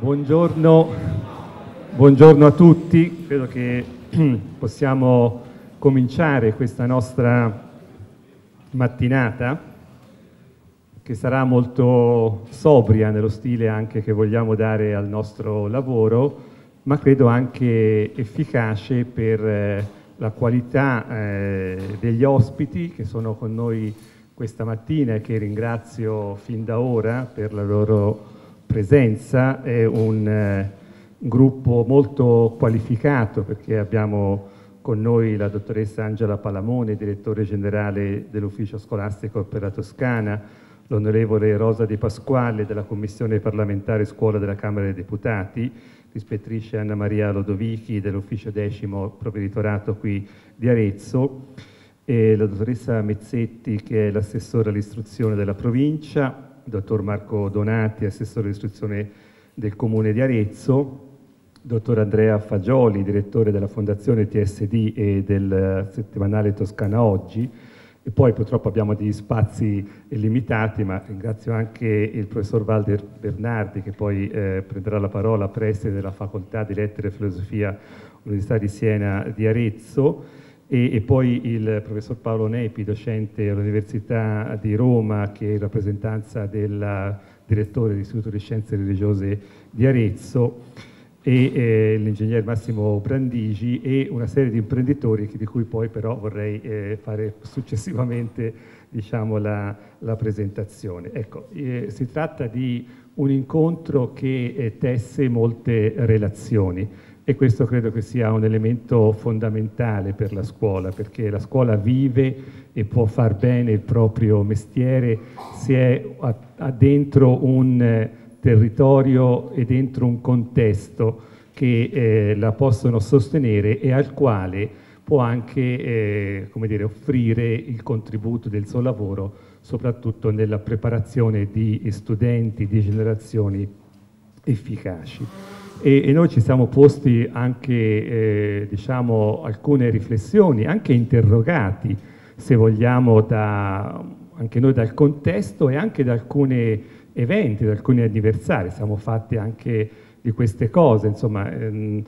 Buongiorno, buongiorno a tutti, credo che possiamo cominciare questa nostra mattinata che sarà molto sobria nello stile anche che vogliamo dare al nostro lavoro, ma credo anche efficace per eh, la qualità eh, degli ospiti che sono con noi questa mattina e che ringrazio fin da ora per la loro presenza. È un eh, gruppo molto qualificato perché abbiamo con noi la dottoressa Angela Palamone, direttore generale dell'Ufficio Scolastico per la Toscana, l'onorevole Rosa Di Pasquale della Commissione parlamentare Scuola della Camera dei Deputati, l'ispettrice Anna Maria Lodovichi dell'Ufficio Decimo Provveditorato qui di Arezzo, e la dottoressa Mezzetti che è l'assessore all'istruzione della provincia, dottor Marco Donati, assessore all'istruzione del Comune di Arezzo, dottor Andrea Fagioli, direttore della Fondazione TSD e del settimanale Toscana Oggi, e poi purtroppo abbiamo degli spazi limitati, ma ringrazio anche il professor Walter Bernardi che poi eh, prenderà la parola, preside della Facoltà di Lettere e Filosofia all'Università di Siena di Arezzo, e, e, poi il professor Paolo Nepi, docente all'Università di Roma, che è in rappresentanza del direttore dell'Istituto di Scienze Religiose di Arezzo e eh, l'ingegner Massimo Brandigi e una serie di imprenditori di cui poi però vorrei eh, fare successivamente diciamo, la, la, presentazione. Ecco, eh, si tratta di un incontro che eh, tesse molte relazioni e questo credo che sia un elemento fondamentale per la scuola perché la scuola vive e può far bene il proprio mestiere se ha dentro un territorio e dentro un contesto che eh, la possono sostenere e al quale può anche eh, dire, offrire il contributo del suo lavoro, soprattutto nella preparazione di studenti, di generazioni efficaci. E, e noi ci siamo posti anche eh, diciamo, alcune riflessioni, anche interrogati, se vogliamo, da, anche noi dal contesto e anche da alcuni eventi, da alcuni anniversari, siamo fatti anche di queste cose, insomma, ehm,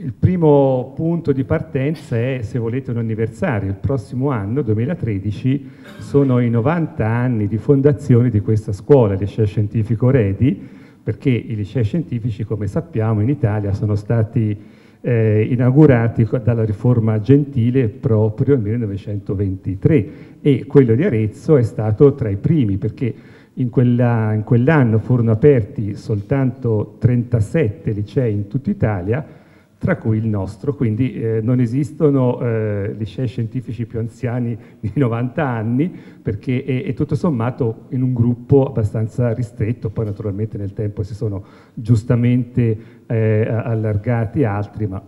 il primo punto di partenza è, se volete, un anniversario. Il prossimo anno, 2013, sono i 90 anni di fondazione di questa scuola, il liceo scientifico Redi, perché i licei scientifici, come sappiamo, in Italia sono stati eh, inaugurati dalla riforma gentile proprio nel 1923 e quello di Arezzo è stato tra i primi, perché in, quella, in quell'anno furono aperti soltanto 37 licei in tutta Italia, tra cui il nostro, quindi eh, non esistono eh, licei scientifici più anziani di 90 anni, perché è, è, tutto sommato in un gruppo abbastanza ristretto, poi naturalmente nel tempo si sono giustamente eh, allargati altri, ma...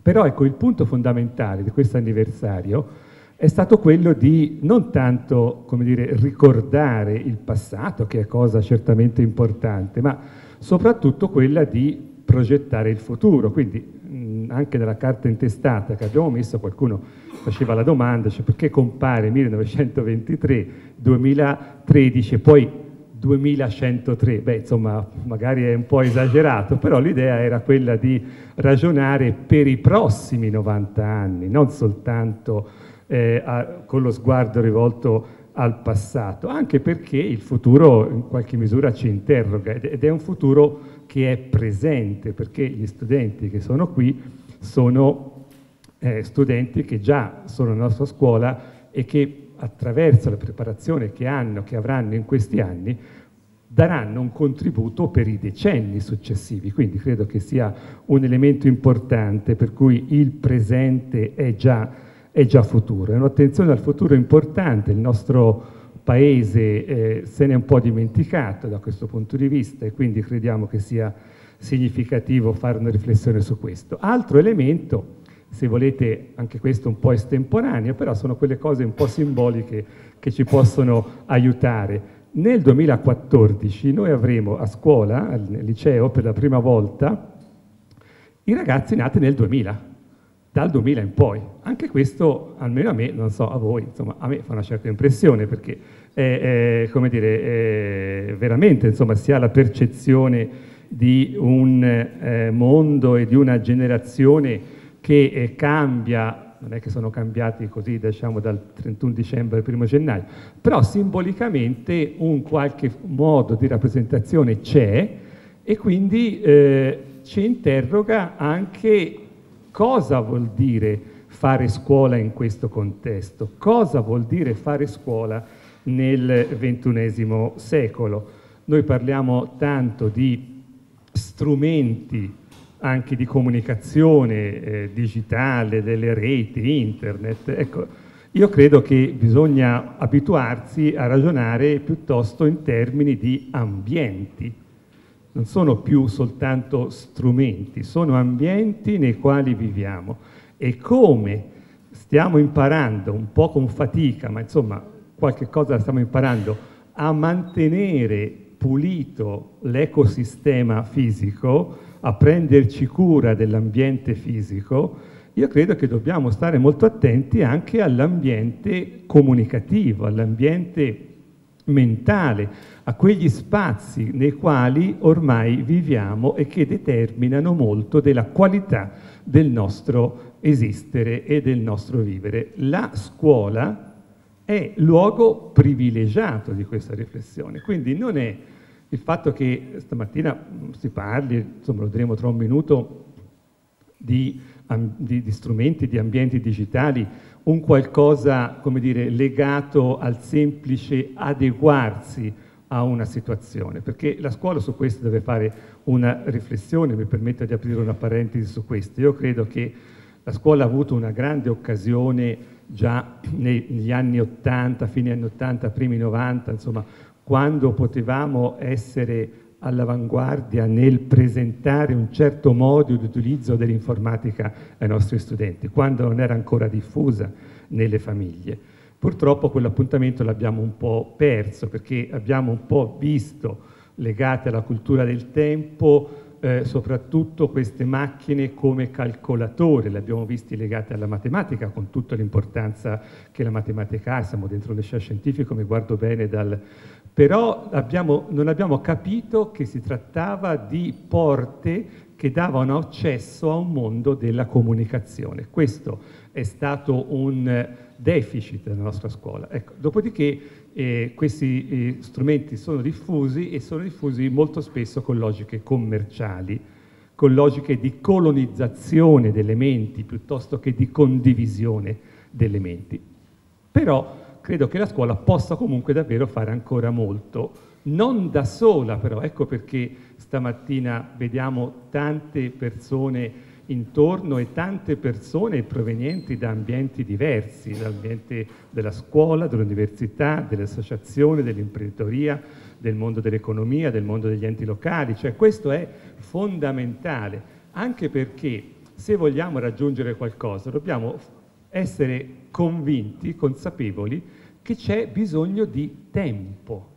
però ecco il punto fondamentale di questo anniversario è stato quello di non tanto come dire, ricordare il passato, che è cosa certamente importante, ma soprattutto quella di progettare il futuro. Quindi mh, anche nella carta intestata che abbiamo messo qualcuno faceva la domanda, cioè perché compare 1923, 2013 e poi 2103, beh insomma magari è un po' esagerato, però l'idea era quella di ragionare per i prossimi 90 anni, non soltanto eh, a, con lo sguardo rivolto al passato, anche perché il futuro in qualche misura ci interroga ed è un futuro che è presente, perché gli studenti che sono qui sono eh, studenti che già sono nella nostra scuola e che attraverso la preparazione che hanno, che avranno in questi anni, daranno un contributo per i decenni successivi. Quindi credo che sia un elemento importante per cui il presente è già è già futuro. È un'attenzione al futuro importante, il nostro paese eh, se ne è un po' dimenticato da questo punto di vista e quindi crediamo che sia significativo fare una riflessione su questo. Altro elemento, se volete anche questo un po' estemporaneo, però sono quelle cose un po' simboliche che ci possono aiutare. Nel 2014 noi avremo a scuola, al liceo, per la prima volta, i ragazzi nati nel 2000 dal 2000 in poi. Anche questo, almeno a me, non so a voi, insomma, a me fa una certa impressione perché è, come dire, veramente insomma, si ha la percezione di un eh, mondo e di una generazione che eh, cambia, non è che sono cambiati così diciamo dal 31 dicembre al 1 gennaio, però simbolicamente un qualche modo di rappresentazione c'è e quindi eh, ci interroga anche cosa vuol dire fare scuola in questo contesto, cosa vuol dire fare scuola nel ventunesimo secolo. Noi parliamo tanto di strumenti anche di comunicazione eh, digitale, delle reti, internet. Ecco, io credo che bisogna abituarsi a ragionare piuttosto in termini di ambienti. Non sono più soltanto strumenti, sono ambienti nei quali viviamo. E come stiamo imparando, un po' con fatica, ma insomma qualche cosa la stiamo imparando, a mantenere pulito l'ecosistema fisico, a prenderci cura dell'ambiente fisico, io credo che dobbiamo stare molto attenti anche all'ambiente comunicativo, all'ambiente mentale, a quegli spazi nei quali ormai viviamo e che determinano molto della qualità del nostro esistere e del nostro vivere. La scuola è luogo privilegiato di questa riflessione, quindi non è il fatto che stamattina si parli, insomma lo diremo tra un minuto, di, di, di strumenti, di ambienti digitali, un qualcosa, come dire, legato al semplice adeguarsi a una situazione, perché la scuola su questo deve fare una riflessione, mi permetto di aprire una parentesi su questo. Io credo che la scuola ha avuto una grande occasione già negli anni 80, fine anni 80, primi 90, insomma, quando potevamo essere all'avanguardia nel presentare un certo modo di utilizzo dell'informatica ai nostri studenti, quando non era ancora diffusa nelle famiglie. Purtroppo quell'appuntamento l'abbiamo un po' perso perché abbiamo un po' visto legate alla cultura del tempo eh, soprattutto queste macchine come calcolatore, le abbiamo visti legate alla matematica con tutta l'importanza che la matematica ha, siamo dentro le scienze scientifiche, mi guardo bene dal... però abbiamo, non abbiamo capito che si trattava di porte che davano accesso a un mondo della comunicazione. Questo è stato un deficit della nostra scuola. Ecco, dopodiché eh, questi strumenti sono diffusi e sono diffusi molto spesso con logiche commerciali, con logiche di colonizzazione delle menti piuttosto che di condivisione delle menti. Però credo che la scuola possa comunque davvero fare ancora molto, non da sola però, ecco perché stamattina vediamo tante persone intorno e tante persone provenienti da ambienti diversi, dall'ambiente della scuola, dell'università, delle associazioni, dell'imprenditoria, del mondo dell'economia, del mondo degli enti locali, cioè questo è fondamentale, anche perché se vogliamo raggiungere qualcosa dobbiamo essere convinti, consapevoli che c'è bisogno di tempo.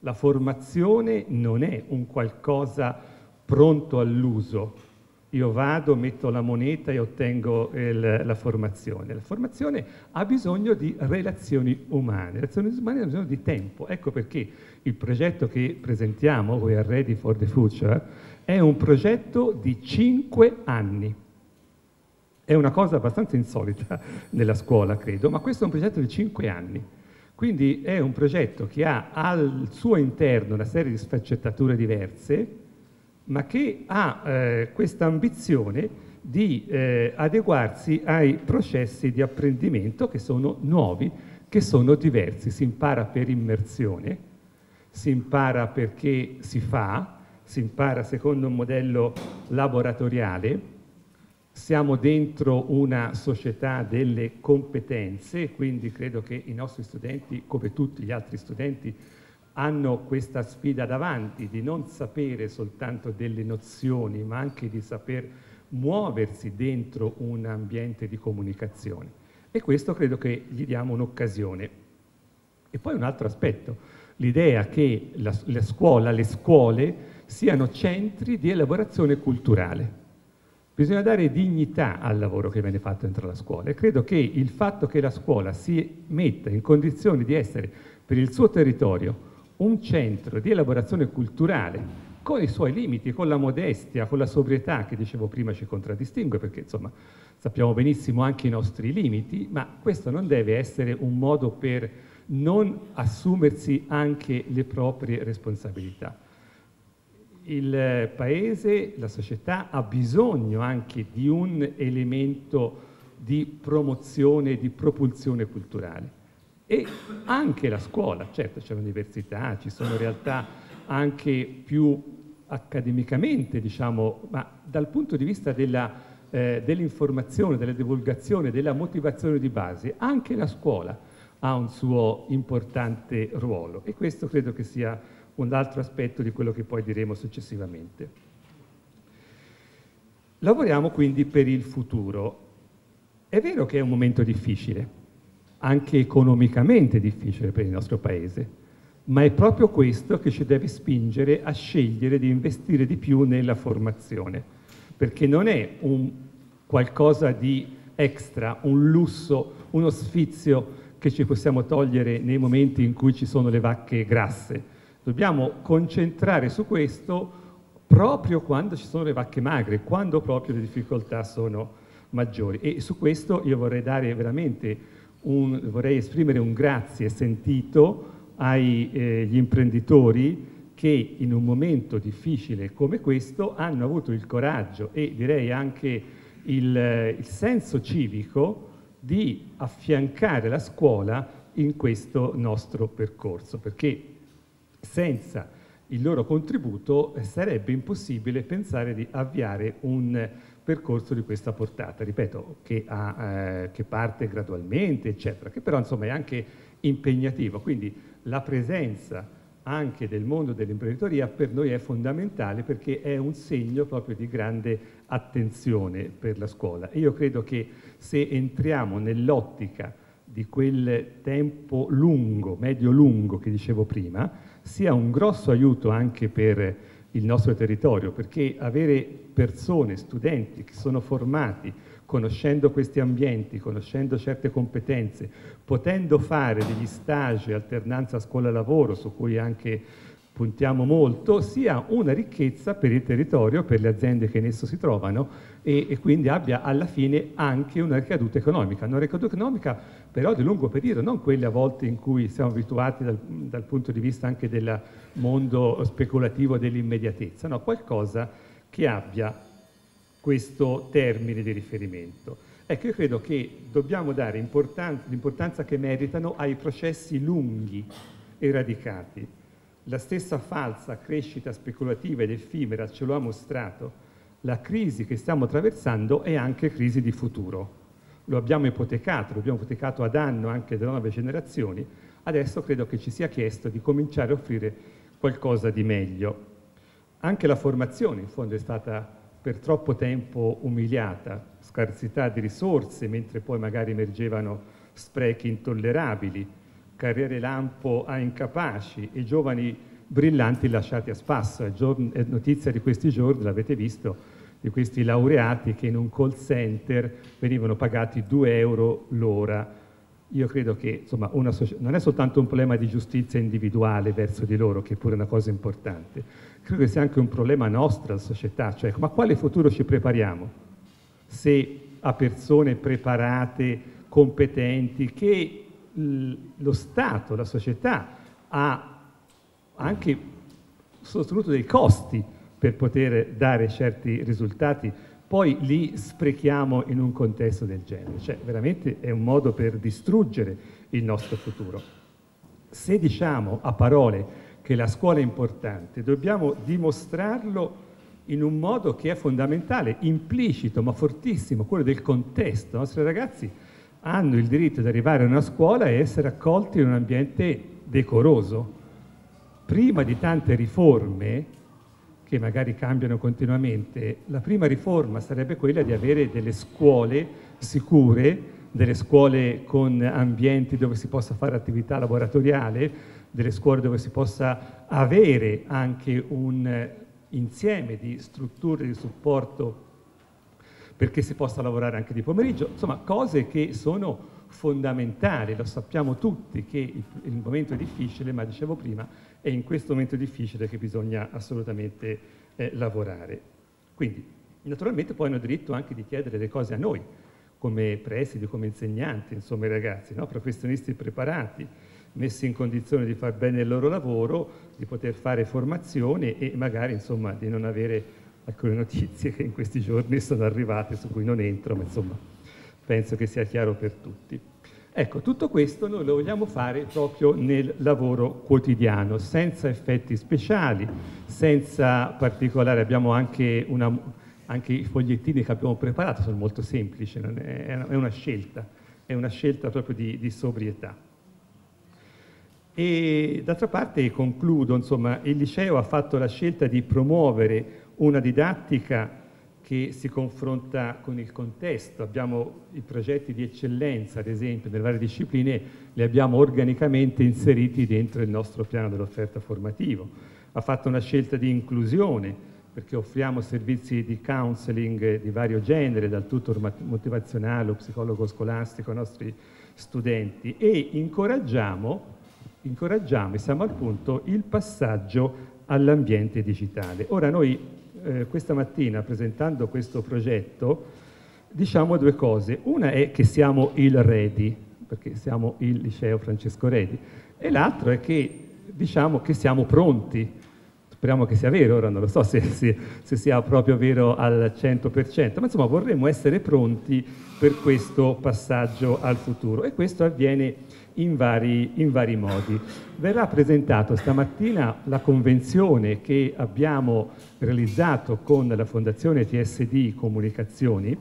La formazione non è un qualcosa pronto all'uso, io vado, metto la moneta e ottengo il, la formazione. La formazione ha bisogno di relazioni umane, relazioni umane hanno bisogno di tempo. Ecco perché il progetto che presentiamo, We are ready for the future, è un progetto di cinque anni. È una cosa abbastanza insolita nella scuola, credo, ma questo è un progetto di cinque anni. Quindi è un progetto che ha al suo interno una serie di sfaccettature diverse, ma che ha eh, questa ambizione di eh, adeguarsi ai processi di apprendimento che sono nuovi, che sono diversi. Si impara per immersione, si impara perché si fa, si impara secondo un modello laboratoriale, siamo dentro una società delle competenze, quindi credo che i nostri studenti, come tutti gli altri studenti, hanno questa sfida davanti di non sapere soltanto delle nozioni, ma anche di saper muoversi dentro un ambiente di comunicazione. E questo credo che gli diamo un'occasione. E poi un altro aspetto, l'idea che la, la scuola, le scuole siano centri di elaborazione culturale. Bisogna dare dignità al lavoro che viene fatto dentro la scuola e credo che il fatto che la scuola si metta in condizioni di essere per il suo territorio un centro di elaborazione culturale con i suoi limiti, con la modestia, con la sobrietà che dicevo prima ci contraddistingue, perché insomma sappiamo benissimo anche i nostri limiti, ma questo non deve essere un modo per non assumersi anche le proprie responsabilità. Il paese, la società ha bisogno anche di un elemento di promozione, di propulsione culturale e anche la scuola, certo c'è l'università, ci sono realtà anche più accademicamente, diciamo, ma dal punto di vista eh, dell'informazione, della divulgazione, della motivazione di base, anche la scuola ha un suo importante ruolo e questo credo che sia un altro aspetto di quello che poi diremo successivamente. Lavoriamo quindi per il futuro. È vero che è un momento difficile, anche economicamente difficile per il nostro Paese, ma è proprio questo che ci deve spingere a scegliere di investire di più nella formazione, perché non è un qualcosa di extra, un lusso, uno sfizio che ci possiamo togliere nei momenti in cui ci sono le vacche grasse. Dobbiamo concentrare su questo proprio quando ci sono le vacche magre, quando proprio le difficoltà sono maggiori. E su questo io vorrei dare veramente un, vorrei esprimere un grazie sentito agli eh, imprenditori che in un momento difficile come questo hanno avuto il coraggio e direi anche il, il senso civico di affiancare la scuola in questo nostro percorso, perché senza il loro contributo sarebbe impossibile pensare di avviare un percorso di questa portata, ripeto, che, ha, eh, che parte gradualmente, eccetera, che però insomma è anche impegnativo. Quindi la presenza anche del mondo dell'imprenditoria per noi è fondamentale perché è un segno proprio di grande attenzione per la scuola. Io credo che se entriamo nell'ottica di quel tempo lungo, medio-lungo che dicevo prima, sia un grosso aiuto anche per il nostro territorio, perché avere persone, studenti che sono formati, conoscendo questi ambienti, conoscendo certe competenze, potendo fare degli stage, alternanza scuola-lavoro, su cui anche puntiamo molto, sia una ricchezza per il territorio, per le aziende che in esso si trovano e, e, quindi abbia alla fine anche una ricaduta economica. Una ricaduta economica però di lungo periodo, non quelle a volte in cui siamo abituati dal, dal punto di vista anche del mondo speculativo dell'immediatezza, no, qualcosa che abbia questo termine di riferimento. Ecco, io credo che dobbiamo dare l'importanza che meritano ai processi lunghi e radicati la stessa falsa crescita speculativa ed effimera ce lo ha mostrato. La crisi che stiamo attraversando è anche crisi di futuro. Lo abbiamo ipotecato, lo abbiamo ipotecato ad anno anche delle nuove generazioni. Adesso credo che ci sia chiesto di cominciare a offrire qualcosa di meglio. Anche la formazione, in fondo, è stata per troppo tempo umiliata, scarsità di risorse, mentre poi magari emergevano sprechi intollerabili, carriere lampo a incapaci e giovani brillanti lasciati a spasso. È, è notizia di questi giorni, l'avete visto, di questi laureati che in un call center venivano pagati 2 euro l'ora. Io credo che insomma, non è soltanto un problema di giustizia individuale verso di loro, che è pure una cosa importante, credo che sia anche un problema nostro, la società, cioè ma quale futuro ci prepariamo se a persone preparate, competenti, che lo Stato, la società ha anche sostenuto dei costi per poter dare certi risultati, poi li sprechiamo in un contesto del genere. Cioè, veramente è un modo per distruggere il nostro futuro. Se diciamo a parole che la scuola è importante, dobbiamo dimostrarlo in un modo che è fondamentale, implicito ma fortissimo, quello del contesto. I nostri ragazzi hanno il diritto di arrivare a una scuola e essere accolti in un ambiente decoroso. Prima di tante riforme, che magari cambiano continuamente, la prima riforma sarebbe quella di avere delle scuole sicure, delle scuole con ambienti dove si possa fare attività laboratoriale, delle scuole dove si possa avere anche un insieme di strutture di supporto perché si possa lavorare anche di pomeriggio, insomma cose che sono fondamentale, lo sappiamo tutti che il, il momento è difficile, ma dicevo prima, è in questo momento difficile che bisogna assolutamente eh, lavorare. Quindi, naturalmente poi hanno diritto anche di chiedere le cose a noi, come presidi, come insegnanti, insomma i ragazzi, no? professionisti preparati, messi in condizione di far bene il loro lavoro, di poter fare formazione e magari insomma di non avere alcune notizie che in questi giorni sono arrivate, su cui non entro, ma insomma penso che sia chiaro per tutti. Ecco, tutto questo noi lo vogliamo fare proprio nel lavoro quotidiano, senza effetti speciali, senza particolari, abbiamo anche, una, anche i fogliettini che abbiamo preparato, sono molto semplici, è, una scelta, è una scelta proprio di, di sobrietà. E d'altra parte concludo, insomma, il liceo ha fatto la scelta di promuovere una didattica che si confronta con il contesto. Abbiamo i progetti di eccellenza, ad esempio, nelle varie discipline, li abbiamo organicamente inseriti dentro il nostro piano dell'offerta formativo. Ha fatto una scelta di inclusione, perché offriamo servizi di counseling di vario genere, dal tutor motivazionale o psicologo scolastico ai nostri studenti e incoraggiamo, incoraggiamo e siamo al punto il passaggio all'ambiente digitale. Ora noi eh, questa mattina presentando questo progetto diciamo due cose. Una è che siamo il Redi, perché siamo il liceo Francesco Redi, e l'altro è che diciamo che siamo pronti. Speriamo che sia vero, ora non lo so se, se, se sia proprio vero al 100%, ma insomma vorremmo essere pronti per questo passaggio al futuro e questo avviene in vari, in vari modi. Verrà presentato stamattina la convenzione che abbiamo realizzato con la Fondazione TSD Comunicazioni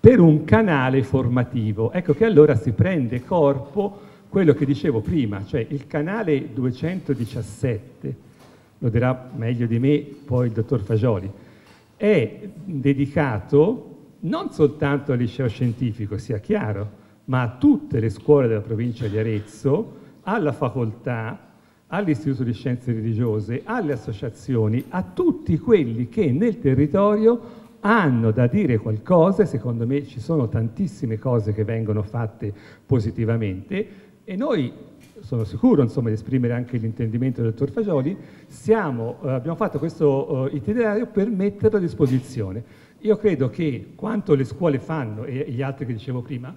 per un canale formativo. Ecco che allora si prende corpo quello che dicevo prima, cioè il canale 217, lo dirà meglio di me poi il dottor Fagioli, è dedicato non soltanto al liceo scientifico, sia chiaro, ma a tutte le scuole della provincia di Arezzo, alla facoltà, all'Istituto di Scienze Religiose, alle associazioni, a tutti quelli che nel territorio hanno da dire qualcosa, secondo me ci sono tantissime cose che vengono fatte positivamente, e noi, sono sicuro insomma, di esprimere anche l'intendimento del dottor Fagioli, siamo, eh, abbiamo fatto questo eh, itinerario per metterlo a disposizione. Io credo che quanto le scuole fanno, e gli altri che dicevo prima,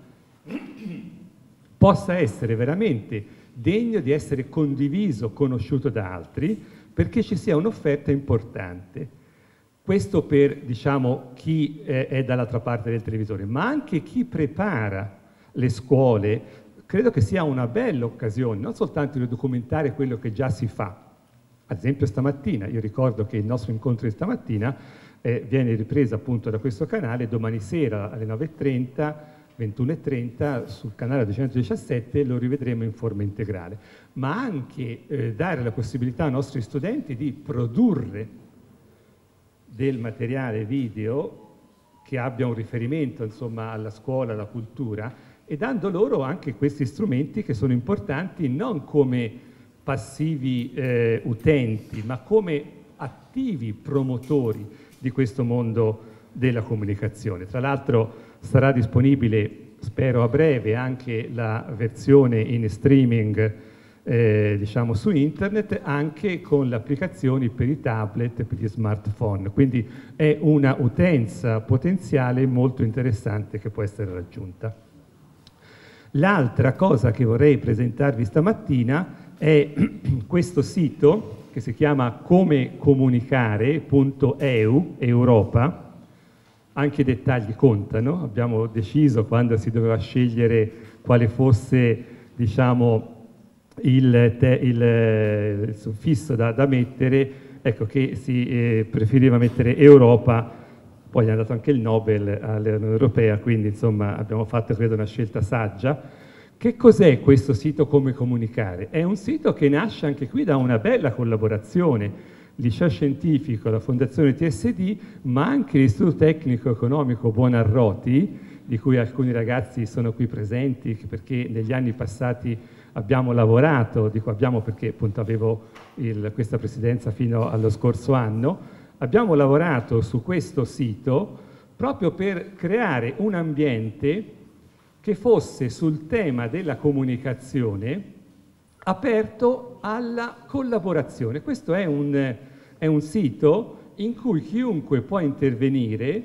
possa essere veramente degno di essere condiviso, conosciuto da altri, perché ci sia un'offerta importante. Questo per diciamo, chi è dall'altra parte del televisore, ma anche chi prepara le scuole, credo che sia una bella occasione, non soltanto di documentare quello che già si fa. Ad esempio stamattina, io ricordo che il nostro incontro di stamattina eh, viene ripreso appunto da questo canale, domani sera alle 9.30 21.30 sul canale 217 lo rivedremo in forma integrale, ma anche eh, dare la possibilità ai nostri studenti di produrre del materiale video che abbia un riferimento insomma, alla scuola, alla cultura e dando loro anche questi strumenti che sono importanti non come passivi eh, utenti, ma come attivi promotori di questo mondo della comunicazione. Tra l'altro sarà disponibile, spero a breve, anche la versione in streaming eh, diciamo su internet anche con le applicazioni per i tablet e per gli smartphone. Quindi è una utenza potenziale molto interessante che può essere raggiunta. L'altra cosa che vorrei presentarvi stamattina è questo sito che si chiama comecomunicare.eu, Europa, anche i dettagli contano, abbiamo deciso quando si doveva scegliere quale fosse diciamo, il, te, il, il, suffisso da, da, mettere, ecco che si eh, preferiva mettere Europa, poi è andato anche il Nobel all'Unione Europea, quindi insomma abbiamo fatto credo una scelta saggia. Che cos'è questo sito Come Comunicare? È un sito che nasce anche qui da una bella collaborazione liceo scientifico, la Fondazione TSD, ma anche l'Istituto Tecnico Economico Buonarroti, di cui alcuni ragazzi sono qui presenti perché negli anni passati abbiamo lavorato, dico abbiamo perché appunto avevo il, questa presidenza fino allo scorso anno, abbiamo lavorato su questo sito proprio per creare un ambiente che fosse sul tema della comunicazione aperto alla collaborazione. Questo è un, è un sito in cui chiunque può intervenire,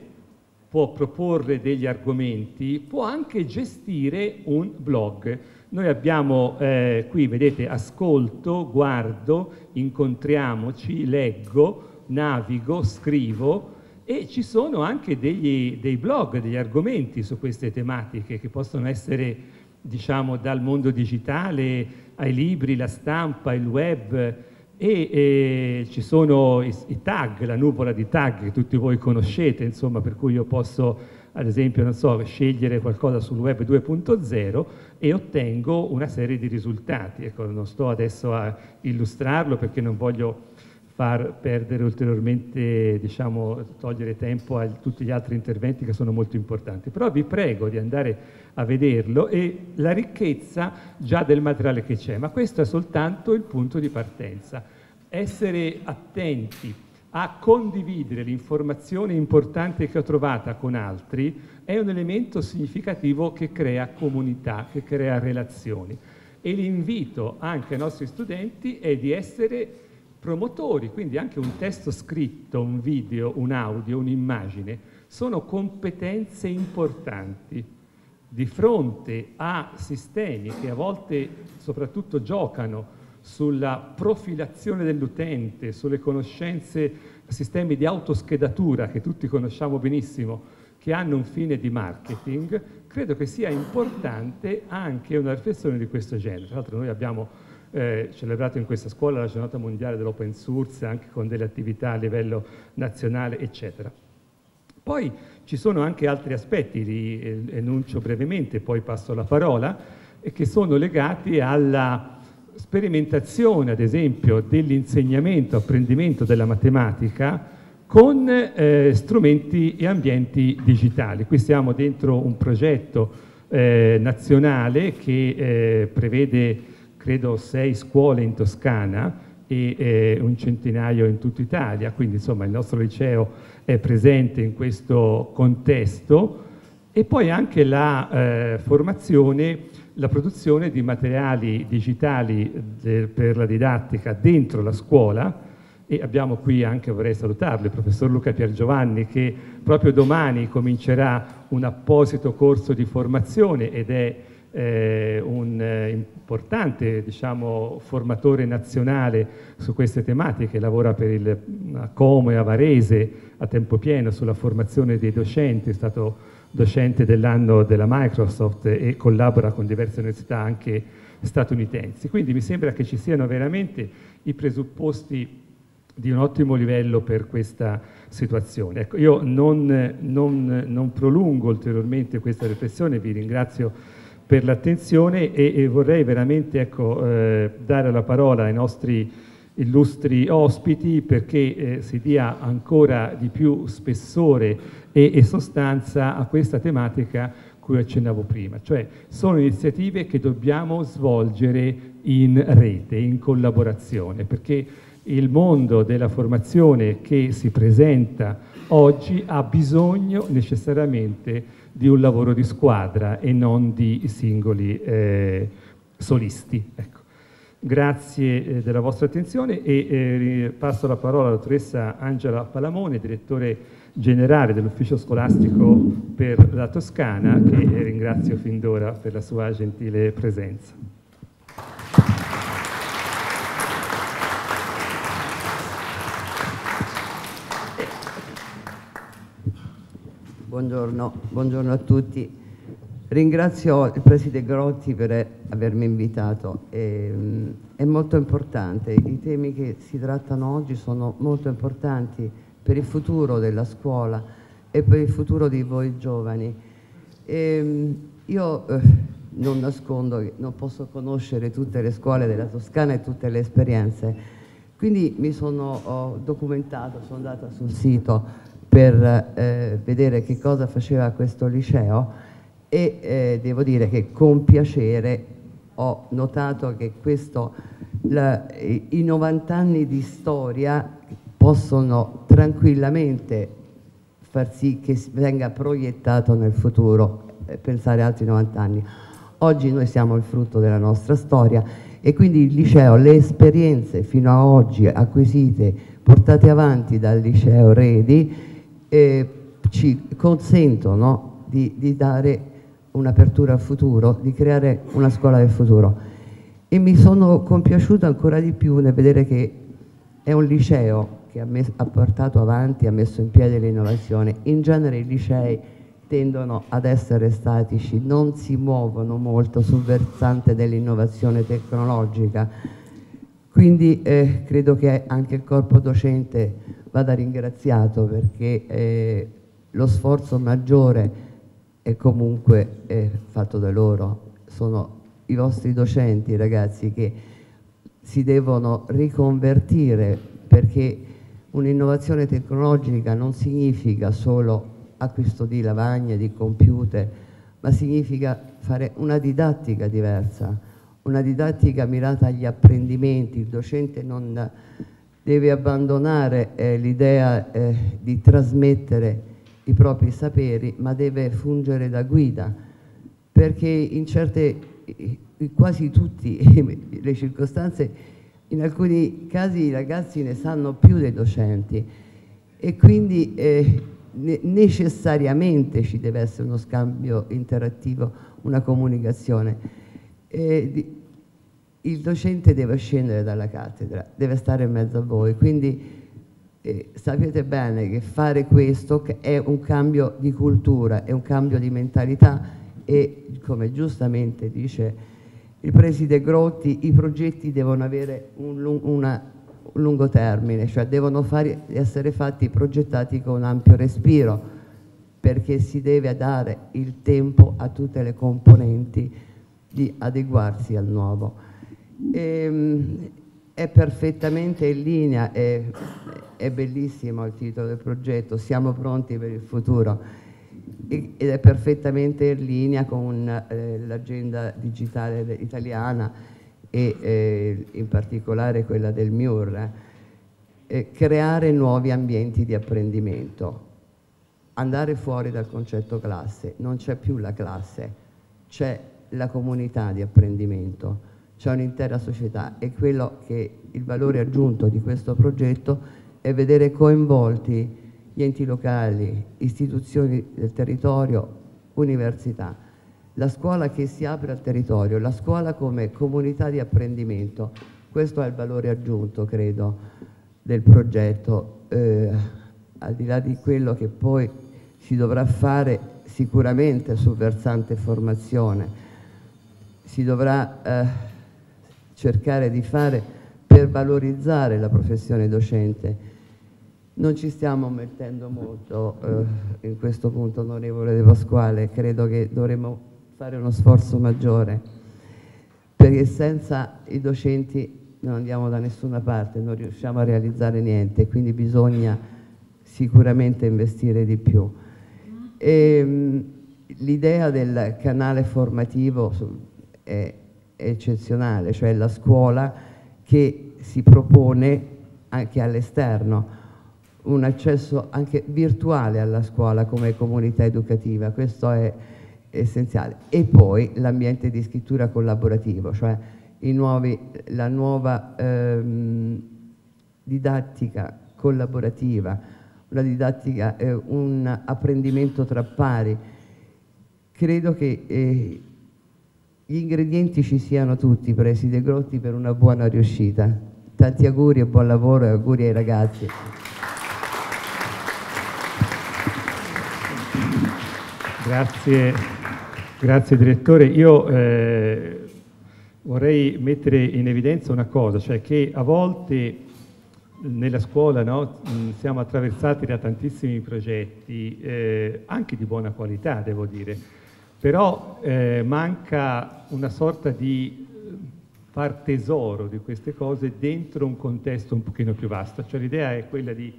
può proporre degli argomenti, può anche gestire un blog. Noi abbiamo eh, qui, vedete, ascolto, guardo, incontriamoci, leggo, navigo, scrivo e ci sono anche degli, dei blog, degli argomenti su queste tematiche che possono essere, diciamo, dal mondo digitale ai libri, la stampa, il web e, e ci sono i, i, tag, la nuvola di tag che tutti voi conoscete, insomma, per cui io posso ad esempio, so, scegliere qualcosa sul web 2.0 e ottengo una serie di risultati. Ecco, non sto adesso a illustrarlo perché non voglio far perdere ulteriormente, diciamo, togliere tempo a tutti gli altri interventi che sono molto importanti. Però vi prego di andare a vederlo e la ricchezza già del materiale che c'è, ma questo è soltanto il punto di partenza. Essere attenti a condividere l'informazione importante che ho trovata con altri è un elemento significativo che crea comunità, che crea relazioni. E l'invito anche ai nostri studenti è di essere promotori, quindi anche un testo scritto, un video, un audio, un'immagine, sono competenze importanti di fronte a sistemi che a volte soprattutto giocano sulla profilazione dell'utente, sulle conoscenze, sistemi di autoschedatura che tutti conosciamo benissimo, che hanno un fine di marketing, credo che sia importante anche una riflessione di questo genere. Tra l'altro noi abbiamo eh, celebrato in questa scuola la giornata mondiale dell'open source anche con delle attività a livello nazionale, eccetera. Poi ci sono anche altri aspetti, li eh, enuncio brevemente, poi passo la parola, e che sono legati alla sperimentazione, ad esempio, dell'insegnamento, apprendimento della matematica con eh, strumenti e ambienti digitali. Qui siamo dentro un progetto eh, nazionale che eh, prevede credo sei scuole in Toscana e eh, un centinaio in tutta Italia, quindi insomma il nostro liceo è presente in questo contesto. E poi anche la eh, formazione, la produzione di materiali digitali de, per la didattica dentro la scuola. E abbiamo qui anche, vorrei salutarlo, il professor Luca Piergiovanni che proprio domani comincerà un apposito corso di formazione ed è eh, un eh, importante diciamo, formatore nazionale su queste tematiche, lavora per il Como e a Varese a tempo pieno sulla formazione dei docenti, è stato docente dell'anno della Microsoft e collabora con diverse università anche statunitensi. Quindi mi sembra che ci siano veramente i presupposti di un ottimo livello per questa situazione. Ecco, io non, non, non prolungo ulteriormente questa riflessione, vi ringrazio per l'attenzione e, e, vorrei veramente ecco, eh, dare la parola ai nostri illustri ospiti perché eh, si dia ancora di più spessore e, e sostanza a questa tematica cui accennavo prima, cioè sono iniziative che dobbiamo svolgere in rete, in collaborazione, perché il mondo della formazione che si presenta oggi ha bisogno necessariamente di un lavoro di squadra e non di singoli eh, solisti. Ecco. Grazie eh, della vostra attenzione e eh, passo la parola alla dottoressa Angela Palamone, direttore generale dell'ufficio scolastico per la Toscana, che ringrazio fin d'ora per la sua gentile presenza. Buongiorno, buongiorno, a tutti. Ringrazio il Presidente Grotti per avermi invitato. È, è molto importante, i temi che si trattano oggi sono molto importanti per il futuro della scuola e per il futuro di voi giovani. E, io eh, non nascondo non posso conoscere tutte le scuole della Toscana e tutte le esperienze, quindi mi sono documentato, sono andata sul sito per eh, vedere che cosa faceva questo liceo e eh, devo dire che con piacere ho notato che questo, la, i 90 anni di storia possono tranquillamente far sì che venga proiettato nel futuro eh, pensare altri 90 anni. Oggi noi siamo il frutto della nostra storia e quindi il liceo, le esperienze fino ad oggi acquisite, portate avanti dal liceo Redi, eh, ci consentono di, di dare un'apertura al futuro, di creare una scuola del futuro. E mi sono compiaciuta ancora di più nel vedere che è un liceo che ha, messo, ha portato avanti, ha messo in piedi l'innovazione. In genere i licei tendono ad essere statici, non si muovono molto sul versante dell'innovazione tecnologica. Quindi eh, credo che anche il corpo docente vada ringraziato perché eh, lo sforzo maggiore è comunque eh, fatto da loro. Sono i vostri docenti, ragazzi, che si devono riconvertire perché un'innovazione tecnologica non significa solo acquisto di lavagne, di computer, ma significa fare una didattica diversa, una didattica mirata agli apprendimenti. Il docente non deve abbandonare eh, l'idea eh, di trasmettere i propri saperi, ma deve fungere da guida, perché in certe, quasi tutte le circostanze, in alcuni casi i ragazzi ne sanno più dei docenti e quindi eh, necessariamente ci deve essere uno scambio interattivo, una comunicazione. Eh, il docente deve scendere dalla cattedra, deve stare in mezzo a voi, quindi eh, sapete bene che fare questo è un cambio di cultura, è un cambio di mentalità e come giustamente dice il preside Grotti, i progetti devono avere un, una, lungo termine, cioè devono fare, essere fatti progettati con ampio respiro perché si deve dare il tempo a tutte le componenti di adeguarsi al nuovo. E, ehm, è perfettamente in linea, è, è bellissimo il titolo del progetto, siamo pronti per il futuro. Ed è perfettamente in linea con eh, l'agenda digitale italiana e eh, in particolare quella del MIUR, eh, creare nuovi ambienti di apprendimento, andare fuori dal concetto classe, non c'è più la classe, c'è la comunità di apprendimento, c'è un'intera società e quello che il valore aggiunto di questo progetto è vedere coinvolti gli enti locali, istituzioni del territorio, università. La scuola che si apre al territorio, la scuola come comunità di apprendimento, questo è il valore aggiunto, credo, del progetto, eh, al di là di quello che poi si dovrà fare sicuramente sul versante formazione, si dovrà eh, cercare di fare per valorizzare la professione docente. Non ci stiamo mettendo molto eh, in questo punto, onorevole De Pasquale, credo che dovremmo fare uno sforzo maggiore, perché senza i docenti non andiamo da nessuna parte, non riusciamo a realizzare niente, quindi bisogna sicuramente investire di più. Ehm, l'idea del canale formativo è, è eccezionale, cioè la scuola che si propone anche all'esterno un accesso anche virtuale alla scuola come comunità educativa, questo è essenziale. E poi l'ambiente di scrittura collaborativo, cioè nuovi, la nuova ehm, didattica collaborativa, una didattica, eh, un apprendimento tra pari. Credo che eh, gli ingredienti ci siano tutti, preside Grotti, per una buona riuscita. Tanti auguri e buon lavoro e auguri ai ragazzi. Grazie. Grazie direttore. Io eh, vorrei mettere in evidenza una cosa, cioè che a volte nella scuola no, siamo attraversati da tantissimi progetti, eh, anche di buona qualità devo dire, però eh, manca una sorta di far tesoro di queste cose dentro un contesto un pochino più vasto, cioè l'idea è quella di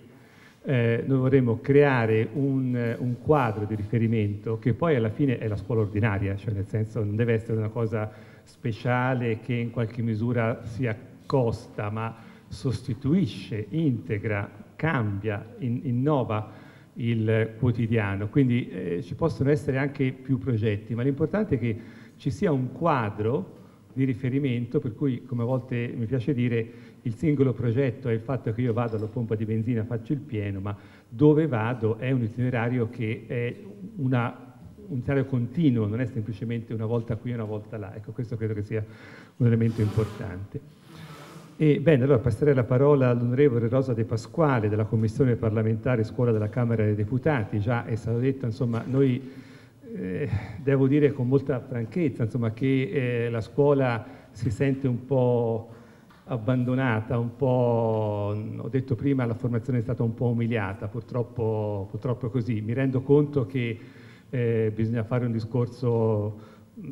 eh, noi vorremmo creare un, un, quadro di riferimento che poi alla fine è la scuola ordinaria, cioè nel senso non deve essere una cosa speciale che in qualche misura si accosta, ma sostituisce, integra, cambia, in, innova il quotidiano, quindi eh, ci possono essere anche più progetti, ma l'importante è che ci sia un quadro di riferimento, per cui come a volte mi piace dire il singolo progetto è il fatto che io vado alla pompa di benzina, faccio il pieno, ma dove vado è un itinerario che è una, un itinerario continuo, non è semplicemente una volta qui e una volta là. Ecco, questo credo che sia un elemento importante. E, bene, allora passerei la parola all'onorevole Rosa De Pasquale della Commissione parlamentare Scuola della Camera dei Deputati. Già è stato detto, insomma, noi eh, devo dire con molta franchezza insomma, che eh, la scuola si sente un po' abbandonata, un po', ho detto prima, la formazione è stata un po' umiliata, purtroppo, purtroppo così. Mi rendo conto che eh, bisogna fare un discorso mh,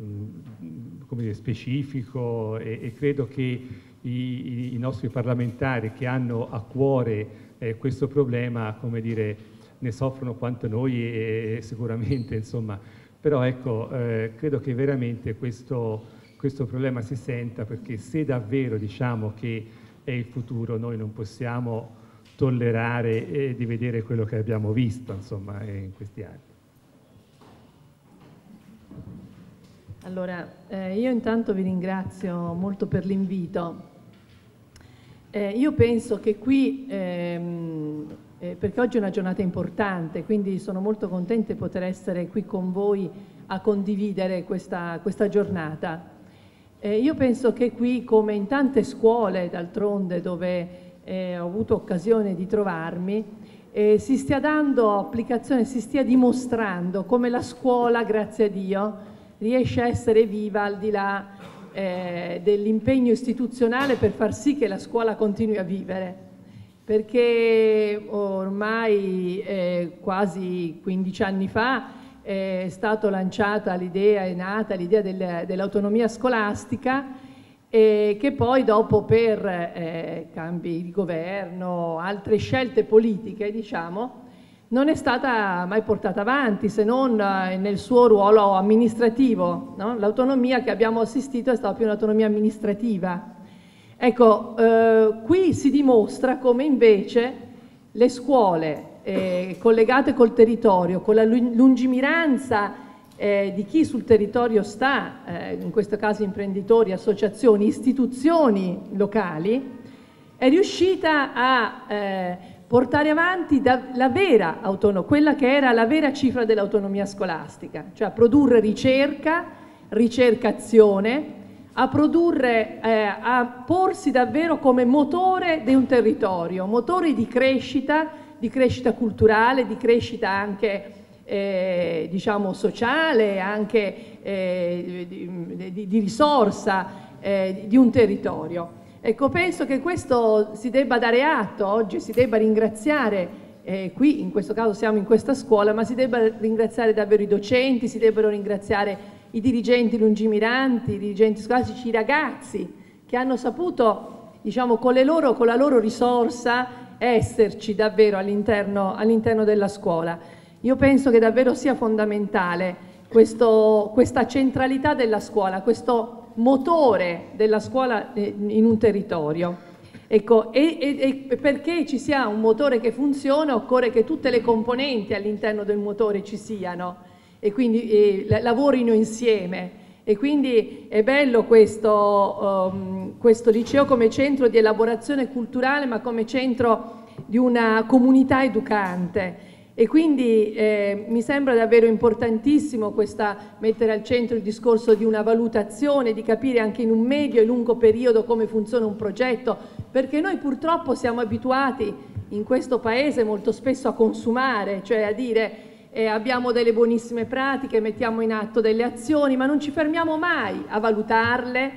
mm, dire, specifico e, e credo che i, i, nostri parlamentari che hanno a cuore eh, questo problema, come dire, ne soffrono quanto noi e, e sicuramente, insomma, però ecco, eh, credo che veramente questo, questo problema si senta perché se davvero diciamo che è il futuro, noi non possiamo tollerare eh, di vedere quello che abbiamo visto, insomma, in questi anni. Allora, eh, io intanto vi ringrazio molto per l'invito. Eh, io penso che qui, ehm, eh, perché oggi è una giornata importante, quindi sono molto contenta di poter essere qui con voi a condividere questa, questa giornata. Eh, io penso che qui, come in tante scuole d'altronde dove eh, ho avuto occasione di trovarmi, eh, si stia dando applicazione, si stia dimostrando come la scuola, grazie a Dio, riesce a essere viva al di là eh, dell'impegno istituzionale per far sì che la scuola continui a vivere, perché ormai eh, quasi 15 anni fa è stata lanciata l'idea, è nata l'idea del, dell'autonomia scolastica e che poi dopo per eh, cambi di governo, altre scelte politiche, diciamo, non è stata mai portata avanti se non eh, nel suo ruolo amministrativo. No? L'autonomia che abbiamo assistito è stata più un'autonomia amministrativa. Ecco, eh, qui si dimostra come invece le scuole eh, collegate col territorio, con la lungimiranza eh, di chi sul territorio sta, eh, in questo caso imprenditori, associazioni, istituzioni locali, è riuscita a eh, portare avanti la vera autonomia, quella che era la vera cifra dell'autonomia scolastica, cioè a produrre ricerca, ricercazione, a produrre, eh, a porsi davvero come motore di un territorio, motore di crescita, di crescita culturale, di crescita anche eh, diciamo sociale, anche eh, di, di, di, risorsa eh, di un territorio. Ecco, penso che questo si debba dare atto, oggi si debba ringraziare, eh, qui in questo caso siamo in questa scuola, ma si debba ringraziare davvero i docenti, si debbano ringraziare i dirigenti lungimiranti, i dirigenti scolastici, i ragazzi che hanno saputo, diciamo, con, loro, con la loro risorsa esserci davvero all'interno all della scuola. Io penso che davvero sia fondamentale questo, questa centralità della scuola, questo motore della scuola eh, in un territorio. Ecco, e, e, e, perché ci sia un motore che funziona occorre che tutte le componenti all'interno del motore ci siano e quindi eh, lavorino insieme. E quindi è bello questo, um, questo liceo come centro di elaborazione culturale, ma come centro di una comunità educante e quindi eh, mi sembra davvero importantissimo questa, mettere al centro il discorso di una valutazione, di capire anche in un medio e lungo periodo come funziona un progetto, perché noi purtroppo siamo abituati in questo paese molto spesso a consumare, cioè a dire eh, abbiamo delle buonissime pratiche, mettiamo in atto delle azioni, ma non ci fermiamo mai a valutarle,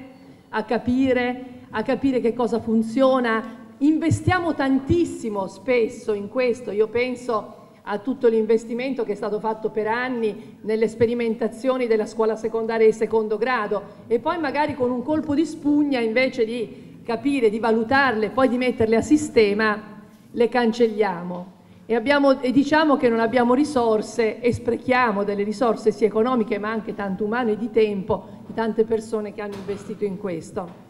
a capire, a capire che cosa funziona. Investiamo tantissimo spesso in questo, io penso a tutto l'investimento che è stato fatto per anni nelle sperimentazioni della scuola secondaria di secondo grado e poi magari con un colpo di spugna invece di capire, di valutarle, poi di metterle a sistema, le cancelliamo. E, abbiamo, e diciamo che non abbiamo risorse e sprechiamo delle risorse sia economiche ma anche tanto umane e di tempo di tante persone che hanno investito in questo.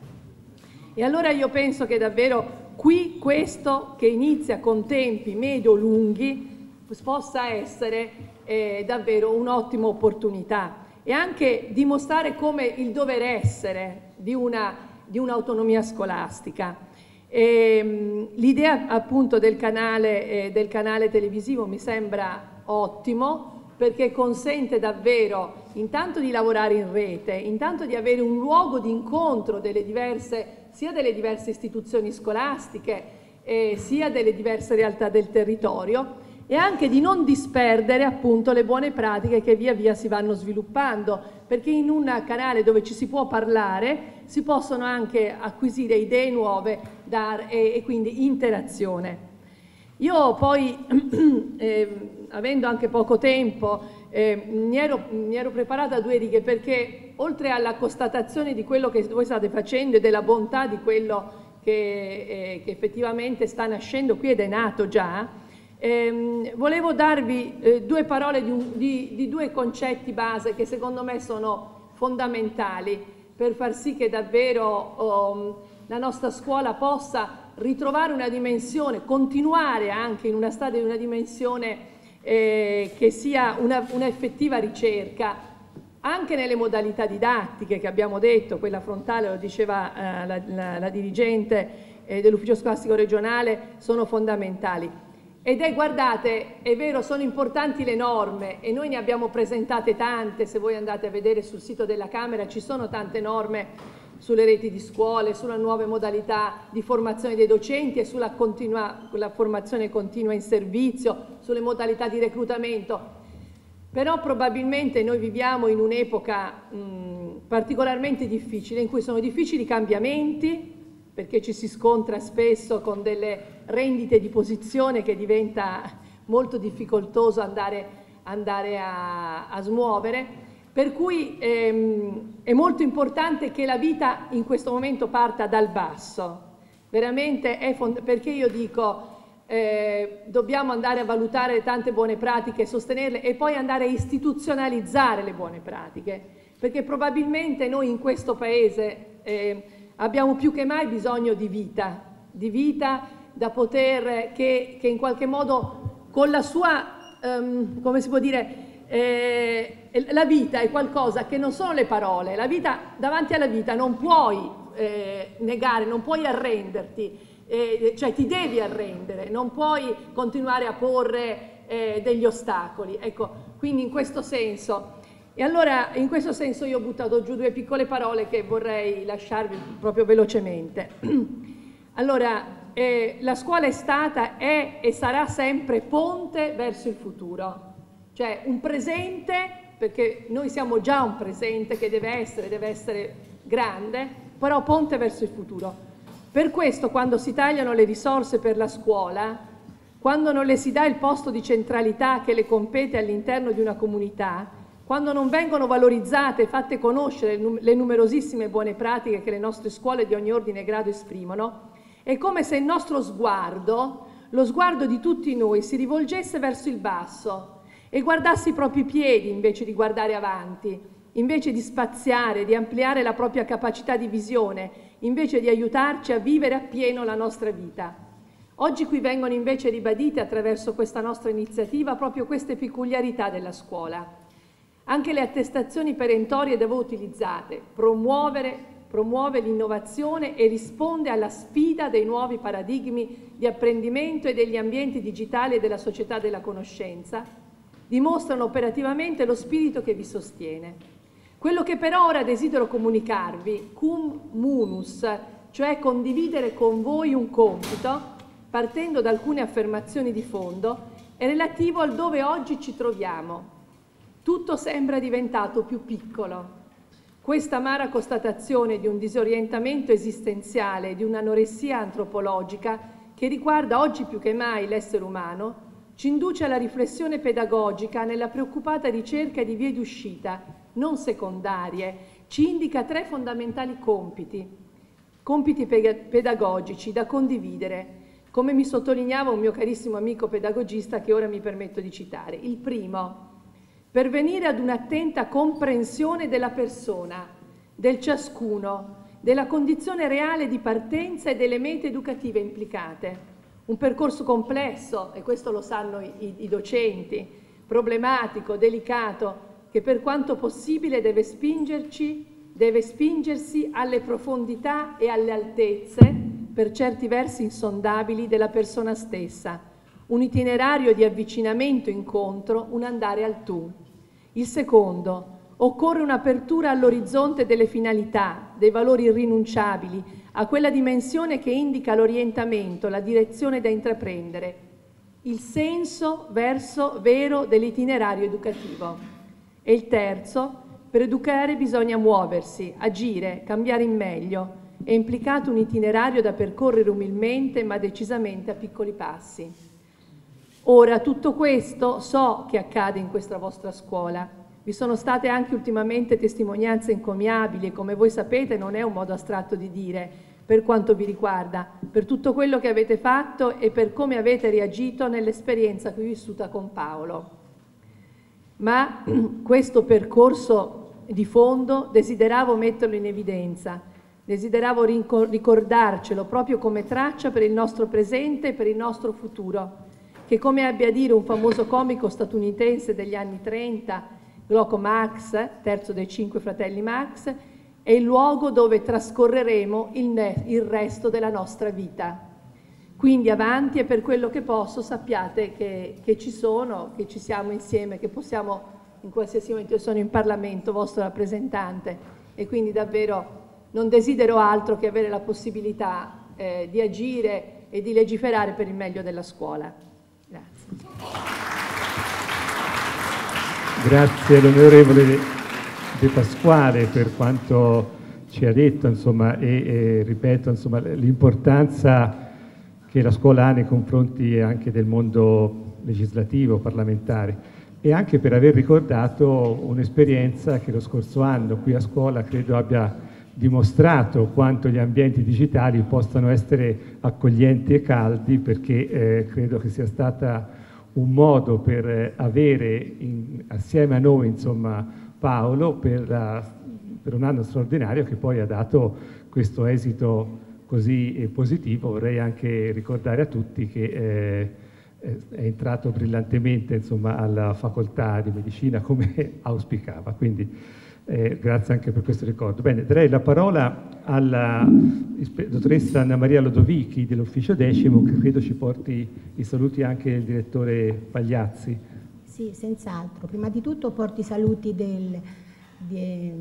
E allora io penso che davvero qui questo che inizia con tempi medio-lunghi possa essere eh, davvero un'ottima opportunità e anche dimostrare come il dover essere di, una, di un'autonomia scolastica. Ehm, l'idea appunto del canale, eh, del canale televisivo mi sembra ottimo perché consente davvero intanto di lavorare in rete, intanto di avere un luogo di incontro delle diverse, sia delle diverse istituzioni scolastiche, eh, sia delle diverse realtà del territorio e anche di non disperdere appunto le buone pratiche che via via si vanno sviluppando, perché in un canale dove ci si può parlare si possono anche acquisire idee nuove dar, e, e quindi interazione. Io poi, eh, avendo anche poco tempo, eh, mi, ero, mi, ero, preparata due righe perché oltre alla constatazione di quello che voi state facendo e della bontà di quello che, eh, che effettivamente sta nascendo qui ed è nato già, Ehm, volevo darvi eh, due parole di, un, di, di, due concetti base che secondo me sono fondamentali per far sì che davvero um, la nostra scuola possa ritrovare una dimensione, continuare anche in una strada di una dimensione eh, che sia un'effettiva ricerca, anche nelle modalità didattiche che abbiamo detto, quella frontale, lo diceva eh, la, la, la, dirigente eh, dell'ufficio scolastico regionale, sono fondamentali. Ed è, guardate, è vero, sono importanti le norme e noi ne abbiamo presentate tante, se voi andate a vedere sul sito della Camera ci sono tante norme sulle reti di scuole, sulle nuove modalità di formazione dei docenti e sulla continua, formazione continua in servizio, sulle modalità di reclutamento. Però probabilmente noi viviamo in un'epoca particolarmente difficile, in cui sono difficili i cambiamenti, perché ci si scontra spesso con delle rendite di posizione che diventa molto difficoltoso andare, andare a, a, smuovere, per cui ehm, è molto importante che la vita in questo momento parta dal basso, veramente è perché io dico eh, dobbiamo andare a valutare tante buone pratiche, sostenerle e poi andare a istituzionalizzare le buone pratiche, perché probabilmente noi in questo Paese eh, abbiamo più che mai bisogno di vita, di vita da poter, che, che in qualche modo con la sua, um, come si può dire, eh, la vita è qualcosa che non sono le parole, la vita, davanti alla vita non puoi eh, negare, non puoi arrenderti, eh, cioè ti devi arrendere, non puoi continuare a porre eh, degli ostacoli. Ecco, quindi in questo senso e allora in questo senso io ho buttato giù due piccole parole che vorrei lasciarvi proprio velocemente. Allora, eh, la scuola è stata, è e sarà sempre ponte verso il futuro, cioè un presente, perché noi siamo già un presente che deve essere, deve essere grande, però ponte verso il futuro. Per questo quando si tagliano le risorse per la scuola, quando non le si dà il posto di centralità che le compete all'interno di una comunità, quando non vengono valorizzate e fatte conoscere le numerosissime buone pratiche che le nostre scuole di ogni ordine e grado esprimono, è come se il nostro sguardo, lo sguardo di tutti noi, si rivolgesse verso il basso e guardasse i propri piedi invece di guardare avanti, invece di spaziare, di ampliare la propria capacità di visione, invece di aiutarci a vivere appieno la nostra vita. Oggi qui vengono invece ribadite attraverso questa nostra iniziativa proprio queste peculiarità della scuola anche le attestazioni perentorie da voi utilizzate, promuove l'innovazione e risponde alla sfida dei nuovi paradigmi di apprendimento e degli ambienti digitali e della società della conoscenza, dimostrano operativamente lo spirito che vi sostiene. Quello che per ora desidero comunicarvi, cum munus, cioè condividere con voi un compito, partendo da alcune affermazioni di fondo, è relativo al dove oggi ci troviamo, tutto sembra diventato più piccolo. Questa amara constatazione di un disorientamento esistenziale, di un'anoressia antropologica che riguarda oggi più che mai l'essere umano, ci induce alla riflessione pedagogica nella preoccupata ricerca di vie d'uscita, non secondarie, ci indica tre fondamentali compiti, compiti pedagogici da condividere, come mi sottolineava un mio carissimo amico pedagogista che ora mi permetto di citare. Il primo, per venire ad un'attenta comprensione della persona, del ciascuno, della condizione reale di partenza e delle mete educative implicate. Un percorso complesso, e questo lo sanno i, i docenti, problematico, delicato, che per quanto possibile deve spingerci, deve spingersi alle profondità e alle altezze, per certi versi insondabili, della persona stessa. Un itinerario di avvicinamento, incontro, un andare al tu. Il secondo, occorre un'apertura all'orizzonte delle finalità, dei valori irrinunciabili, a quella dimensione che indica l'orientamento, la direzione da intraprendere, il senso verso vero dell'itinerario educativo. E il terzo, per educare bisogna muoversi, agire, cambiare in meglio. È implicato un itinerario da percorrere umilmente ma decisamente a piccoli passi. Ora, tutto questo so che accade in questa vostra scuola. Vi sono state anche ultimamente testimonianze encomiabili e come voi sapete non è un modo astratto di dire per quanto vi riguarda, per tutto quello che avete fatto e per come avete reagito nell'esperienza ho vissuta con Paolo. Ma questo percorso di fondo desideravo metterlo in evidenza, desideravo ricordarcelo proprio come traccia per il nostro presente e per il nostro futuro, che come abbia a dire un famoso comico statunitense degli anni 30, Gloco Max, terzo dei cinque fratelli Max, è il luogo dove trascorreremo il, il resto della nostra vita. Quindi avanti e per quello che posso sappiate che, che, ci sono, che ci siamo insieme, che possiamo in qualsiasi momento, io sono in Parlamento, vostro rappresentante e quindi davvero non desidero altro che avere la possibilità eh, di agire e di legiferare per il meglio della scuola. Grazie. All'onorevole De Pasquale per quanto ci ha detto insomma, e, e ripeto l'importanza che la scuola ha nei confronti anche del mondo legislativo, parlamentare e anche per aver ricordato un'esperienza che lo scorso anno qui a scuola credo abbia dimostrato quanto gli ambienti digitali possano essere accoglienti e caldi perché eh, credo che sia stata un modo per avere in, assieme a noi insomma, Paolo per, la, per un anno straordinario che poi ha dato questo esito così eh, positivo, vorrei anche ricordare a tutti che eh, è entrato brillantemente insomma, alla facoltà di medicina come auspicava, quindi eh, grazie anche per questo ricordo. Bene, darei la parola alla dottoressa Anna Maria Lodovichi dell'ufficio decimo che credo ci porti i saluti anche del direttore Pagliazzi. Sì, senz'altro. Prima di tutto porti i saluti del di,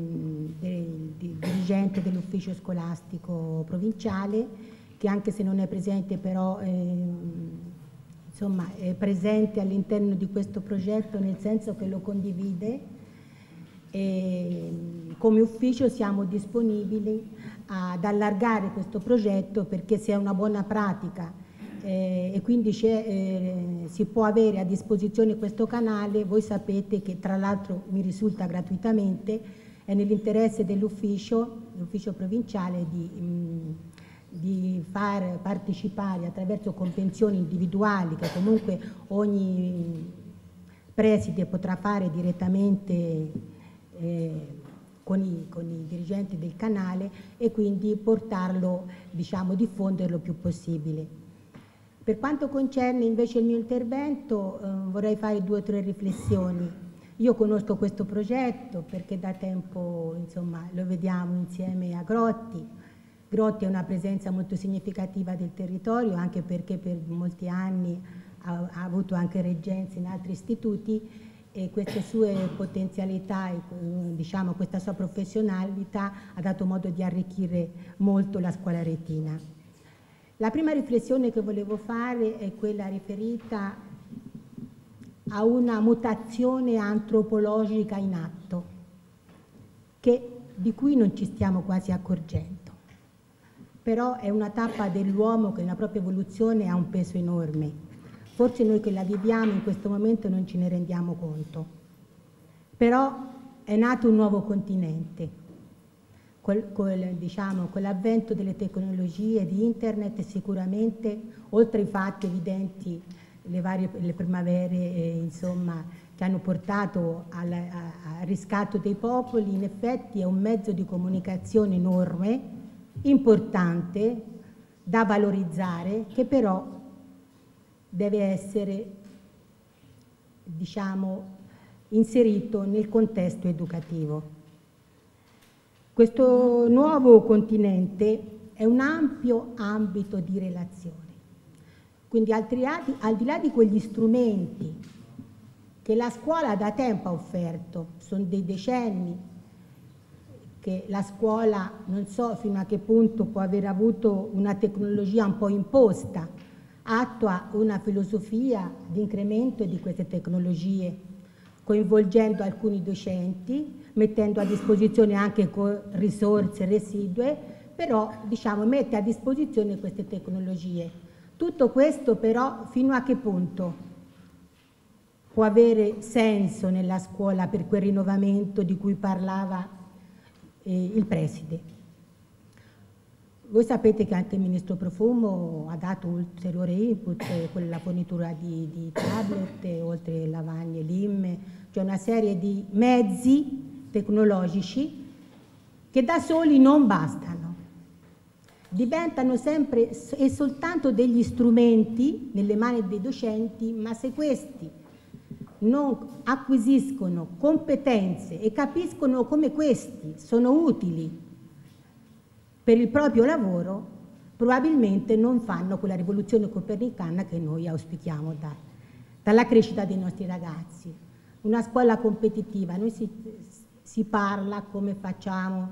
di, di dirigente dell'ufficio scolastico provinciale che anche se non è presente però eh, insomma, è presente all'interno di questo progetto nel senso che lo condivide e come ufficio siamo disponibili ad allargare questo progetto perché è una buona pratica eh, e quindi eh, si può avere a disposizione questo canale, voi sapete che tra l'altro mi risulta gratuitamente, è nell'interesse dell'ufficio, l'ufficio provinciale di, mh, mm, di far partecipare attraverso convenzioni individuali che comunque ogni preside potrà fare direttamente eh, con i, con i, dirigenti del canale e quindi portarlo, diciamo, diffonderlo il più possibile. Per quanto concerne invece il mio intervento eh, vorrei fare due o tre riflessioni. Io conosco questo progetto perché da tempo insomma, lo vediamo insieme a Grotti. Grotti è una presenza molto significativa del territorio anche perché per molti anni ha, ha avuto anche reggenze in altri istituti e queste sue potenzialità e diciamo, questa sua professionalità ha dato modo di arricchire molto la scuola retina. La prima riflessione che volevo fare è quella riferita a una mutazione antropologica in atto, che, di cui non ci stiamo quasi accorgendo. Però è una tappa dell'uomo che nella propria evoluzione ha un peso enorme. Forse noi che la viviamo in questo momento non ce ne rendiamo conto. Però è nato un nuovo continente, col, col, diciamo, con l'avvento delle tecnologie di internet sicuramente, oltre ai fatti evidenti, le varie le primavere eh, insomma, che hanno portato al, al riscatto dei popoli, in effetti è un mezzo di comunicazione enorme, importante, da valorizzare, che però deve essere diciamo, inserito nel contesto educativo. Questo nuovo continente è un ampio ambito di relazioni, quindi al di là di quegli strumenti che la scuola da tempo ha offerto, sono dei decenni che la scuola non so fino a che punto può aver avuto una tecnologia un po' imposta, attua una filosofia di incremento di queste tecnologie, coinvolgendo alcuni docenti, mettendo a disposizione anche risorse residue, però diciamo, mette a disposizione queste tecnologie. Tutto questo però fino a che punto può avere senso nella scuola per quel rinnovamento di cui parlava eh, il preside? Voi sapete che anche il Ministro Profumo ha dato ulteriore input con la fornitura di, di tablet, oltre lavagne, limme, cioè una serie di mezzi tecnologici che da soli non bastano. Diventano sempre e soltanto degli strumenti nelle mani dei docenti, ma se questi non acquisiscono competenze e capiscono come questi sono utili per il proprio lavoro, probabilmente non fanno quella rivoluzione copernicana che noi auspichiamo da, dalla crescita dei nostri ragazzi. Una scuola competitiva, noi si, si parla come facciamo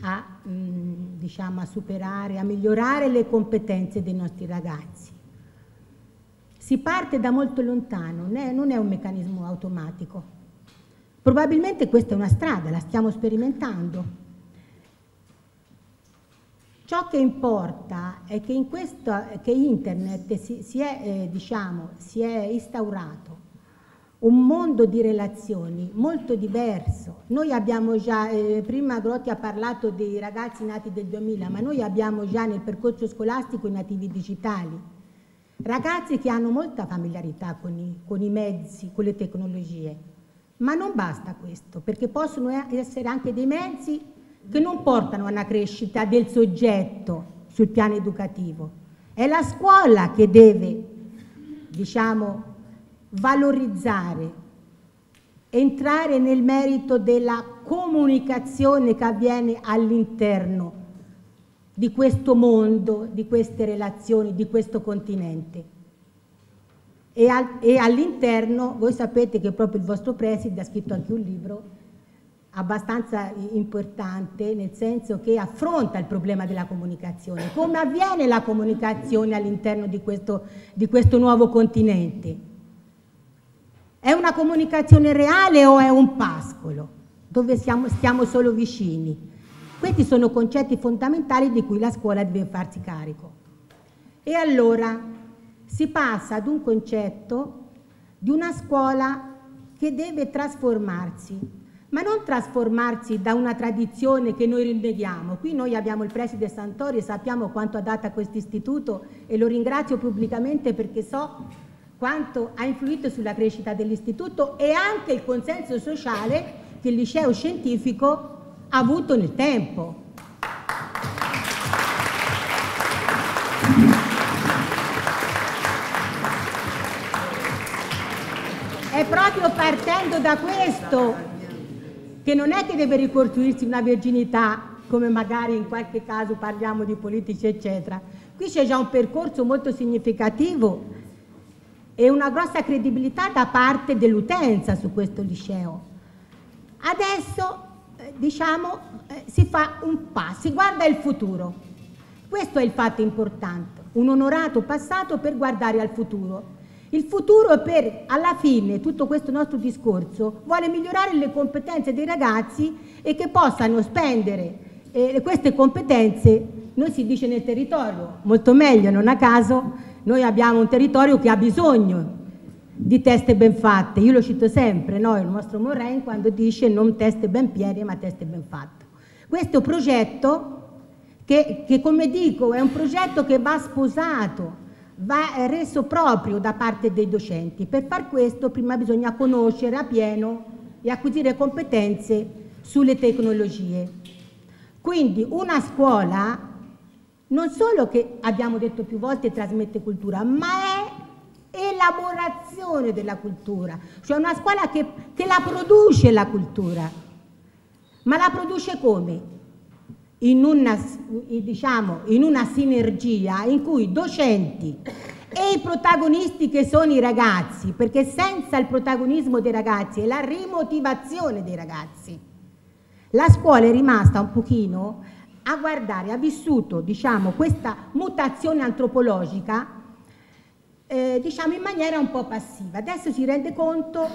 a, mh, mm, diciamo, a superare, a migliorare le competenze dei nostri ragazzi. Si parte da molto lontano, non è un meccanismo automatico. Probabilmente questa è una strada, la stiamo sperimentando. Ciò che importa è che, in questo, che internet si, si, è, eh, diciamo, si è instaurato un mondo di relazioni molto diverso. Noi abbiamo già, eh, prima Grotti ha parlato dei ragazzi nati del 2000, ma noi abbiamo già nel percorso scolastico i nativi digitali. Ragazzi che hanno molta familiarità con i, con i mezzi, con le tecnologie. Ma non basta questo, perché possono essere anche dei mezzi che non portano a una crescita del soggetto sul piano educativo. È la scuola che deve, diciamo, valorizzare, entrare nel merito della comunicazione che avviene all'interno di questo mondo, di queste relazioni, di questo continente. E, al, all'interno, voi sapete che proprio il vostro preside ha scritto anche un libro abbastanza importante nel senso che affronta il problema della comunicazione. Come avviene la comunicazione all'interno di di questo nuovo continente? È una comunicazione reale o è un pascolo dove siamo, stiamo solo vicini? Questi sono concetti fondamentali di cui la scuola deve farsi carico. E allora si passa ad un concetto di una scuola che deve trasformarsi ma non trasformarsi da una tradizione che noi rinneghiamo. Qui noi abbiamo il preside Santori e sappiamo quanto ha dato a questo istituto e lo ringrazio pubblicamente perché so quanto ha influito sulla crescita dell'istituto e anche il consenso sociale che il liceo scientifico ha avuto nel tempo. È proprio partendo da questo che non è che deve ricostruirsi una virginità, come magari in qualche caso parliamo di politici, eccetera. Qui c'è già un percorso molto significativo e una grossa credibilità da parte dell'utenza su questo liceo. Adesso, eh, diciamo, eh, si fa un passo, si guarda il futuro. Questo è il fatto importante, un onorato passato per guardare al futuro il futuro per, alla fine, tutto questo nostro discorso vuole migliorare le competenze dei ragazzi e che possano spendere eh, queste competenze, noi si dice nel territorio, molto meglio, non a caso noi abbiamo un territorio che ha bisogno di teste ben fatte, io lo cito sempre, no? il nostro Morren quando dice non teste ben piede ma teste ben fatte. Questo progetto che, che come dico è un progetto che va sposato va reso proprio da parte dei docenti. Per far questo prima bisogna conoscere a pieno e acquisire competenze sulle tecnologie. Quindi una scuola non solo che abbiamo detto più volte trasmette cultura, ma è elaborazione della cultura, cioè una scuola che, che la produce la cultura. Ma la produce come? In una, diciamo, in una sinergia in cui docenti e i protagonisti che sono i ragazzi, perché senza il protagonismo dei ragazzi e la rimotivazione dei ragazzi, la scuola è rimasta un pochino a guardare, ha vissuto diciamo, questa mutazione antropologica eh, diciamo in maniera un po' passiva. Adesso si rende conto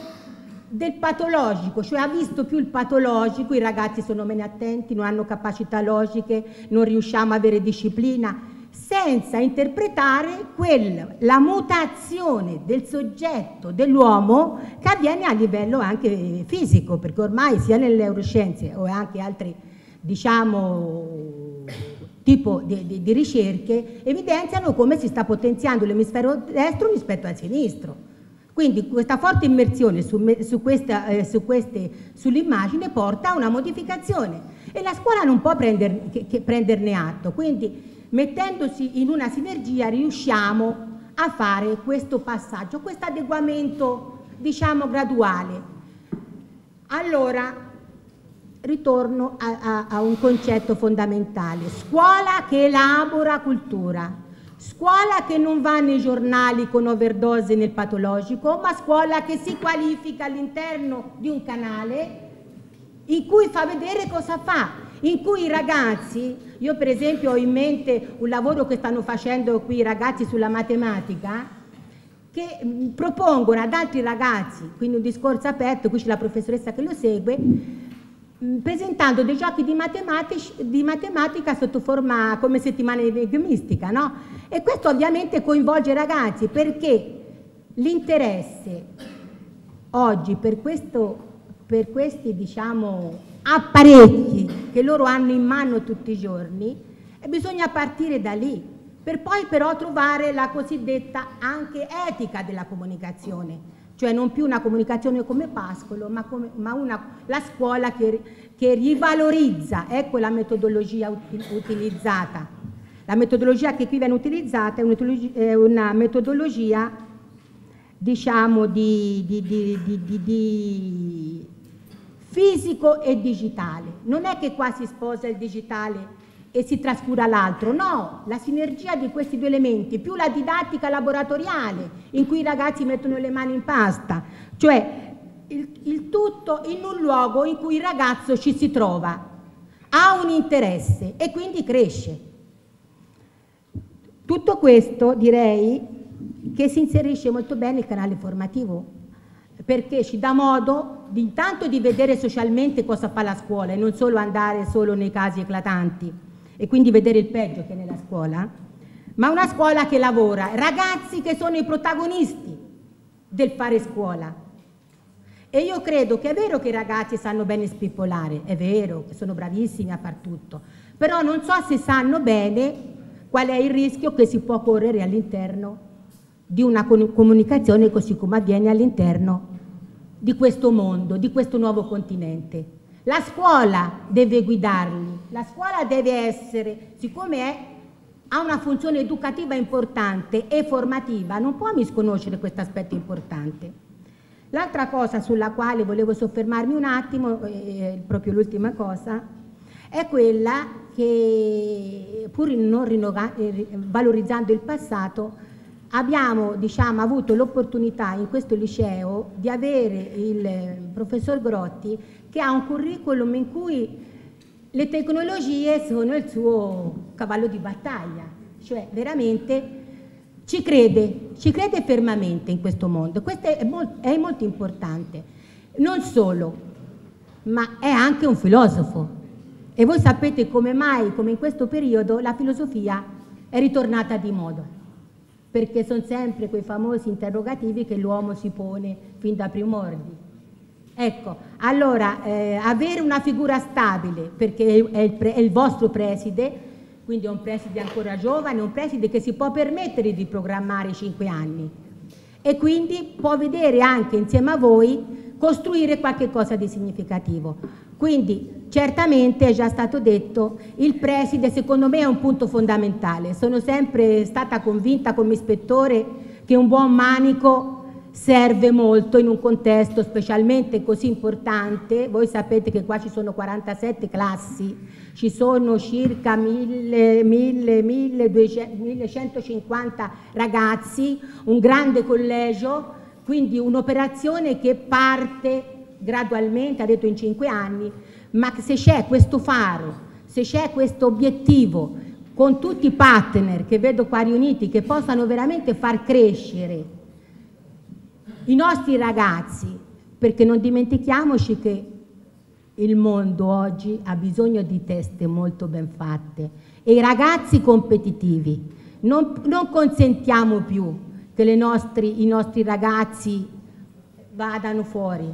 del patologico, cioè ha visto più il patologico, i ragazzi sono meno attenti, non hanno capacità logiche, non riusciamo a avere disciplina, senza interpretare quel, la mutazione del soggetto, dell'uomo, che avviene a livello anche fisico, perché ormai sia nelle neuroscienze o anche altri, diciamo, tipo di, di, di ricerche, evidenziano come si sta potenziando l'emisfero destro rispetto al sinistro. Quindi questa forte immersione su, su questa, eh, su sull'immagine porta a una modificazione e la scuola non può prender, che, che prenderne atto. Quindi mettendosi in una sinergia riusciamo a fare questo passaggio, questo adeguamento diciamo graduale. Allora, ritorno a, a, a, un concetto fondamentale, scuola che elabora cultura, scuola che non va nei giornali con overdose nel patologico, ma scuola che si qualifica all'interno di un canale in cui fa vedere cosa fa, in cui i ragazzi, io per esempio ho in mente un lavoro che stanno facendo qui i ragazzi sulla matematica, che mm, propongono ad altri ragazzi, quindi un discorso aperto, qui c'è la professoressa che lo segue, presentando dei giochi di, di matematica sotto forma come settimana enigmistica, no? E questo ovviamente coinvolge i ragazzi perché l'interesse oggi per, questo, per questi diciamo apparecchi che loro hanno in mano tutti i giorni e bisogna partire da lì per poi però trovare la cosiddetta anche etica della comunicazione, cioè non più una comunicazione come pascolo, ma, come, ma una, la scuola che, che, rivalorizza, ecco la metodologia utilizzata. La metodologia che qui viene utilizzata è una metodologia, diciamo, di, di, di, di fisico e digitale. Non è che qua si sposa il digitale e si trascura l'altro, no, la sinergia di questi due elementi, più la didattica laboratoriale in cui i ragazzi mettono le mani in pasta, cioè il, il tutto in un luogo in cui il ragazzo ci si trova, ha un interesse e quindi cresce. Tutto questo direi che si inserisce molto bene il canale formativo perché ci dà modo di, intanto di vedere socialmente cosa fa la scuola e non solo andare solo nei casi eclatanti e quindi vedere il peggio che è nella scuola, ma una scuola che lavora, ragazzi che sono i protagonisti del fare scuola. E io credo che è vero che i ragazzi sanno bene spippolare, è vero sono bravissimi a far tutto, però non so se sanno bene qual è il rischio che si può correre all'interno di una comunicazione così come avviene all'interno di questo mondo, di questo nuovo continente. La scuola deve guidarli, la scuola deve essere, siccome è, ha una funzione educativa importante e formativa, non può misconoscere questo aspetto importante. L'altra cosa sulla quale volevo soffermarmi un attimo, eh, proprio l'ultima cosa, è quella che pur non eh, valorizzando il passato, abbiamo diciamo, avuto l'opportunità in questo liceo di avere il professor Grotti che ha un curriculum in cui le tecnologie sono il suo cavallo di battaglia, cioè veramente ci crede, ci crede fermamente in questo mondo, questo è, molt, è molto importante. Non solo, ma è anche un filosofo. E voi sapete come mai, come in questo periodo, la filosofia è ritornata di moda perché sono sempre quei famosi interrogativi che l'uomo si pone fin da primordi. Ecco, allora eh, avere una figura stabile, perché è il, pre, è il, vostro preside, quindi è un preside ancora giovane, un preside che si può permettere di programmare cinque anni e quindi può vedere anche insieme a voi costruire qualche cosa di significativo. Quindi certamente è già stato detto, il preside secondo me è un punto fondamentale. Sono sempre stata convinta come ispettore che un buon manico serve molto in un contesto specialmente così importante. Voi sapete che qua ci sono 47 classi, ci sono circa 1000, 1000, 1150 ragazzi, un grande collegio, quindi un'operazione che parte gradualmente, ha detto in cinque anni, ma se c'è questo faro, se c'è questo obiettivo con tutti i partner che vedo qua riuniti che possano veramente far crescere i nostri ragazzi, perché non dimentichiamoci che il mondo oggi ha bisogno di teste molto ben fatte e i ragazzi competitivi. Non, non consentiamo più che nostri, i nostri ragazzi vadano fuori.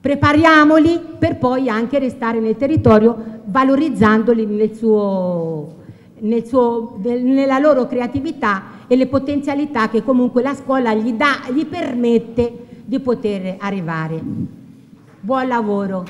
Prepariamoli per poi anche restare nel territorio valorizzandoli nel suo, nel suo, nella loro creatività e le potenzialità che comunque la scuola gli, dà, gli permette di poter arrivare. Buon lavoro.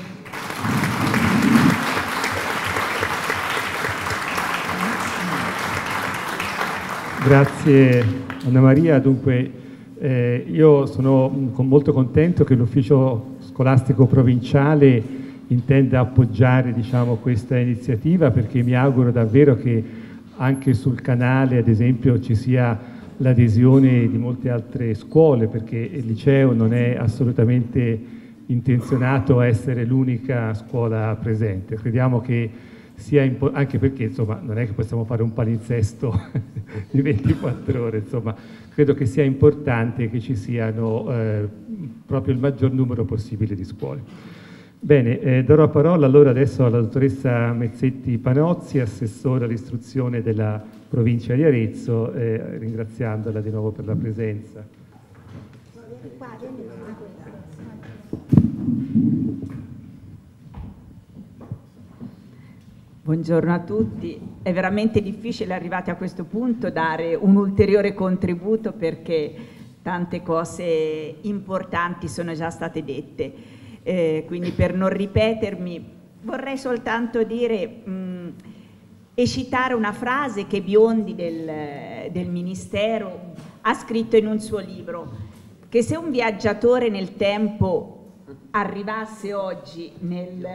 Grazie Anna Maria, dunque eh, io sono molto contento che l'ufficio scolastico provinciale intenda appoggiare diciamo, questa iniziativa perché mi auguro davvero che anche sul canale ad esempio ci sia l'adesione di molte altre scuole perché il liceo non è assolutamente intenzionato a essere l'unica scuola presente. Crediamo che sia anche perché insomma non è che possiamo fare un palinsesto di 24 ore, insomma credo che sia importante che ci siano eh, proprio il maggior numero possibile di scuole. Bene, eh, darò parola allora adesso alla dottoressa Mezzetti Panozzi, assessore all'istruzione della provincia di Arezzo, eh, ringraziandola di nuovo per la presenza. Buongiorno a tutti, è veramente difficile arrivati a questo punto dare un ulteriore contributo perché tante cose importanti sono già state dette, eh, quindi per non ripetermi vorrei soltanto dire mh, e citare una frase che Biondi del, del Ministero ha scritto in un suo libro, che se un viaggiatore nel tempo arrivasse oggi nel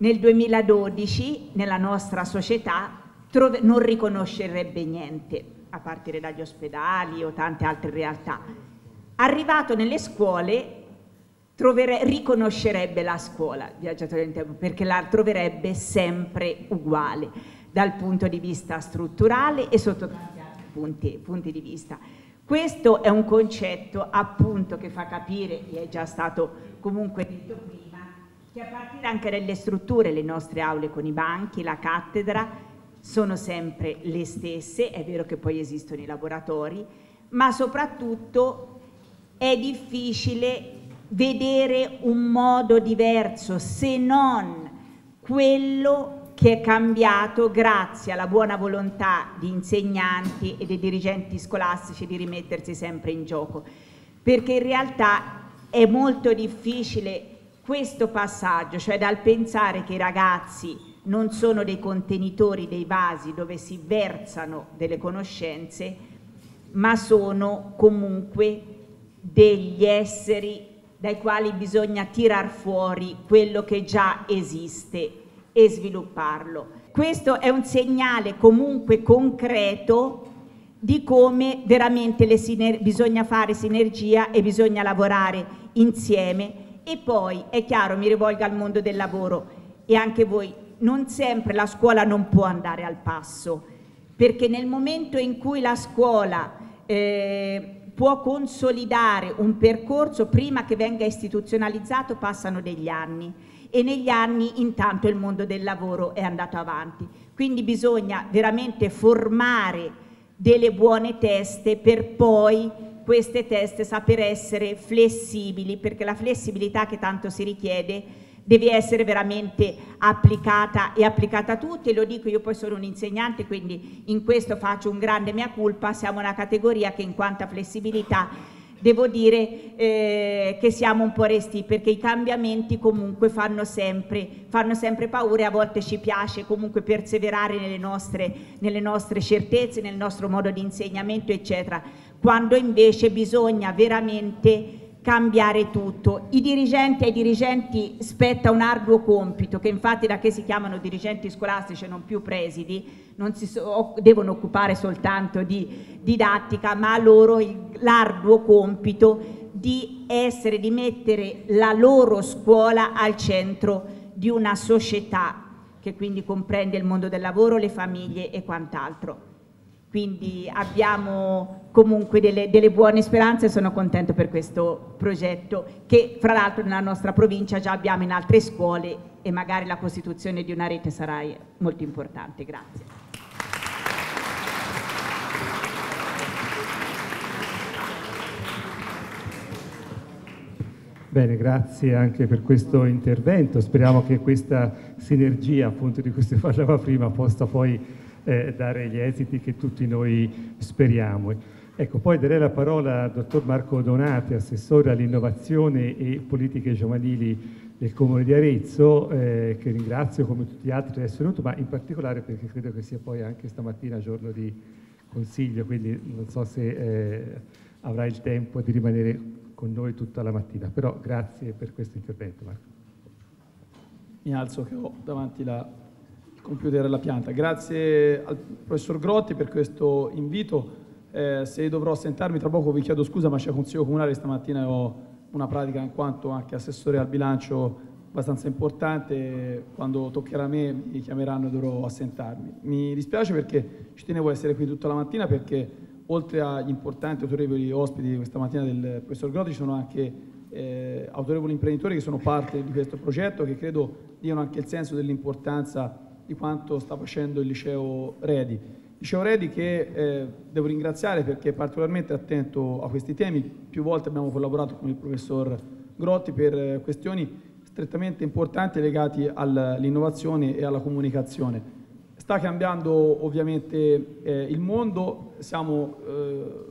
nel 2012 nella nostra società trove, non riconoscerebbe niente, a partire dagli ospedali o tante altre realtà. Arrivato nelle scuole trovere, riconoscerebbe la scuola, viaggiatore nel tempo, perché la troverebbe sempre uguale dal punto di vista strutturale e sotto tanti altri punti, punti di vista. Questo è un concetto appunto che fa capire, e è già stato comunque detto prima, che a partire anche dalle strutture, le nostre aule con i banchi, la cattedra, sono sempre le stesse, è vero che poi esistono i laboratori, ma soprattutto è difficile vedere un modo diverso se non quello che è cambiato grazie alla buona volontà di insegnanti e dei dirigenti scolastici di rimettersi sempre in gioco, perché in realtà è molto difficile questo passaggio, cioè dal pensare che i ragazzi non sono dei contenitori, dei vasi dove si versano delle conoscenze, ma sono comunque degli esseri dai quali bisogna tirar fuori quello che già esiste e svilupparlo. Questo è un segnale comunque concreto di come veramente bisogna fare sinergia e bisogna lavorare insieme e poi, è chiaro, mi rivolgo al mondo del lavoro e anche voi, non sempre la scuola non può andare al passo, perché nel momento in cui la scuola eh, può consolidare un percorso prima che venga istituzionalizzato passano degli anni e negli anni intanto il mondo del lavoro è andato avanti. Quindi bisogna veramente formare delle buone teste per poi queste teste saper essere flessibili, perché la flessibilità che tanto si richiede deve essere veramente applicata e applicata a tutti. Lo dico io poi sono un insegnante quindi in questo faccio un grande mea culpa, siamo una categoria che in quanto a flessibilità devo dire eh, che siamo un po' resti perché i cambiamenti comunque fanno sempre, fanno sempre paura e a volte ci piace comunque perseverare nelle nostre, nelle nostre certezze, nel nostro modo di insegnamento eccetera. Quando invece bisogna veramente cambiare tutto. I dirigenti ai dirigenti spetta un arduo compito, che infatti da che si chiamano dirigenti scolastici e non più presidi, non si so, devono occupare soltanto di didattica, ma a loro l'arduo compito di essere, di mettere la loro scuola al centro di una società che quindi comprende il mondo del lavoro, le famiglie e quant'altro. Quindi abbiamo comunque delle, delle, buone speranze e sono contento per questo progetto che fra l'altro nella nostra provincia già abbiamo in altre scuole e magari la costituzione di una rete sarà molto importante. Grazie. Bene, grazie anche per questo intervento. Speriamo che questa sinergia, appunto, di cui si parlava prima, possa poi eh, dare gli esiti che tutti noi speriamo. Ecco, poi darei la parola al dottor Marco Donati, assessore all'innovazione e politiche giovanili del Comune di Arezzo, eh, che ringrazio come tutti gli altri di essere venuto, ma in particolare perché credo che sia poi anche stamattina giorno di consiglio, quindi non so se eh, avrà il tempo di rimanere con noi tutta la mattina, però grazie per questo intervento Marco. Mi alzo che ho davanti la, il computer e la pianta. Grazie al professor Grotti per questo invito. Eh, se dovrò sentarmi tra poco vi chiedo scusa, ma c'è consiglio comunale stamattina ho una pratica in quanto anche assessore al bilancio abbastanza importante, quando toccherà a me mi chiameranno e dovrò assentarmi. Mi dispiace perché ci tenevo a essere qui tutta la mattina perché oltre agli importanti autorevoli ospiti questa mattina del professor Grotti, ci sono anche eh, autorevoli imprenditori che sono parte di questo progetto, che credo diano anche il senso dell'importanza di quanto sta facendo il liceo Redi. Liceo Redi che eh, devo ringraziare perché è particolarmente attento a questi temi, più volte abbiamo collaborato con il professor Grotti per eh, questioni strettamente importanti legate all'innovazione e alla comunicazione. Sta cambiando ovviamente eh, il mondo, siamo, eh,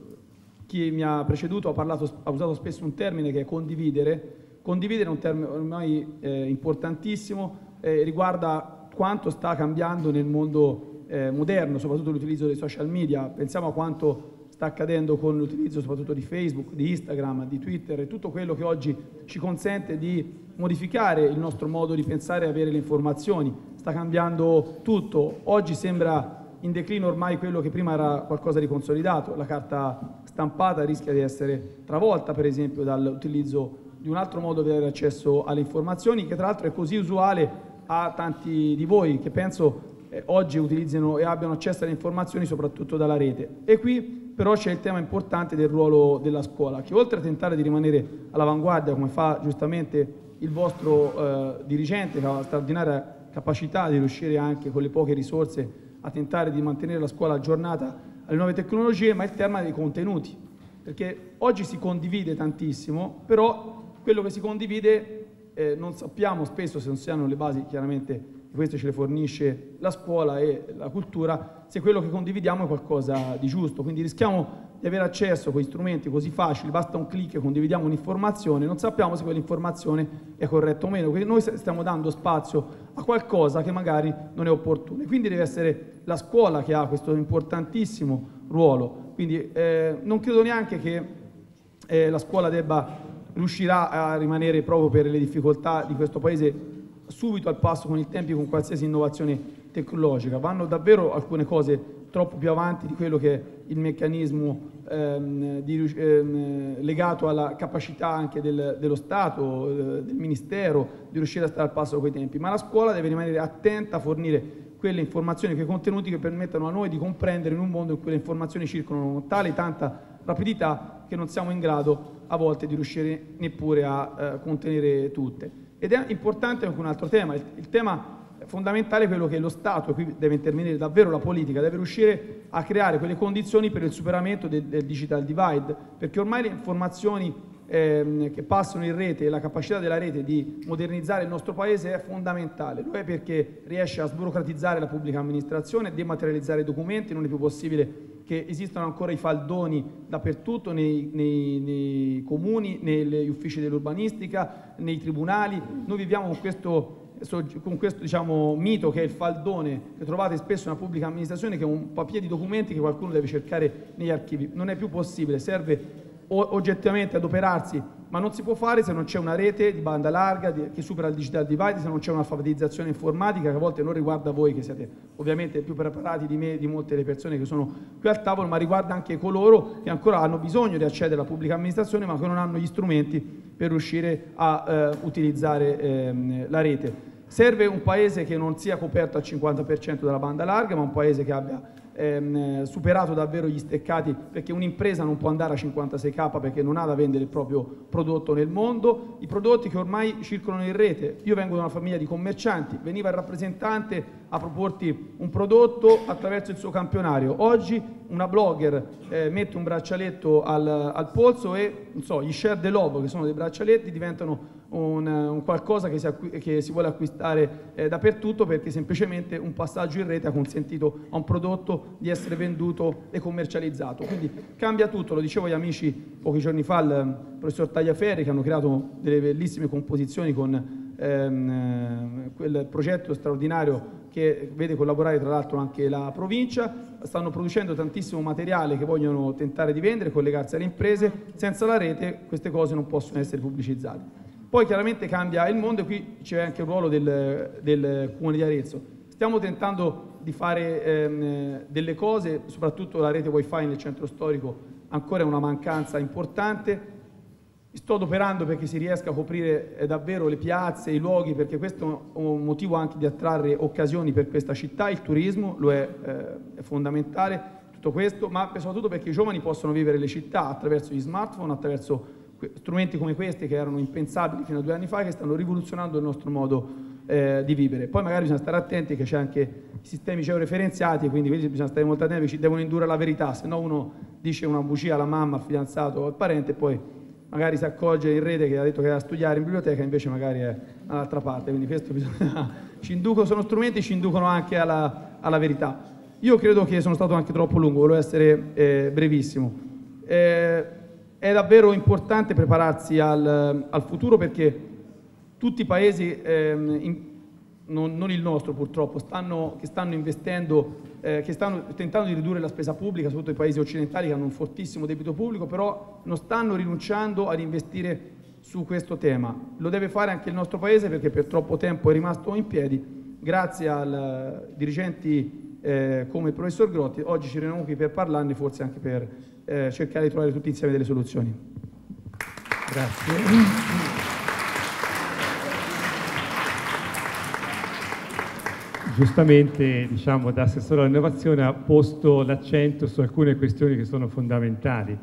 chi mi ha preceduto ha, parlato, ha, usato spesso un termine che è condividere, condividere è un termine ormai eh, importantissimo, eh, riguarda quanto sta cambiando nel mondo eh, moderno, soprattutto l'utilizzo dei social media, pensiamo a quanto sta accadendo con l'utilizzo soprattutto di Facebook, di Instagram, di Twitter e tutto quello che oggi ci consente di modificare il nostro modo di pensare e avere le informazioni. Sta cambiando tutto. Oggi sembra in declino ormai quello che prima era qualcosa di consolidato, la carta stampata rischia di essere travolta per esempio dall'utilizzo di un altro modo di avere accesso alle informazioni che tra l'altro è così usuale a tanti di voi che penso eh, oggi utilizzino e abbiano accesso alle informazioni soprattutto dalla rete. E qui però c'è il tema importante del ruolo della scuola che oltre a tentare di rimanere all'avanguardia come fa giustamente il vostro eh, dirigente che ha una straordinaria capacità di riuscire anche con le poche risorse a tentare di mantenere la scuola aggiornata alle nuove tecnologie, ma il tema dei contenuti, perché oggi si condivide tantissimo, però quello che si condivide eh, non sappiamo spesso se non si hanno le basi, chiaramente questo ce le fornisce la scuola e la cultura, se quello che condividiamo è qualcosa di giusto, quindi rischiamo di avere accesso a quei strumenti così facili, basta un clic e condividiamo un'informazione, non sappiamo se quell'informazione è corretta o meno, quindi noi stiamo dando spazio a qualcosa che magari non è opportuno. Quindi deve essere la scuola che ha questo importantissimo ruolo. Quindi eh, non credo neanche che eh, la scuola debba riuscirà a rimanere proprio per le difficoltà di questo Paese subito al passo con i tempi con qualsiasi innovazione tecnologica. Vanno davvero alcune cose troppo più avanti di quello che è il meccanismo ehm, di, ehm, legato alla capacità anche del, dello Stato, eh, del Ministero, di riuscire a stare al passo con i tempi. Ma la scuola deve rimanere attenta a fornire quelle informazioni, quei contenuti che permettano a noi di comprendere in un mondo in cui le informazioni circolano con tale tanta rapidità che non siamo in grado a volte di riuscire neppure a eh, contenere tutte. Ed è importante anche un altro tema, il, il tema fondamentale è quello che lo Stato, qui deve intervenire davvero la politica, deve riuscire a creare quelle condizioni per il superamento del, del digital divide, perché ormai le informazioni ehm, che passano in rete e la capacità della rete di modernizzare il nostro paese è fondamentale. Lo è perché riesce a sburocratizzare la pubblica amministrazione, dematerializzare i documenti, non è più possibile che esistano ancora i faldoni dappertutto, nei, nei, nei comuni, negli uffici dell'urbanistica, nei tribunali. Noi viviamo con questo con questo diciamo, mito che è il faldone che trovate spesso nella pubblica amministrazione, che è un papier di documenti che qualcuno deve cercare negli archivi. Non è più possibile, serve oggettivamente adoperarsi, ma non si può fare se non c'è una rete di banda larga di, che supera il digital divide, se non c'è un'alfabetizzazione informatica che a volte non riguarda voi che siete ovviamente più preparati di me e di molte delle persone che sono qui al tavolo, ma riguarda anche coloro che ancora hanno bisogno di accedere alla pubblica amministrazione ma che non hanno gli strumenti per riuscire a eh, utilizzare eh, la rete. Serve un paese che non sia coperto al 50% della banda larga, ma un paese che abbia ehm, superato davvero gli steccati perché un'impresa non può andare a 56k perché non ha da vendere il proprio prodotto nel mondo, i prodotti che ormai circolano in rete. Io vengo da una famiglia di commercianti, veniva il rappresentante a proporti un prodotto attraverso il suo campionario. Oggi una blogger eh, mette un braccialetto al, al polso e so, gli share de lobo, che sono dei braccialetti, diventano un, un qualcosa che si, che si, vuole acquistare eh, dappertutto perché semplicemente un passaggio in rete ha consentito a un prodotto di essere venduto e commercializzato. Quindi cambia tutto, lo dicevo agli amici pochi giorni fa, il professor Tagliaferri, che hanno creato delle bellissime composizioni con ehm, quel progetto straordinario che vede collaborare tra l'altro anche la provincia, stanno producendo tantissimo materiale che vogliono tentare di vendere, collegarsi alle imprese, senza la rete queste cose non possono essere pubblicizzate. Poi chiaramente cambia il mondo e qui c'è anche il ruolo del, del Comune di Arezzo. Stiamo tentando di fare ehm, delle cose, soprattutto la rete wifi nel centro storico ancora è una mancanza importante. Sto adoperando perché si riesca a coprire eh, davvero le piazze, i luoghi, perché questo è un motivo anche di attrarre occasioni per questa città. Il turismo lo è, eh, è fondamentale, tutto questo, ma soprattutto perché i giovani possono vivere le città attraverso gli smartphone, attraverso strumenti come questi che erano impensabili fino a due anni fa che stanno rivoluzionando il nostro modo eh, di vivere. Poi magari bisogna stare attenti che c'è anche i sistemi georeferenziati, quindi bisogna stare molto attenti, ci devono indurre la verità, se no uno dice una bugia alla mamma, al fidanzato o al parente poi magari si accorge in rete che ha detto che era a studiare in biblioteca, invece magari è dall'altra parte, quindi questo bisogna... ci inducono, sono strumenti, ci inducono anche alla, alla, verità. Io credo che sono stato anche troppo lungo, volevo essere eh, brevissimo. Eh, è davvero importante prepararsi al, al futuro perché tutti i paesi, ehm, in, non, non, il nostro purtroppo, stanno, che stanno investendo, eh, che stanno tentando di ridurre la spesa pubblica, soprattutto i paesi occidentali che hanno un fortissimo debito pubblico, però non stanno rinunciando ad investire su questo tema. Lo deve fare anche il nostro paese perché per troppo tempo è rimasto in piedi, grazie ai dirigenti eh, come il professor Grotti, oggi ci riuniamo qui per parlarne, forse anche per eh, cercare di trovare tutti insieme delle soluzioni. Grazie. Giustamente, diciamo, da Assessore all'innovazione ha posto l'accento su alcune questioni che sono fondamentali,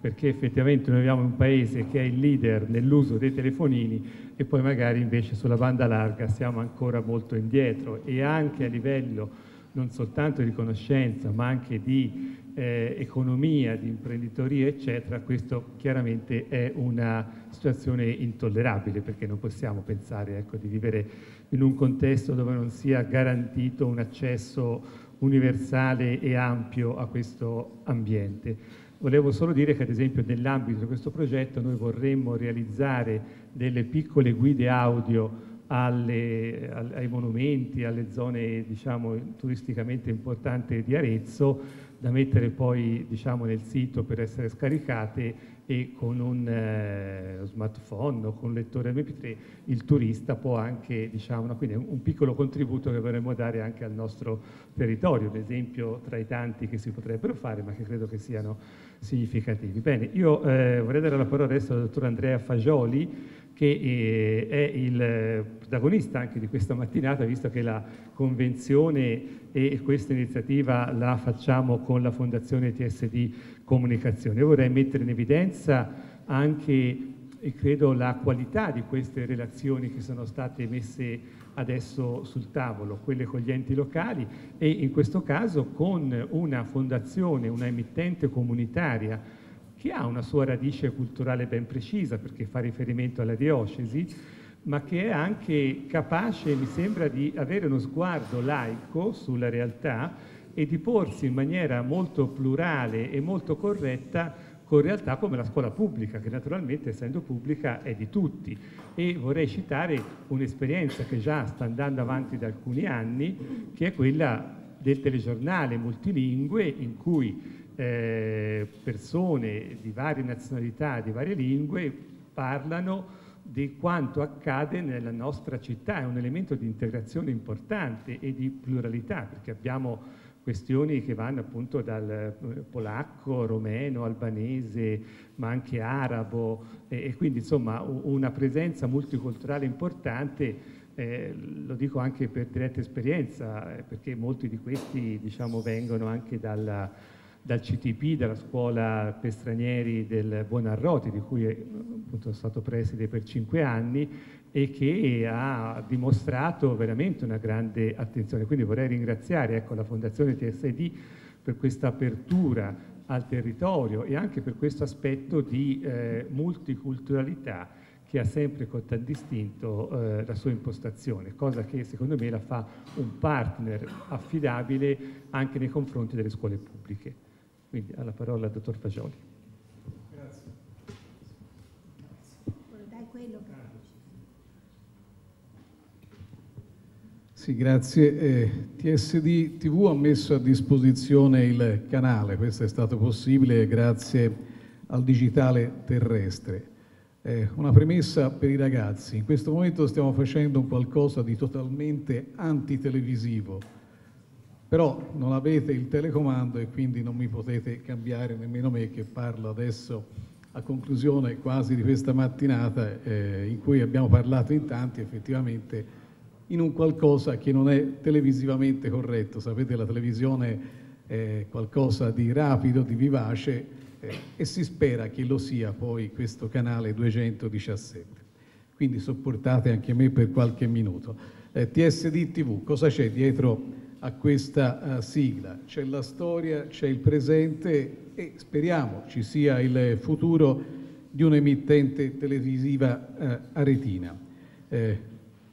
perché effettivamente noi abbiamo un paese che è il leader nell'uso dei telefonini e poi magari invece sulla banda larga siamo ancora molto indietro e anche a livello non soltanto di conoscenza ma anche di eh, economia, di imprenditoria, eccetera, questo chiaramente è una situazione intollerabile perché non possiamo pensare ecco, di vivere in un contesto dove non sia garantito un accesso universale e ampio a questo ambiente. Volevo solo dire che ad esempio nell'ambito di questo progetto noi vorremmo realizzare delle piccole guide audio alle, ai monumenti, alle zone diciamo, turisticamente importanti di Arezzo, da mettere poi diciamo, nel sito per essere scaricate e con un eh, smartphone o con un lettore MP3 il turista può anche, diciamo, quindi un piccolo contributo che vorremmo dare anche al nostro territorio, ad esempio tra i tanti che si potrebbero fare ma che credo che siano significativi. Bene, io eh, vorrei dare la parola adesso al dottor Andrea Fagioli che eh, è il protagonista anche di questa mattinata, visto che la convenzione e questa iniziativa la facciamo con la Fondazione TSD Comunicazione. Io vorrei mettere in evidenza anche, credo, la qualità di queste relazioni che sono state messe adesso sul tavolo, quelle con gli enti locali e in questo caso con una fondazione, una emittente comunitaria che ha una sua radice culturale ben precisa perché fa riferimento alla diocesi, ma che è anche capace, mi sembra, di avere uno sguardo laico sulla realtà e di porsi in maniera molto plurale e molto corretta con realtà come la scuola pubblica, che naturalmente essendo pubblica è di tutti. E vorrei citare un'esperienza che già sta andando avanti da alcuni anni, che è quella del telegiornale multilingue in cui eh, persone di varie nazionalità, di varie lingue parlano di quanto accade nella nostra città, è un elemento di integrazione importante e di pluralità, perché abbiamo questioni che vanno appunto dal eh, polacco, romeno, albanese, ma anche arabo e, e quindi insomma una presenza multiculturale importante eh, lo dico anche per diretta esperienza, eh, perché molti di questi diciamo, vengono anche dalla, dal CTP, dalla scuola per stranieri del Buonarroti, di cui appunto, sono stato preside per cinque anni e che ha dimostrato veramente una grande attenzione. Quindi vorrei ringraziare ecco, la Fondazione TSD per questa apertura al territorio e anche per questo aspetto di eh, multiculturalità che ha sempre contraddistinto eh, la sua impostazione, cosa che secondo me la fa un partner affidabile anche nei confronti delle scuole pubbliche. Quindi alla parola al dottor Fagioli. Sì, grazie. Eh, TSD TV ha messo a disposizione il canale, questo è stato possibile grazie al digitale terrestre. Eh, una premessa per i ragazzi, in questo momento stiamo facendo qualcosa di totalmente antitelevisivo, però non avete il telecomando e quindi non mi potete cambiare nemmeno me che parlo adesso a conclusione quasi di questa mattinata eh, in cui abbiamo parlato in tanti effettivamente in un qualcosa che non è televisivamente corretto. Sapete, la televisione è qualcosa di rapido, di vivace eh, e si spera che lo sia poi questo canale 217. Quindi sopportate anche me per qualche minuto. Eh, TSD TV, cosa c'è dietro a questa uh, sigla? C'è la storia, c'è il presente e speriamo ci sia il futuro di un'emittente televisiva uh, aretina. Eh,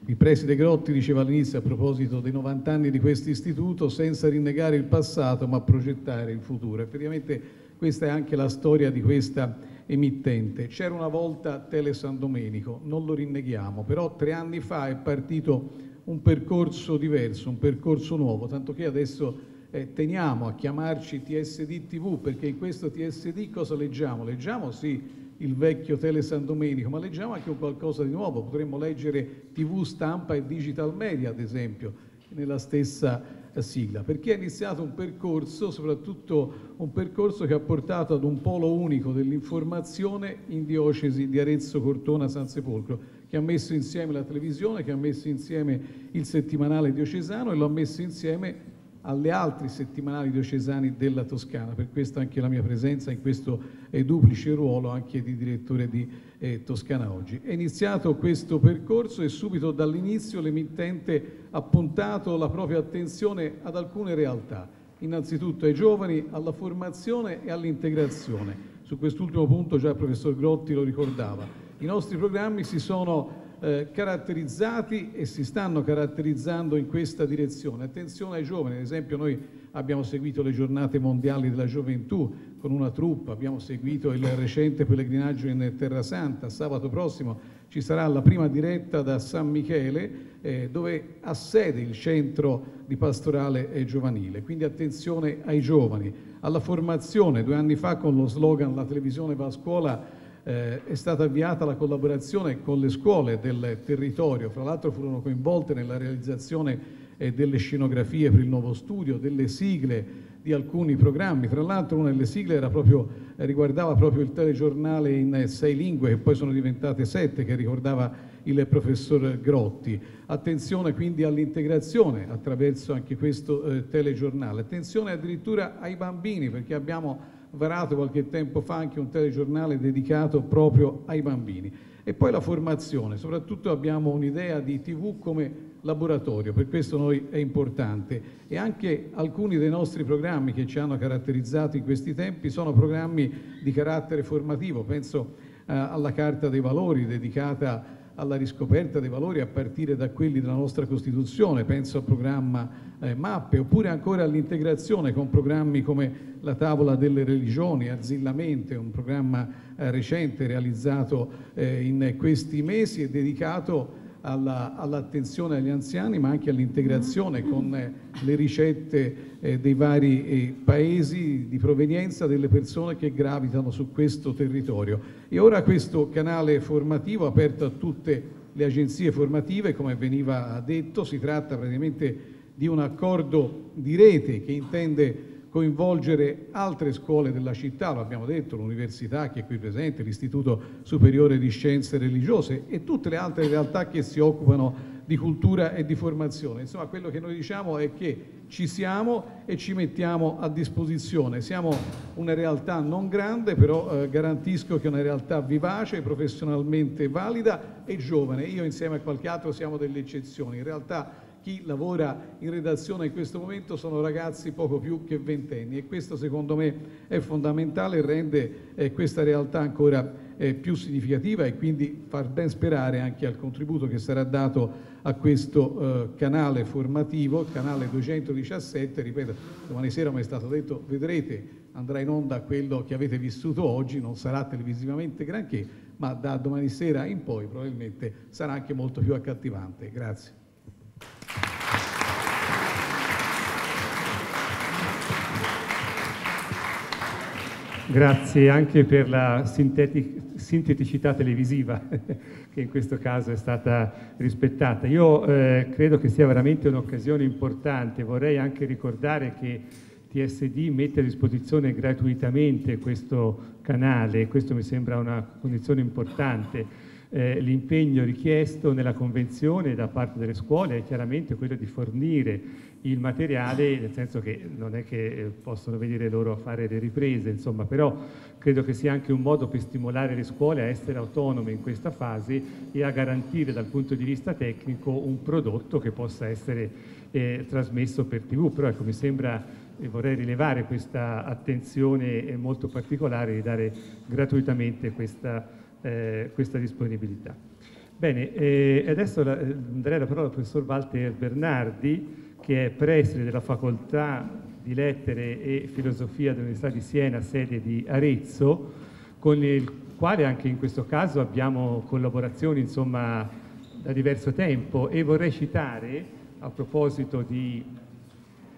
il preside Grotti diceva all'inizio a proposito dei 90 anni di questo istituto, senza rinnegare il passato ma progettare il futuro. Effettivamente questa è anche la storia di questa emittente. C'era una volta Tele San Domenico, non lo rinneghiamo, però tre anni fa è partito un percorso diverso, un percorso nuovo, tanto che adesso eh, teniamo a chiamarci TSD TV, perché in questo TSD cosa leggiamo? Leggiamo sì il vecchio Tele San Domenico, ma leggiamo anche un qualcosa di nuovo, potremmo leggere TV, stampa e digital media, ad esempio, nella stessa eh, sigla, perché è iniziato un percorso, soprattutto un percorso che ha portato ad un polo unico dell'informazione in diocesi di Arezzo, Cortona, San Sepolcro, che ha messo insieme la televisione, che ha messo insieme il settimanale diocesano e lo ha messo insieme alle altri settimanali diocesani della Toscana, per questo anche la mia presenza in questo eh, duplice ruolo anche di direttore di eh, Toscana Oggi. È iniziato questo percorso e subito dall'inizio l'emittente ha puntato la propria attenzione ad alcune realtà, innanzitutto ai giovani, alla formazione e all'integrazione. Su quest'ultimo punto già il professor Grotti lo ricordava. I nostri programmi si sono eh, caratterizzati e si stanno caratterizzando in questa direzione. Attenzione ai giovani, ad esempio noi abbiamo seguito le giornate mondiali della gioventù con una truppa, abbiamo seguito il recente pellegrinaggio in Terra Santa, sabato prossimo ci sarà la prima diretta da San Michele eh, dove ha sede il centro di pastorale eh, giovanile, quindi attenzione ai giovani, alla formazione, due anni fa con lo slogan La televisione va a scuola eh, è stata avviata la collaborazione con le scuole del territorio, fra l'altro furono coinvolte nella realizzazione eh, delle scenografie per il nuovo studio, delle sigle di alcuni programmi, tra l'altro una delle sigle proprio, eh, riguardava proprio il telegiornale in sei lingue che poi sono diventate sette che ricordava il professor Grotti. Attenzione quindi all'integrazione attraverso anche questo eh, telegiornale, attenzione addirittura ai bambini perché abbiamo varato qualche tempo fa anche un telegiornale dedicato proprio ai bambini. E poi la formazione, soprattutto abbiamo un'idea di TV come laboratorio, per questo noi è importante e anche alcuni dei nostri programmi che ci hanno caratterizzato in questi tempi sono programmi di carattere formativo, penso eh, alla Carta dei Valori dedicata alla riscoperta dei valori a partire da quelli della nostra Costituzione, penso al programma eh, Mappe, oppure ancora all'integrazione con programmi come la Tavola delle Religioni, Arzillamente, un programma eh, recente realizzato eh, in questi mesi e dedicato alla, all'attenzione agli anziani, ma anche all'integrazione con eh, le ricette eh, dei vari eh, paesi di provenienza delle persone che gravitano su questo territorio. E ora questo canale formativo aperto a tutte le agenzie formative, come veniva detto, si tratta praticamente di un accordo di rete che intende coinvolgere altre scuole della città, lo abbiamo detto, l'università che è qui presente, l'Istituto Superiore di Scienze Religiose e tutte le altre realtà che si occupano di cultura e di formazione. Insomma, quello che noi diciamo è che ci siamo e ci mettiamo a disposizione. Siamo una realtà non grande, però eh, garantisco che è una realtà vivace, professionalmente valida e giovane. Io insieme a qualche altro siamo delle eccezioni. In realtà chi lavora in redazione in questo momento sono ragazzi poco più che ventenni e questo secondo me è fondamentale e rende eh, questa realtà ancora eh, più significativa e quindi far ben sperare anche al contributo che sarà dato a questo eh, canale formativo, canale 217, ripeto, domani sera mi è stato detto, vedrete, andrà in onda quello che avete vissuto oggi, non sarà televisivamente granché, ma da domani sera in poi probabilmente sarà anche molto più accattivante. Grazie. Grazie anche per la sinteticità televisiva che in questo caso è stata rispettata. Io eh, credo che sia veramente un'occasione importante. Vorrei anche ricordare che TSD mette a disposizione gratuitamente questo canale, questo mi sembra una condizione importante. Eh, l'impegno richiesto nella Convenzione da parte delle scuole è chiaramente quello di fornire il materiale, nel senso che non è che eh, possono venire loro a fare le riprese, insomma, però credo che sia anche un modo per stimolare le scuole a essere autonome in questa fase e a garantire dal punto di vista tecnico un prodotto che possa essere eh, trasmesso per TV. Però ecco, mi sembra e vorrei rilevare questa attenzione eh, molto particolare di dare gratuitamente questa, eh, questa disponibilità. Bene, eh, adesso la, eh, darei la parola al professor Walter Bernardi, che è preside della facoltà di lettere e filosofia dell'Università di Siena, sede di Arezzo, con il quale anche in questo caso abbiamo collaborazioni insomma, da diverso tempo. E vorrei citare a proposito di,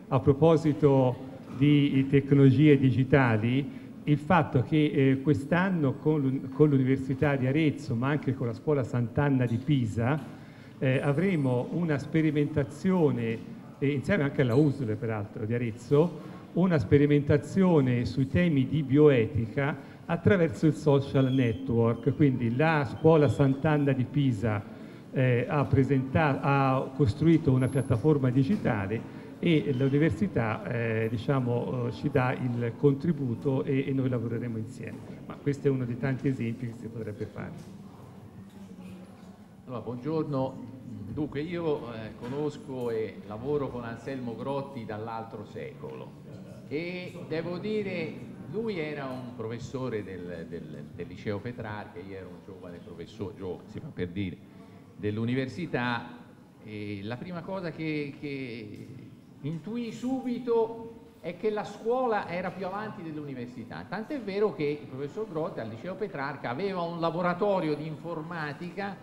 a proposito di tecnologie digitali il fatto che eh, quest'anno con l'Università di Arezzo ma anche con la scuola Sant'Anna di Pisa eh, avremo una sperimentazione e insieme anche alla USL peraltro di Arezzo, una sperimentazione sui temi di bioetica attraverso il social network. Quindi la scuola Sant'Anna di Pisa eh, ha, ha, costruito una piattaforma digitale e l'università eh, diciamo, eh, ci dà il contributo e, e noi lavoreremo insieme. Ma questo è uno dei tanti esempi che si potrebbe fare. Allora, buongiorno, Dunque io eh, conosco e lavoro con Anselmo Grotti dall'altro secolo e devo dire lui era un professore del, del, del liceo Petrarca, io ero un giovane professore, giovane si fa per dire, dell'università. E la prima cosa che, che intuì subito è che la scuola era più avanti dell'università, tant'è vero che il professor Grotti al liceo Petrarca aveva un laboratorio di informatica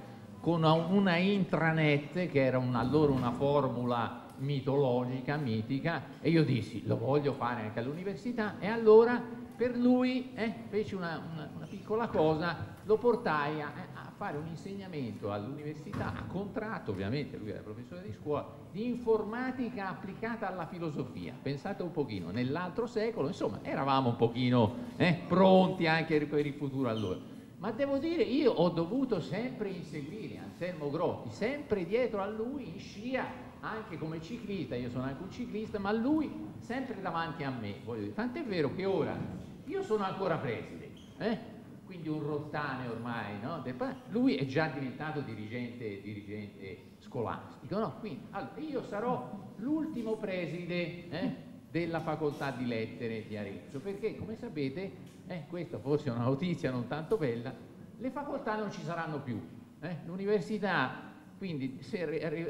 con una intranet che era una, allora una formula mitologica, mitica, e io dissi lo voglio fare anche all'università e allora per lui eh, feci una, una, una, piccola cosa, lo portai a, a fare un insegnamento all'università, a contratto ovviamente, lui era professore di scuola, di informatica applicata alla filosofia. Pensate un pochino, nell'altro secolo, insomma, eravamo un pochino eh, pronti anche per il futuro allora ma devo dire io ho dovuto sempre inseguire Anselmo Grotti, sempre dietro a lui in scia, anche come ciclista, io sono anche un ciclista, ma lui sempre davanti a me. Tant'è vero che ora io sono ancora preside, eh? quindi un rottane ormai, no? lui è già diventato dirigente, dirigente scolastico, no? quindi, allora, io sarò l'ultimo preside eh? Della facoltà di lettere di Arezzo, perché come sapete eh, questa forse è una notizia non tanto bella, le facoltà non ci saranno più. Eh? L'università, quindi se,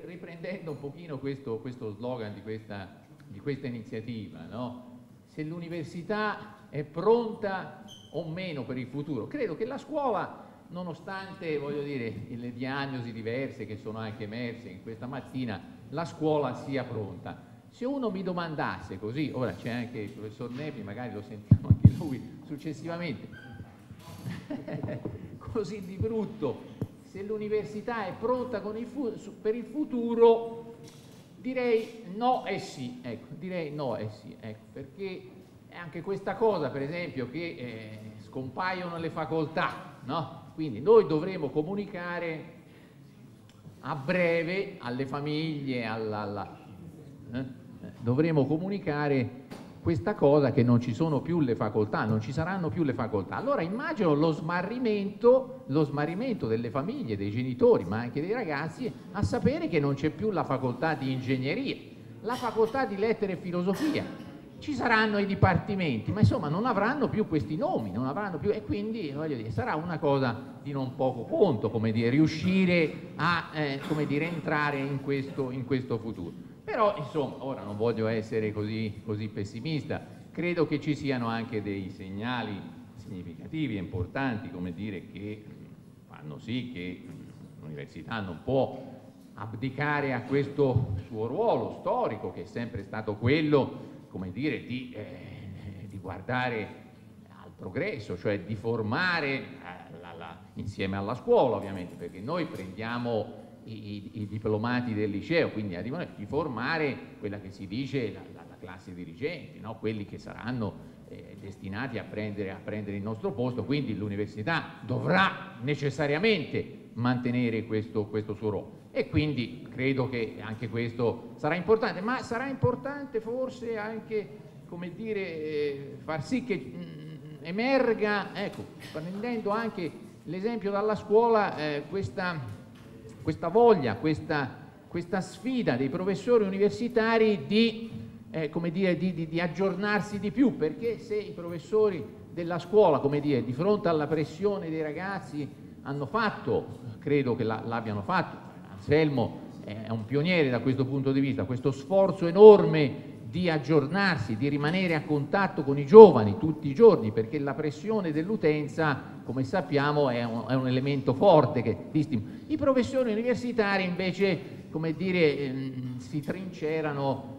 riprendendo un pochino questo, questo slogan di questa, di questa iniziativa, no? se l'università è pronta o meno per il futuro, credo che la scuola nonostante voglio dire, le diagnosi diverse che sono anche emerse in questa mattina, la scuola sia pronta. Se uno mi domandasse così, ora c'è anche il professor Nepi, magari lo sentiamo anche lui successivamente, così di brutto, se l'università è pronta il per il futuro, direi no e sì, ecco, direi no e sì, ecco, perché anche questa cosa, per esempio, che eh, scompaiono le facoltà, no? Quindi noi dovremo comunicare a breve alle famiglie, alla, alla, eh? Dovremo comunicare questa cosa che non ci sono più le facoltà, non ci saranno più le facoltà. Allora immagino lo smarrimento, lo smarrimento delle famiglie, dei genitori, ma anche dei ragazzi, a sapere che non c'è più la facoltà di ingegneria, la facoltà di lettere e filosofia, ci saranno i dipartimenti, ma insomma non avranno più questi nomi, non avranno più, e quindi voglio dire, sarà una cosa di non poco conto, come dire, riuscire a eh, come dire, entrare in questo, in questo, futuro. Però insomma, ora non voglio essere così, così pessimista, credo che ci siano anche dei segnali significativi e importanti, come dire, che fanno sì che l'università non può abdicare a questo suo ruolo storico, che è sempre stato quello come dire, di, eh, di guardare al progresso, cioè di formare eh, la, la, insieme alla scuola ovviamente, perché noi prendiamo i, i, diplomati del liceo, quindi di formare quella che si dice la, la, la classe dirigenti, no? quelli che saranno eh, destinati a prendere, a prendere, il nostro posto, quindi l'università dovrà necessariamente mantenere questo, questo suo ruolo e quindi credo che anche questo sarà importante, ma sarà importante forse anche, come dire, eh, far sì che mh, mm, emerga, ecco, prendendo anche l'esempio dalla scuola, eh, questa, questa, voglia, questa, questa, sfida dei professori universitari di, eh, dire, di, di, di, aggiornarsi di più, perché se i professori della scuola, dire, di fronte alla pressione dei ragazzi hanno fatto, credo che l'abbiano fatto, Anselmo è un pioniere da questo punto di vista, questo sforzo enorme di aggiornarsi, di rimanere a contatto con i giovani tutti i giorni, perché la pressione dell'utenza, come sappiamo, è un, è un, elemento forte che ti I professori universitari invece, come dire, ehm, si trincerano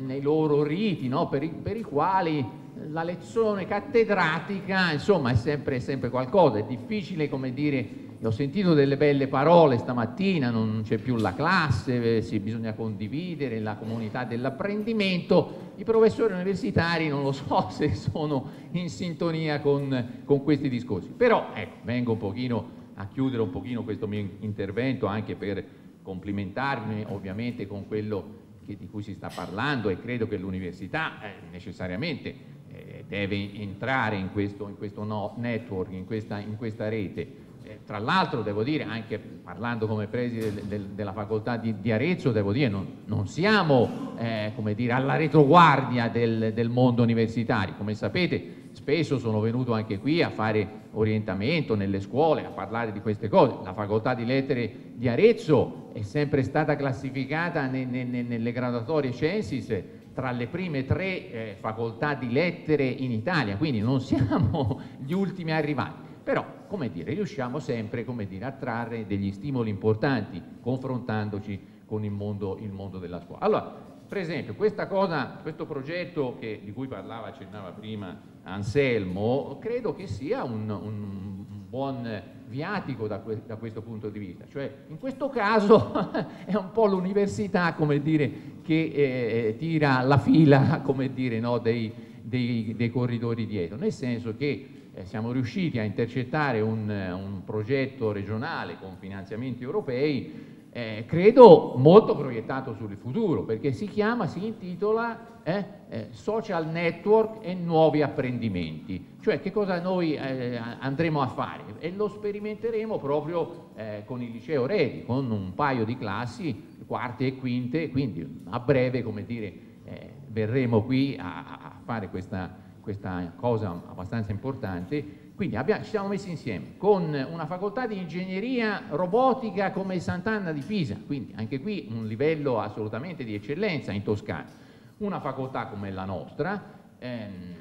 nei loro riti, no? per, i, per, i, quali la lezione cattedratica, insomma, è sempre, sempre qualcosa, è difficile, come dire, ho sentito delle belle parole stamattina, non c'è più la classe, sì, bisogna condividere la comunità dell'apprendimento. I professori universitari non lo so se sono in sintonia con, con questi discorsi. Però ecco, vengo un pochino a chiudere un pochino questo mio intervento anche per complimentarmi ovviamente con quello che, di cui si sta parlando e credo che l'università eh, necessariamente eh, deve entrare in questo, in questo no, network, in questa, in questa rete tra l'altro devo dire, anche parlando come preside del, del, della facoltà di, di, Arezzo, devo dire, non, non siamo eh, dire, alla retroguardia del, del, mondo universitario. Come sapete, spesso sono venuto anche qui a fare orientamento nelle scuole, a parlare di queste cose. La facoltà di lettere di Arezzo è sempre stata classificata ne, ne, ne, nelle graduatorie Censis tra le prime tre eh, facoltà di lettere in Italia, quindi non siamo gli ultimi arrivati. Però, come dire, riusciamo sempre come dire, a trarre degli stimoli importanti confrontandoci con il mondo, il mondo della scuola. Allora, per esempio, cosa, questo progetto che, di cui parlava, accennava prima Anselmo, credo che sia un, un buon viatico da, que da, questo punto di vista. Cioè, in questo caso è un po' l'università, come dire, che eh, tira la fila, come dire, no, dei, dei, dei corridori dietro, nel senso che eh, siamo riusciti a intercettare un, un, progetto regionale con finanziamenti europei, eh, credo molto proiettato sul futuro, perché si chiama, si intitola eh, eh Social Network e nuovi apprendimenti, cioè che cosa noi eh, andremo a fare? E lo sperimenteremo proprio eh, con il liceo Redi, con un paio di classi, quarte e quinte, quindi a breve, come dire, verremo qui a, a fare questa questa cosa abbastanza importante Quindi abbiamo, ci siamo messi insieme con una facoltà di ingegneria robotica come Sant'Anna di Pisa, quindi anche qui un livello assolutamente di eccellenza in Toscana, una facoltà come la nostra, ehm,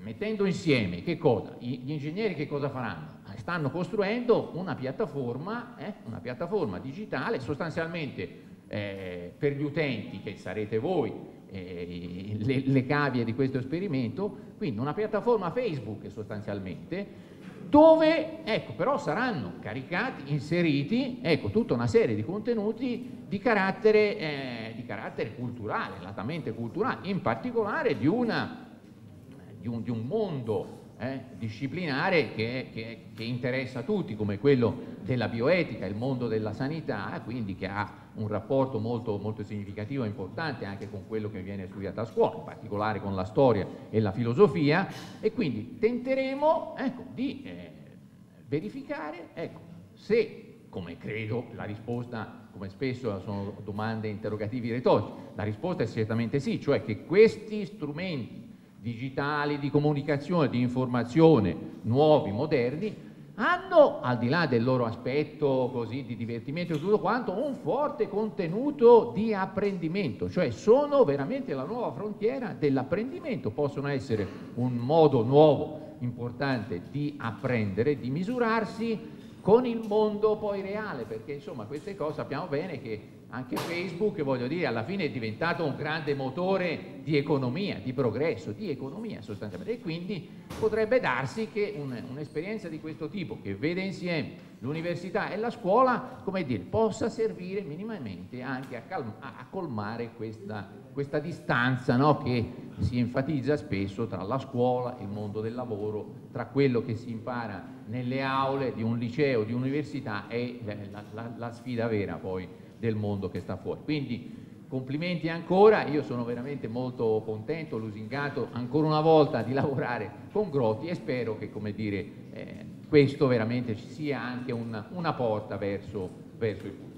mettendo insieme che cosa? Gli ingegneri che cosa faranno? Stanno costruendo una piattaforma, eh, una piattaforma digitale sostanzialmente eh, per gli utenti che sarete voi eh, le, le cavie di questo esperimento, quindi una piattaforma Facebook sostanzialmente, dove ecco, però saranno caricati, inseriti ecco, tutta una serie di contenuti di carattere, eh, di carattere culturale, latamente culturale, in particolare di, una, di, un, di un, mondo eh, disciplinare che, che, che interessa tutti, come quello della bioetica, il mondo della sanità, quindi che ha un rapporto molto, molto significativo e importante anche con quello che viene studiato a scuola, in particolare con la storia e la filosofia, e quindi tenteremo ecco, di eh, verificare ecco, se, come credo la risposta, come spesso sono domande interrogativi retorici, la risposta è certamente sì, cioè che questi strumenti digitali di comunicazione, di informazione, nuovi, moderni, hanno, al di là del loro aspetto così di divertimento e tutto quanto, un forte contenuto di apprendimento, cioè sono veramente la nuova frontiera dell'apprendimento, possono essere un modo nuovo, importante di apprendere, di misurarsi con il mondo poi reale, perché insomma queste cose sappiamo bene che anche Facebook, voglio dire, alla fine è diventato un grande motore di economia, di progresso, di economia sostanzialmente, e quindi potrebbe darsi che un'esperienza di questo tipo, che vede insieme l'università e la scuola, come dire, possa servire minimamente anche a, a colmare questa, questa distanza no? che si enfatizza spesso tra la scuola, il mondo del lavoro, tra quello che si impara nelle aule di un liceo, di un'università e la, la, la sfida vera poi del mondo che sta fuori. Quindi complimenti ancora, io sono veramente molto contento, lusingato ancora una volta di lavorare con Grotti e spero che dire, eh, questo veramente ci sia anche una, una porta verso, verso il futuro.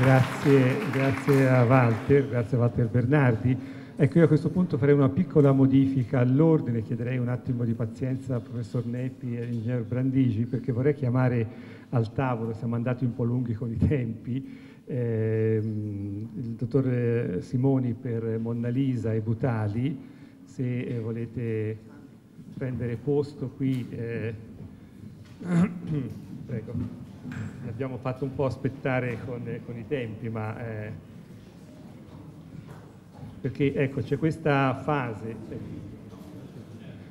Grazie, grazie a Walter, grazie a Walter Bernardi. Ecco, io a questo punto farei una piccola modifica all'ordine, chiederei un attimo di pazienza al professor Neppi e all'ingegner Brandigi, perché vorrei chiamare al tavolo, siamo andati un po' lunghi con i tempi, ehm, il dottor Simoni per Monna Lisa e Butali, se eh, volete prendere posto qui. Eh, prego. Abbiamo fatto un po' aspettare con, con i tempi, ma... Eh, perché ecco, c'è questa fase,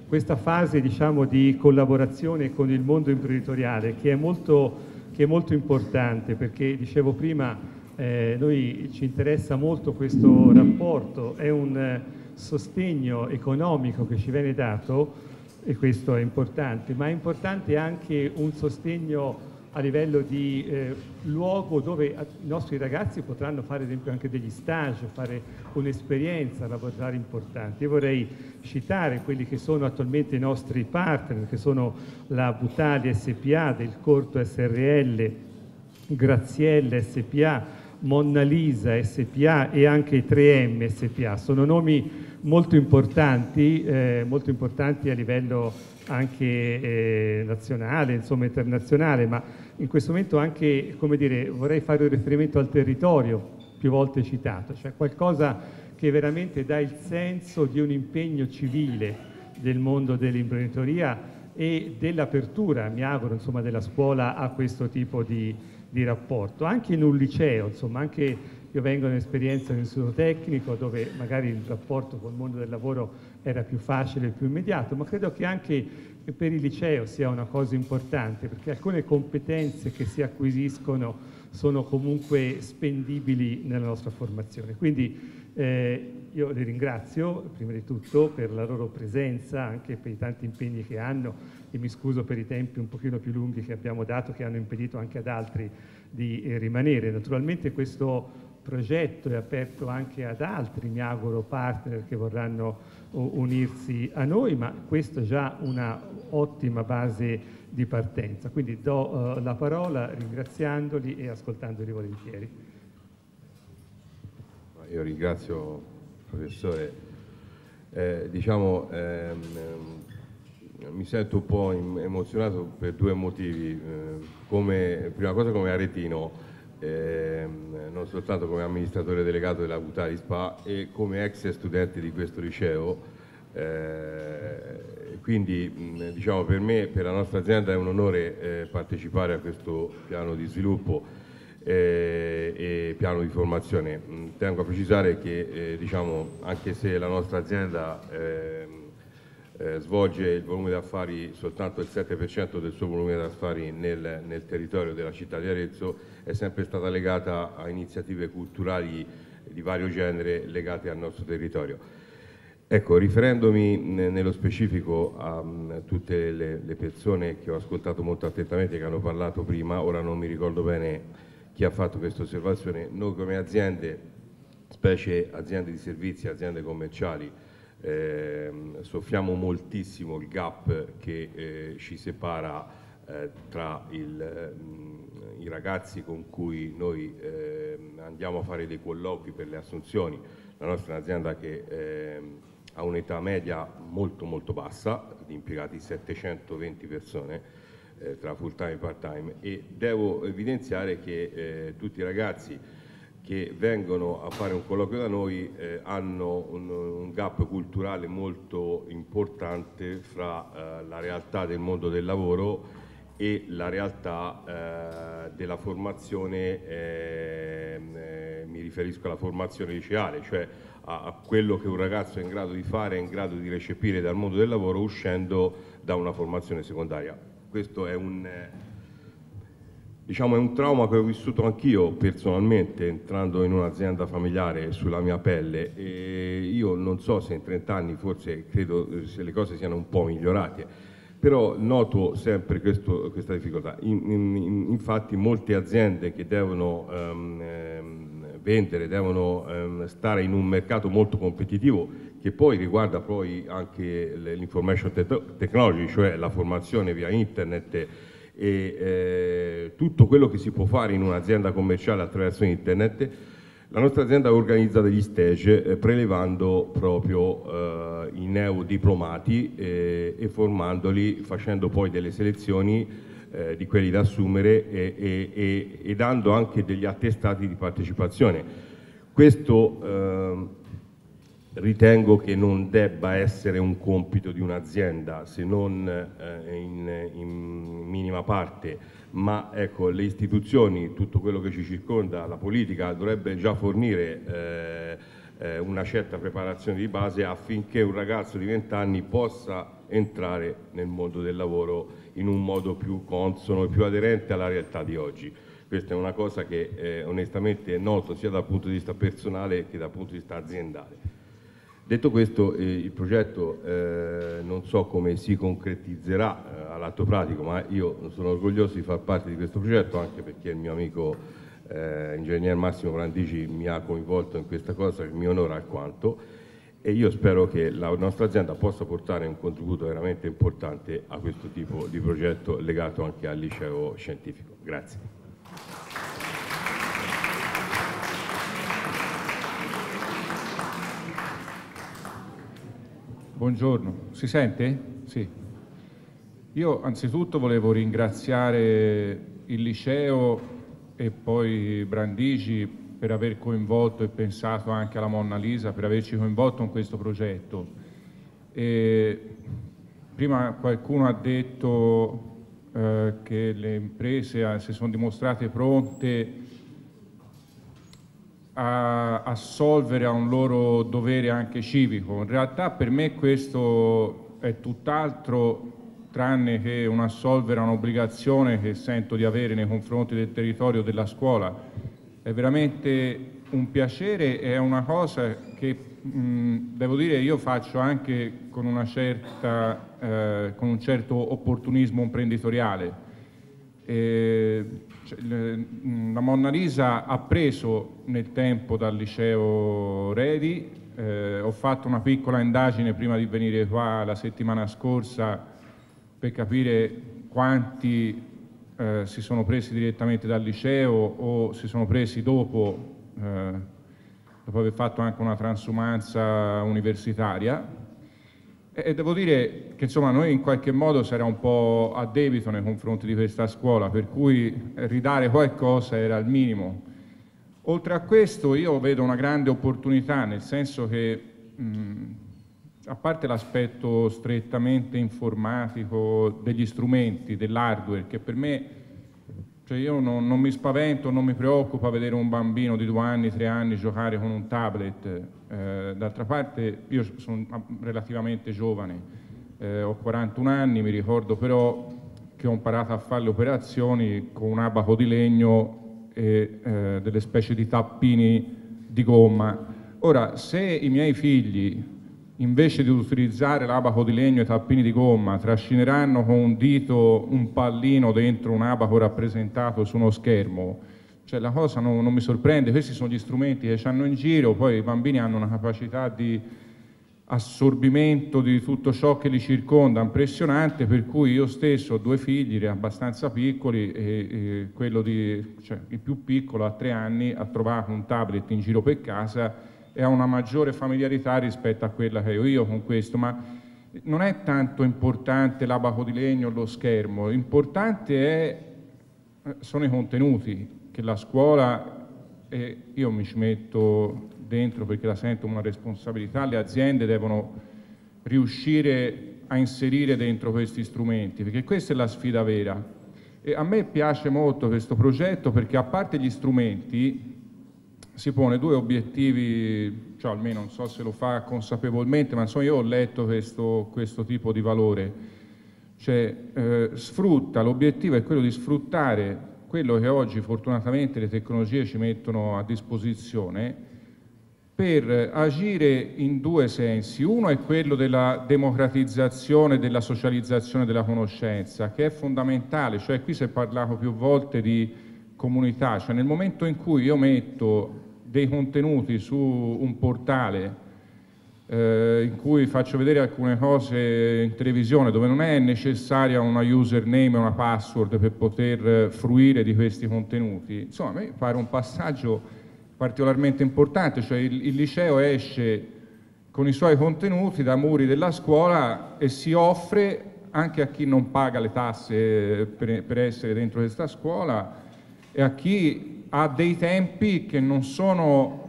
questa fase diciamo, di collaborazione con il mondo imprenditoriale che è molto, che è molto importante perché dicevo prima eh, noi ci interessa molto questo rapporto, è un sostegno economico che ci viene dato e questo è importante, ma è importante anche un sostegno a livello di eh, luogo dove i nostri ragazzi potranno fare ad esempio anche degli stage, fare un'esperienza laboratoriale importante. Io vorrei citare quelli che sono attualmente i nostri partner, che sono la Butali SPA del Corto SRL, Graziella SPA, Monna Lisa SPA e anche 3M SPA. Sono nomi molto importanti, eh, molto importanti a livello anche eh, nazionale, insomma internazionale, ma in questo momento anche, come dire, vorrei fare un riferimento al territorio più volte citato, cioè qualcosa che veramente dà il senso di un impegno civile del mondo dell'imprenditoria e dell'apertura, mi auguro, insomma, della scuola a questo tipo di, di rapporto, anche in un liceo, insomma, anche io vengo da un'esperienza in istituto tecnico dove magari il rapporto col mondo del lavoro era più facile più immediato, ma credo che anche per il liceo sia una cosa importante perché alcune competenze che si acquisiscono sono comunque spendibili nella nostra formazione. Quindi eh, io li ringrazio prima di tutto per la loro presenza, anche per i tanti impegni che hanno e mi scuso per i tempi un pochino più lunghi che abbiamo dato che hanno impedito anche ad altri di eh, rimanere. Naturalmente questo progetto è aperto anche ad altri, mi auguro, partner che vorranno unirsi a noi, ma questa è già una ottima base di partenza. Quindi do uh, la parola ringraziandoli e ascoltandoli volentieri. Io ringrazio professore, eh, diciamo, ehm, ehm, mi sento un po' emozionato per due motivi. Eh, come, prima cosa come aretino, ehm, non soltanto come amministratore delegato della Butari Spa e come ex studente di questo liceo. Eh, quindi diciamo, per me, per la nostra azienda è un onore eh, partecipare a questo piano di sviluppo eh, e piano di formazione. Mm, tengo a precisare che eh, diciamo, anche se la nostra azienda ehm, eh, svolge il volume d'affari soltanto il 7% del suo volume d'affari nel, nel, territorio della città di Arezzo, è sempre stata legata a iniziative culturali di vario genere legate al nostro territorio. Ecco, riferendomi nello specifico a um, tutte le, le, persone che ho ascoltato molto attentamente che hanno parlato prima, ora non mi ricordo bene chi ha fatto questa osservazione, noi come aziende, specie aziende di servizi, aziende commerciali, eh, soffriamo moltissimo il gap che eh, ci separa eh, tra il, mh, i ragazzi con cui noi ehm, andiamo a fare dei colloqui per le assunzioni. La nostra è un'azienda che ehm, ha un'età media molto molto bassa, di impiegati 720 persone eh, tra full time e part time e devo evidenziare che eh, tutti i ragazzi che vengono a fare un colloquio da noi eh, hanno un, un, gap culturale molto importante fra eh, la realtà del mondo del lavoro e la realtà eh, della formazione, ehm, eh, mi riferisco alla formazione liceale, cioè a, a, quello che un ragazzo è in grado di fare, è in grado di recepire dal mondo del lavoro uscendo da una formazione secondaria. Questo è un, diciamo, è un trauma che ho vissuto anch'io personalmente entrando in un'azienda familiare sulla mia pelle e io non so se in 30 anni forse credo se le cose siano un po' migliorate però noto sempre questo, questa difficoltà. In, in, infatti molte aziende che devono um, vendere, devono um, stare in un mercato molto competitivo che poi riguarda poi anche l'information technology, cioè la formazione via internet e eh, tutto quello che si può fare in un'azienda commerciale attraverso internet, la nostra azienda organizza degli stage eh, prelevando proprio eh, i neodiplomati eh, e formandoli, facendo poi delle selezioni eh, di quelli da assumere e, e, e, e, dando anche degli attestati di partecipazione. Questo ehm, ritengo che non debba essere un compito di un'azienda, se non eh, in, in minima parte, ma ecco, le istituzioni, tutto quello che ci circonda, la politica dovrebbe già fornire eh, eh, una certa preparazione di base affinché un ragazzo di 20 anni possa entrare nel mondo del lavoro in un modo più consono e più aderente alla realtà di oggi. Questa è una cosa che eh, onestamente noto sia dal punto di vista personale che dal punto di vista aziendale. Detto questo, eh, il progetto eh, non so come si concretizzerà eh, all'atto pratico, ma io sono orgoglioso di far parte di questo progetto anche perché il mio amico eh, ingegner Massimo Brandici mi ha coinvolto in questa cosa che mi onora alquanto e io spero che la nostra azienda possa portare un contributo veramente importante a questo tipo di progetto legato anche al liceo scientifico. Grazie. Buongiorno, si sente? Sì. Io anzitutto volevo ringraziare il liceo e poi Brandici per aver coinvolto e pensato anche alla Monna Lisa, per averci coinvolto in questo progetto. E prima qualcuno ha detto eh, che le imprese eh, si sono dimostrate pronte a assolvere a un loro dovere anche civico. In realtà per me questo è tutt'altro tranne che un assolvere a un'obbligazione che sento di avere nei confronti del territorio della scuola. È veramente un piacere è una cosa che mh, devo dire io faccio anche con, certa, eh, con un certo opportunismo imprenditoriale. E cioè, la Monna Lisa ha preso nel tempo dal liceo Redi, eh, ho fatto una piccola indagine prima di venire qua la settimana scorsa per capire quanti eh, si sono presi direttamente dal liceo o si sono presi dopo, eh, dopo aver fatto anche una transumanza universitaria. E devo dire che insomma noi in qualche modo era un po' a debito nei confronti di questa scuola, per cui ridare qualcosa era il minimo. Oltre a questo io vedo una grande opportunità, nel senso che mh, a parte l'aspetto strettamente informatico degli strumenti, dell'hardware, che per me, cioè io non, non, mi spavento, non mi preoccupa vedere un bambino di due anni, tre anni giocare con un tablet. Eh, d'altra parte io sono relativamente giovane, eh, ho 41 anni, mi ricordo però che ho imparato a fare le operazioni con un abaco di legno e eh, delle specie di tappini di gomma. Ora, se i miei figli invece di utilizzare l'abaco di legno e tappini di gomma, trascineranno con un dito un pallino dentro un abaco rappresentato su uno schermo, cioè la cosa non, non mi sorprende, questi sono gli strumenti che hanno in giro, poi i bambini hanno una capacità di assorbimento di tutto ciò che li circonda impressionante, per cui io stesso ho due figli abbastanza piccoli e, e quello di, cioè, il più piccolo a tre anni ha trovato un tablet in giro per casa e ha una maggiore familiarità rispetto a quella che ho io con questo, ma non è tanto importante l'abaco di legno o lo schermo, importante è, eh, sono i contenuti che la scuola, e io mi ci metto dentro perché la sento una responsabilità, le aziende devono riuscire a inserire dentro questi strumenti, perché questa è la sfida vera. E a me piace molto questo progetto perché a parte gli strumenti, si pone due obiettivi, cioè almeno non so se lo fa consapevolmente, ma insomma io ho letto questo, questo tipo di valore, cioè eh, sfrutta, l'obiettivo è quello di sfruttare quello che oggi fortunatamente le tecnologie ci mettono a disposizione per agire in due sensi. Uno è quello della democratizzazione della socializzazione della conoscenza, che è fondamentale, cioè qui si è parlato più volte di comunità, cioè nel momento in cui io metto dei contenuti su un portale eh, in cui faccio vedere alcune cose in televisione dove non è necessaria una username e una password per poter fruire di questi contenuti, insomma a me pare un passaggio particolarmente importante, cioè il, il liceo esce con i suoi contenuti da muri della scuola e si offre anche a chi non paga le tasse per, per essere dentro questa scuola e a chi ha dei tempi che non sono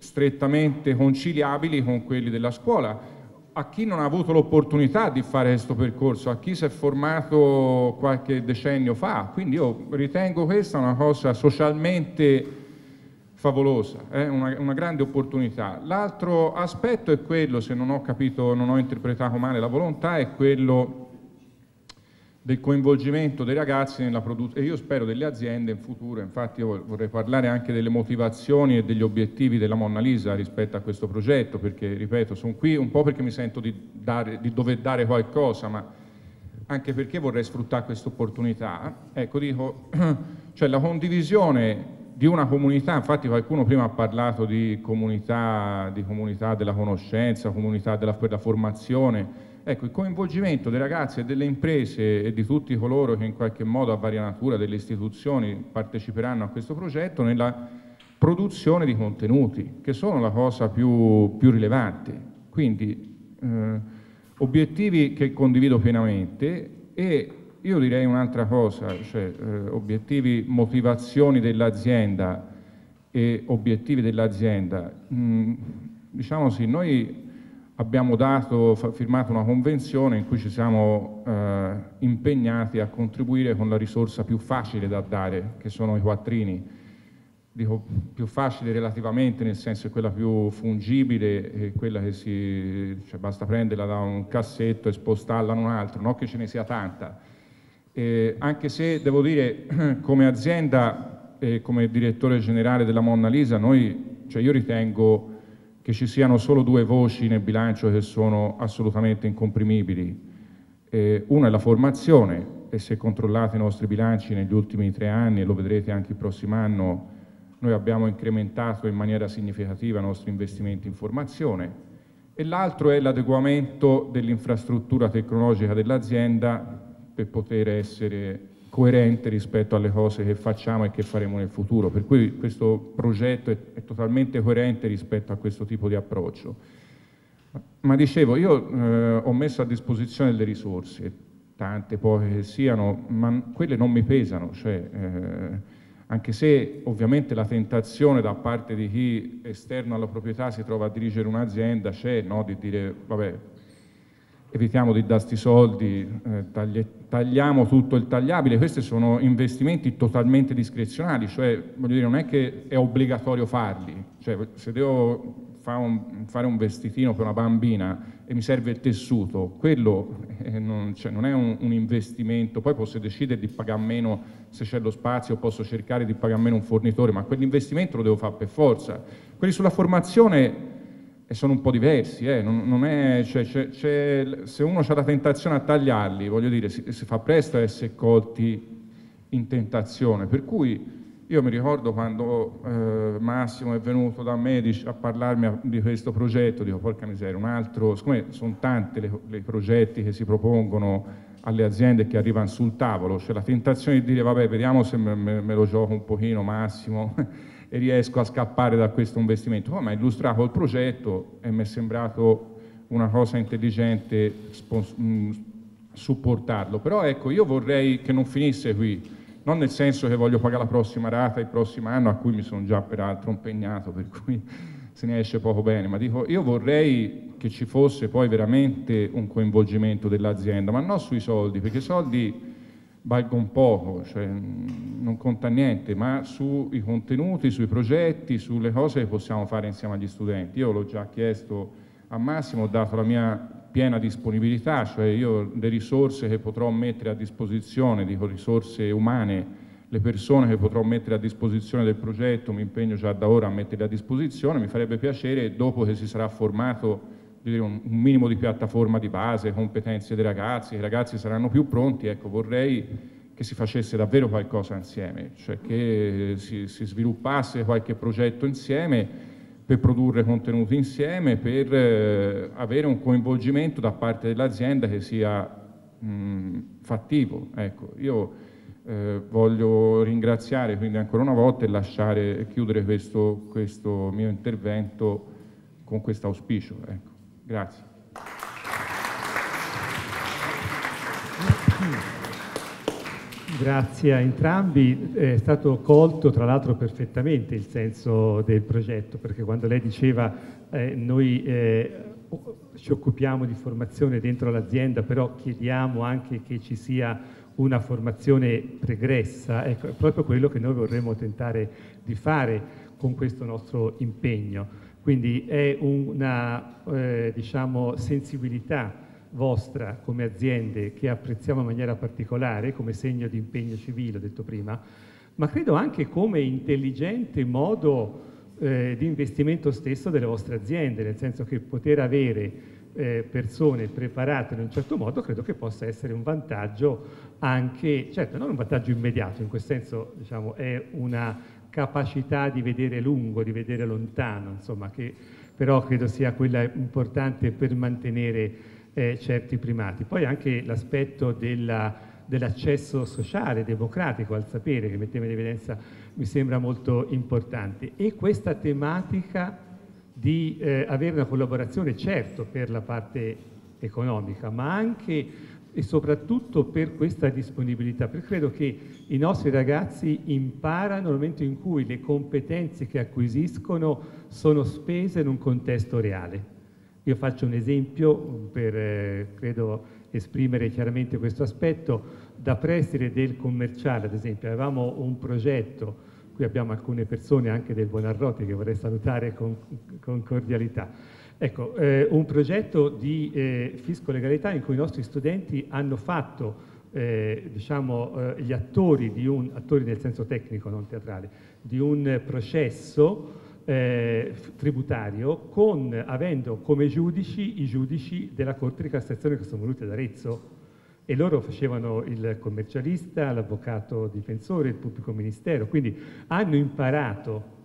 strettamente conciliabili con quelli della scuola. A chi non ha avuto l'opportunità di fare questo percorso, a chi si è formato qualche decennio fa, quindi io ritengo questa una cosa socialmente favolosa, eh? una, una, grande opportunità. L'altro aspetto è quello, se non ho capito, non ho interpretato male la volontà, è quello del coinvolgimento dei ragazzi nella produzione e io spero delle aziende in futuro, infatti io vorrei parlare anche delle motivazioni e degli obiettivi della Monna Lisa rispetto a questo progetto, perché ripeto, sono qui un po' perché mi sento di, dare, di dover dare qualcosa, ma anche perché vorrei sfruttare questa opportunità. Ecco, dico, cioè la condivisione di una comunità, infatti qualcuno prima ha parlato di comunità, di comunità della conoscenza, comunità della, della formazione, Ecco, il coinvolgimento dei ragazzi e delle imprese e di tutti coloro che in qualche modo a varia natura delle istituzioni parteciperanno a questo progetto nella produzione di contenuti, che sono la cosa più, più rilevante. Quindi eh, obiettivi che condivido pienamente e io direi un'altra cosa, cioè eh, obiettivi, motivazioni dell'azienda e obiettivi dell'azienda. Mm, diciamo sì, noi abbiamo dato, firmato una convenzione in cui ci siamo eh, impegnati a contribuire con la risorsa più facile da dare, che sono i quattrini. Dico più facile relativamente, nel senso che quella più fungibile e quella che si, cioè basta prenderla da un cassetto e spostarla in un altro, non che ce ne sia tanta. Eh, anche se devo dire, come azienda e come direttore generale della Monna Lisa, noi, cioè io ritengo che ci siano solo due voci nel bilancio che sono assolutamente incomprimibili. Eh, una è la formazione e se controllate i nostri bilanci negli ultimi tre anni, e lo vedrete anche il prossimo anno, noi abbiamo incrementato in maniera significativa i nostri investimenti in formazione e l'altro è l'adeguamento dell'infrastruttura tecnologica dell'azienda per poter essere coerente rispetto alle cose che facciamo e che faremo nel futuro. Per cui questo progetto è, è totalmente coerente rispetto a questo tipo di approccio. Ma dicevo, io eh, ho messo a disposizione delle risorse, tante, poche che siano, ma quelle non mi pesano, cioè, eh, anche se ovviamente la tentazione da parte di chi esterno alla proprietà si trova a dirigere un'azienda c'è, no? di dire vabbè, evitiamo di darti soldi, eh, tagli, tagliamo tutto il tagliabile, questi sono investimenti totalmente discrezionali, cioè voglio dire non è che è obbligatorio farli, cioè se devo fa un, fare un vestitino per una bambina e mi serve il tessuto, quello eh, non, cioè, non, è un, un, investimento, poi posso decidere di pagare meno se c'è lo spazio, posso cercare di pagare meno un fornitore, ma quell'investimento lo devo fare per forza. Quelli sulla formazione eh, sono un po' diversi, eh, non, non è, cioè, c'è, c'è, se uno ha la tentazione a tagliarli, voglio dire, si, si fa presto a essere colti in tentazione, per cui io mi ricordo quando eh, Massimo è venuto da me a parlarmi di questo progetto, dico porca miseria, un altro, siccome sono tanti i progetti che si propongono alle aziende che arrivano sul tavolo, c'è la tentazione di dire vabbè vediamo se me, me, me lo gioco un pochino Massimo e riesco a scappare da questo investimento. Poi mi ha illustrato il progetto e mi è sembrato una cosa intelligente mh, supportarlo, però ecco io vorrei che non finisse qui, non nel senso che voglio pagare la prossima rata il prossimo anno, a cui mi sono già peraltro impegnato, per cui se ne esce poco bene, ma dico io vorrei che ci fosse poi veramente un coinvolgimento dell'azienda, ma non sui soldi, perché i soldi valgono poco, cioè non conta niente, ma sui contenuti, sui progetti, sulle cose che possiamo fare insieme agli studenti. Io l'ho già chiesto a Massimo, ho dato la mia piena disponibilità, cioè io le risorse che potrò mettere a disposizione, dico risorse umane, le persone che potrò mettere a disposizione del progetto, mi impegno già da ora a metterle a disposizione, mi farebbe piacere dopo che si sarà formato un, minimo di piattaforma di base, competenze dei ragazzi, i ragazzi saranno più pronti, ecco vorrei che si facesse davvero qualcosa insieme, cioè che si, si sviluppasse qualche progetto insieme per produrre contenuti insieme, per eh, avere un coinvolgimento da parte dell'azienda che sia mh, fattivo. Ecco, io eh, voglio ringraziare quindi ancora una volta e lasciare chiudere questo, questo, mio intervento con questo auspicio. Ecco. Grazie. Grazie a entrambi, è stato colto tra l'altro perfettamente il senso del progetto, perché quando lei diceva eh, noi eh, ci occupiamo di formazione dentro l'azienda, però chiediamo anche che ci sia una formazione pregressa, ecco, è proprio quello che noi vorremmo tentare di fare con questo nostro impegno. Quindi è una eh, diciamo, sensibilità vostra come aziende che apprezziamo in maniera particolare come segno di impegno civile, ho detto prima, ma credo anche come intelligente modo eh, di investimento stesso delle vostre aziende, nel senso che poter avere eh, persone preparate in un certo modo credo che possa essere un vantaggio anche, certo non un vantaggio immediato, in questo senso diciamo, è una capacità di vedere lungo, di vedere lontano, insomma, che però credo sia quella importante per mantenere eh, certi primati. Poi anche l'aspetto dell'accesso sociale, democratico al sapere che metteva in evidenza mi sembra molto importante. E questa tematica di eh, avere una collaborazione, certo, per la parte economica, ma anche e soprattutto per questa disponibilità, perché credo che i nostri ragazzi imparano nel momento in cui le competenze che acquisiscono sono spese in un contesto reale. Io faccio un esempio per, eh, credo, esprimere chiaramente questo aspetto. Da preside del commerciale, ad esempio, avevamo un progetto, qui abbiamo alcune persone anche del Buonarroti che vorrei salutare con, con cordialità. Ecco, eh, un progetto di eh, fisco-legalità in cui i nostri studenti hanno fatto eh, diciamo, eh, gli attori di un, attori nel senso tecnico, non teatrale, di un processo eh, tributario con, avendo come giudici i giudici della Corte di Cassazione che sono venuti ad Arezzo. E loro facevano il commercialista, l'avvocato difensore, il pubblico ministero, quindi hanno imparato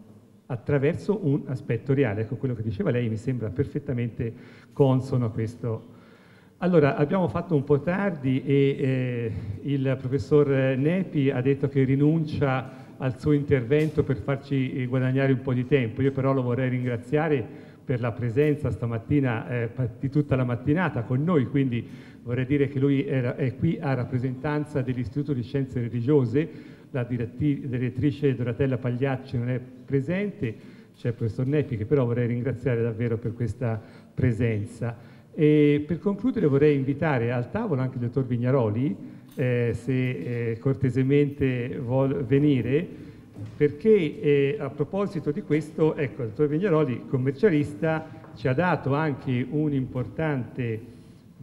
attraverso un aspetto reale. Ecco, quello che diceva lei mi sembra perfettamente consono a questo Allora, abbiamo fatto un po' tardi e eh, il professor Nepi ha detto che rinuncia al suo intervento per farci eh, guadagnare un po' di tempo. Io però lo vorrei ringraziare per la presenza stamattina eh, di tutta la mattinata con noi, quindi vorrei dire che lui era, è qui a rappresentanza dell'Istituto di Scienze Religiose, la direttrice Donatella Pagliacci non è presente, c'è il professor Nepi che però vorrei ringraziare davvero per questa presenza. E per concludere vorrei invitare al tavolo anche il dottor Vignaroli, eh, se eh, cortesemente vuol venire, perché eh, a proposito di questo, ecco, il dottor Vignaroli, commercialista, ci ha dato anche un'importante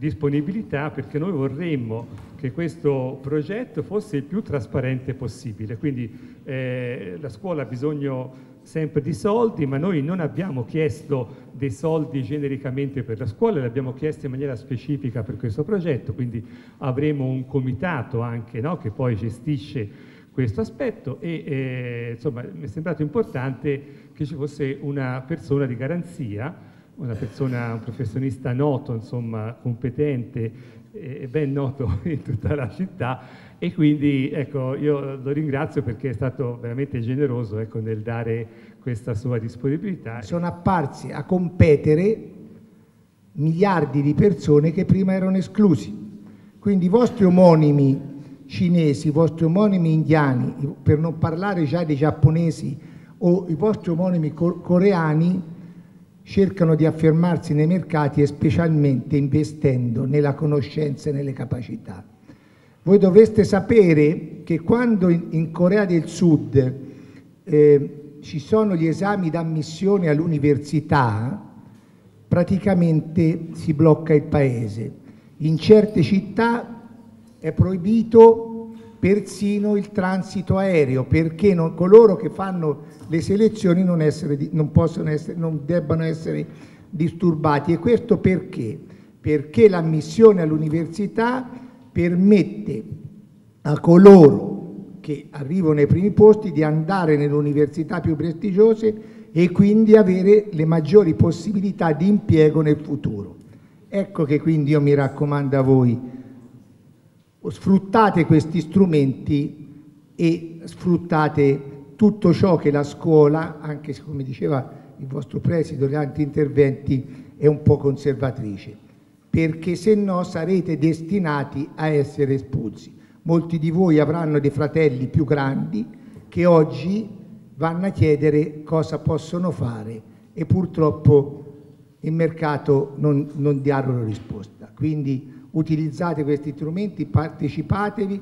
disponibilità perché noi vorremmo che questo progetto fosse il più trasparente possibile. Quindi eh, la scuola ha bisogno sempre di soldi, ma noi non abbiamo chiesto dei soldi genericamente per la scuola, li abbiamo chiesti in maniera specifica per questo progetto, quindi avremo un comitato anche no, che poi gestisce questo aspetto e eh, insomma mi è sembrato importante che ci fosse una persona di garanzia, una persona, un professionista noto, insomma competente e ben noto in tutta la città e quindi ecco, io lo ringrazio perché è stato veramente generoso ecco, nel dare questa sua disponibilità. Sono apparsi a competere miliardi di persone che prima erano esclusi. Quindi i vostri omonimi cinesi, i vostri omonimi indiani, per non parlare già dei giapponesi o i vostri omonimi coreani, cercano di affermarsi nei mercati e specialmente investendo nella conoscenza e nelle capacità. Voi dovreste sapere che quando in, Corea del Sud eh, ci sono gli esami d'ammissione all'università, praticamente si blocca il paese. In certe città è proibito persino il transito aereo perché non, coloro che fanno le selezioni non, essere, non, essere, non debbano essere disturbati. E questo perché? Perché l'ammissione all'università permette a coloro che arrivano ai primi posti di andare nelle università più prestigiose e quindi avere le maggiori possibilità di impiego nel futuro. Ecco che quindi io mi raccomando a voi, sfruttate questi strumenti e sfruttate tutto ciò che la scuola, anche se come diceva il vostro preside durante interventi, è un po' conservatrice perché se no sarete destinati a essere espulsi. Molti di voi avranno dei fratelli più grandi che oggi vanno a chiedere cosa possono fare e purtroppo il mercato non, non loro risposta. Quindi utilizzate questi strumenti, partecipatevi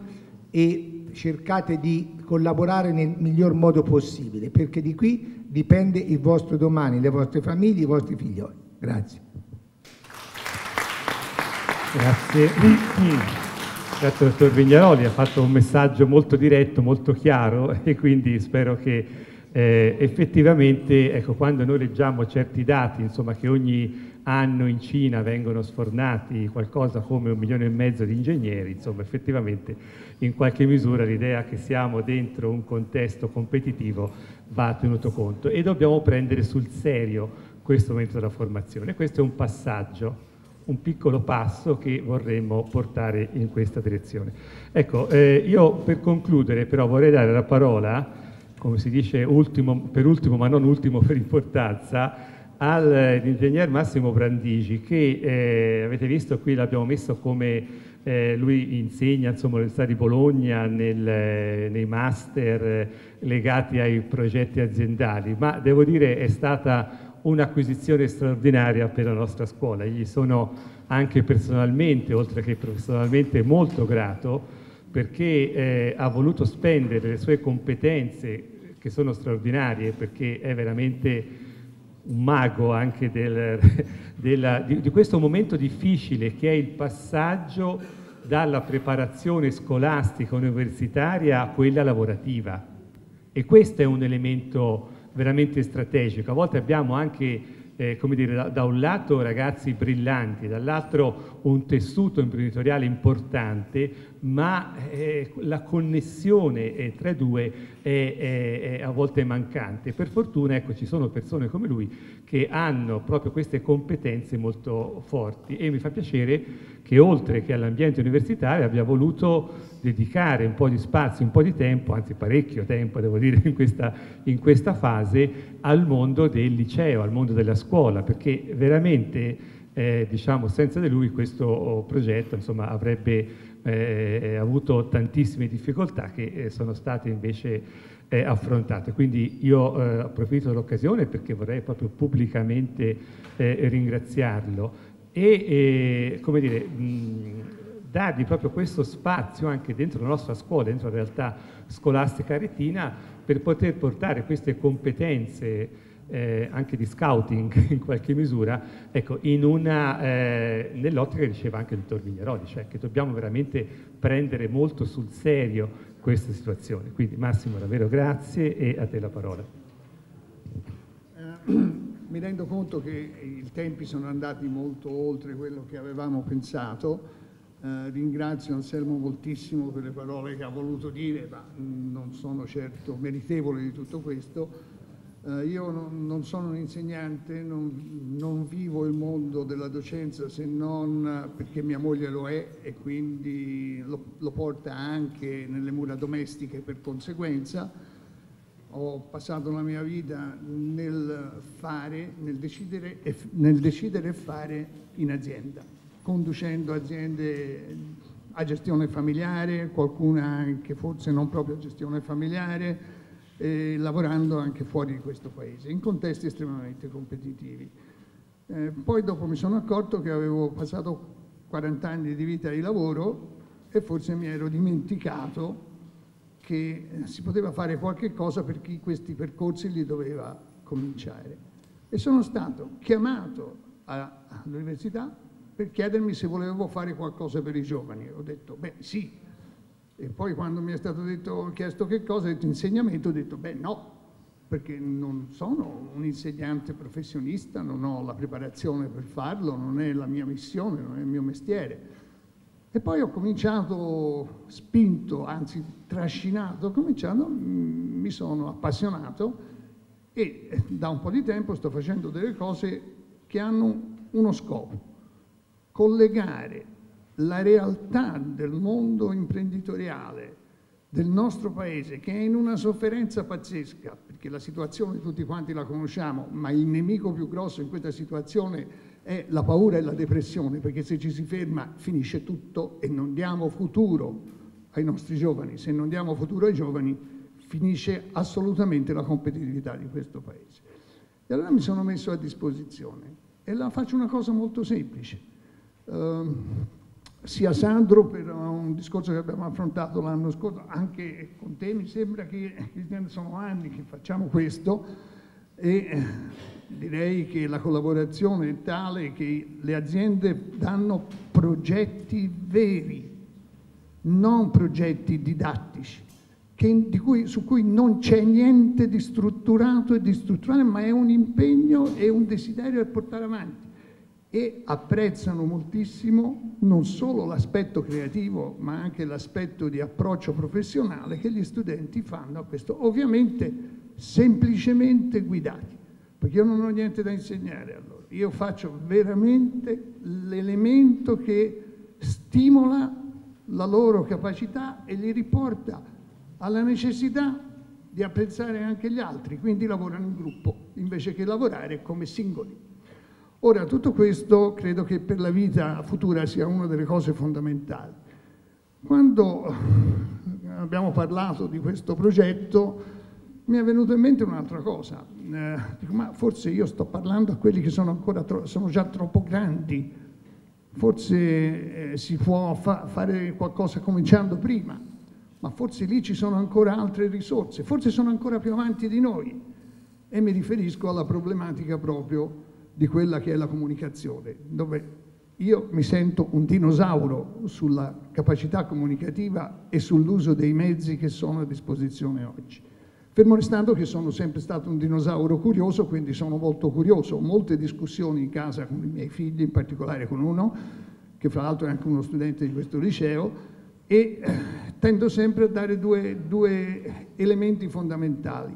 e cercate di collaborare nel miglior modo possibile, perché di qui dipende il vostro domani, le vostre famiglie, i vostri figlioli. Grazie. Grazie. Grazie dottor Vignaroli, ha fatto un messaggio molto diretto, molto chiaro e quindi spero che eh, effettivamente, ecco, quando noi leggiamo certi dati, insomma, che ogni anno in Cina vengono sfornati qualcosa come un milione e mezzo di ingegneri, insomma, effettivamente in qualche misura l'idea che siamo dentro un contesto competitivo va tenuto conto e dobbiamo prendere sul serio questo momento della formazione. Questo è un passaggio un piccolo passo che vorremmo portare in questa direzione. Ecco, eh, io per concludere però vorrei dare la parola, come si dice ultimo, per ultimo ma non ultimo per importanza, all'ingegner Massimo Brandigi che eh, avete visto qui l'abbiamo messo come eh, lui insegna all'Università di Bologna nel, nei master legati ai progetti aziendali, ma devo dire è stata un'acquisizione straordinaria per la nostra scuola. Gli sono anche personalmente, oltre che professionalmente, molto grato perché eh, ha voluto spendere le sue competenze, che sono straordinarie, perché è veramente un mago anche del, della, di, di questo momento difficile che è il passaggio dalla preparazione scolastica universitaria a quella lavorativa. E questo è un elemento veramente strategico. A volte abbiamo anche eh, come dire, da, da, un lato ragazzi brillanti, dall'altro un tessuto imprenditoriale importante, ma eh, la connessione eh, tra i due è, è, è, a volte mancante. Per fortuna ecco, ci sono persone come lui che hanno proprio queste competenze molto forti e mi fa piacere che oltre che all'ambiente universitario abbia voluto dedicare un po' di spazio, un po' di tempo, anzi parecchio tempo devo dire in questa, in questa fase, al mondo del liceo, al mondo della scuola, perché veramente eh, diciamo, senza di lui questo progetto insomma, avrebbe eh, avuto tantissime difficoltà che eh, sono state invece eh, affrontate. Quindi io eh, approfitto dell'occasione perché vorrei proprio pubblicamente eh, ringraziarlo e come dire, mh, dargli proprio questo spazio anche dentro la nostra scuola, dentro la realtà scolastica retina, per poter portare queste competenze eh, anche di scouting in qualche misura, ecco, eh, nell'ottica che diceva anche il dottor Vigneroli, cioè che dobbiamo veramente prendere molto sul serio questa situazione. Quindi Massimo, davvero grazie e a te la parola. Eh, mi rendo conto che i tempi sono andati molto oltre quello che avevamo pensato, eh, ringrazio Anselmo moltissimo per le parole che ha voluto dire, ma non sono certo meritevole di tutto questo. Eh, io non, non, sono un insegnante, non, non, vivo il mondo della docenza se non perché mia moglie lo è e quindi lo, lo porta anche nelle mura domestiche per conseguenza. Ho passato la mia vita nel fare, nel decidere e, nel decidere e fare in azienda conducendo aziende a gestione familiare, qualcuna anche forse non proprio a gestione familiare, eh, lavorando anche fuori di questo paese, in contesti estremamente competitivi. Eh, poi dopo mi sono accorto che avevo passato 40 anni di vita di lavoro e forse mi ero dimenticato che si poteva fare qualche cosa per chi questi percorsi li doveva cominciare. E sono stato chiamato all'università per chiedermi se volevo fare qualcosa per i giovani. Ho detto, beh sì. E poi quando mi è stato detto, chiesto che cosa, ho detto insegnamento, ho detto, beh no, perché non sono un insegnante professionista, non ho la preparazione per farlo, non è la mia missione, non è il mio mestiere. E poi ho cominciato, spinto, anzi trascinato, ho cominciato, mm, mi sono appassionato e da un po' di tempo sto facendo delle cose che hanno uno scopo collegare la realtà del mondo imprenditoriale del nostro paese, che è in una sofferenza pazzesca, perché la situazione tutti quanti la conosciamo, ma il nemico più grosso in questa situazione è la paura e la depressione, perché se ci si ferma finisce tutto e non diamo futuro ai nostri giovani. Se non diamo futuro ai giovani finisce assolutamente la competitività di questo paese. E allora mi sono messo a disposizione e la faccio una cosa molto semplice Ehm, sia Sandro per un discorso che abbiamo affrontato l'anno scorso, anche con te mi sembra che sono anni che facciamo questo e eh, direi che la collaborazione è tale che le aziende danno progetti veri, non progetti didattici, che, cui, su cui non c'è niente di strutturato e di strutturale, ma è un impegno e un desiderio da portare avanti e apprezzano moltissimo non solo l'aspetto creativo ma anche l'aspetto di approccio professionale che gli studenti fanno a questo, ovviamente semplicemente guidati, perché io non ho niente da insegnare a loro, io faccio veramente l'elemento che stimola la loro capacità e li riporta alla necessità di apprezzare anche gli altri, quindi lavorano in gruppo invece che lavorare come singoli. Ora, tutto questo credo che per la vita futura sia una delle cose fondamentali. Quando abbiamo parlato di questo progetto mi è venuta in mente un'altra cosa. Eh, dico, ma forse io sto parlando a quelli che sono, sono già troppo grandi, forse eh, si può fa fare qualcosa cominciando prima, ma forse lì ci sono ancora altre risorse, forse sono ancora più avanti di noi. E mi riferisco alla problematica proprio di quella che è la comunicazione, dove io mi sento un dinosauro sulla capacità comunicativa e sull'uso dei mezzi che sono a disposizione oggi. Fermo restando che sono sempre stato un dinosauro curioso, quindi sono molto curioso. Ho molte discussioni in casa con i miei figli, in particolare con uno, che fra l'altro è anche uno studente di questo liceo, e eh, tendo sempre a dare due, due elementi fondamentali.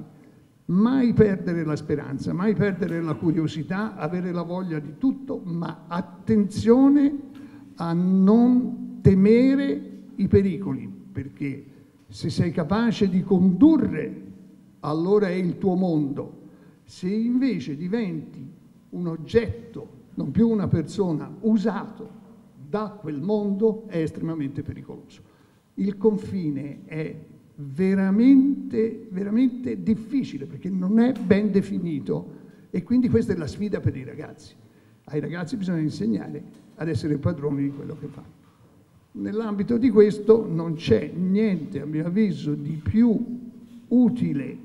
Mai perdere la speranza, mai perdere la curiosità, avere la voglia di tutto, ma attenzione a non temere i pericoli, perché se sei capace di condurre allora è il tuo mondo. Se invece diventi un oggetto, non più una persona, usato da quel mondo, è estremamente pericoloso. Il confine è veramente, veramente difficile perché non è ben definito e quindi questa è la sfida per i ragazzi. Ai ragazzi bisogna insegnare ad essere padroni di quello che fanno. Nell'ambito di questo non c'è niente, a mio avviso, di più utile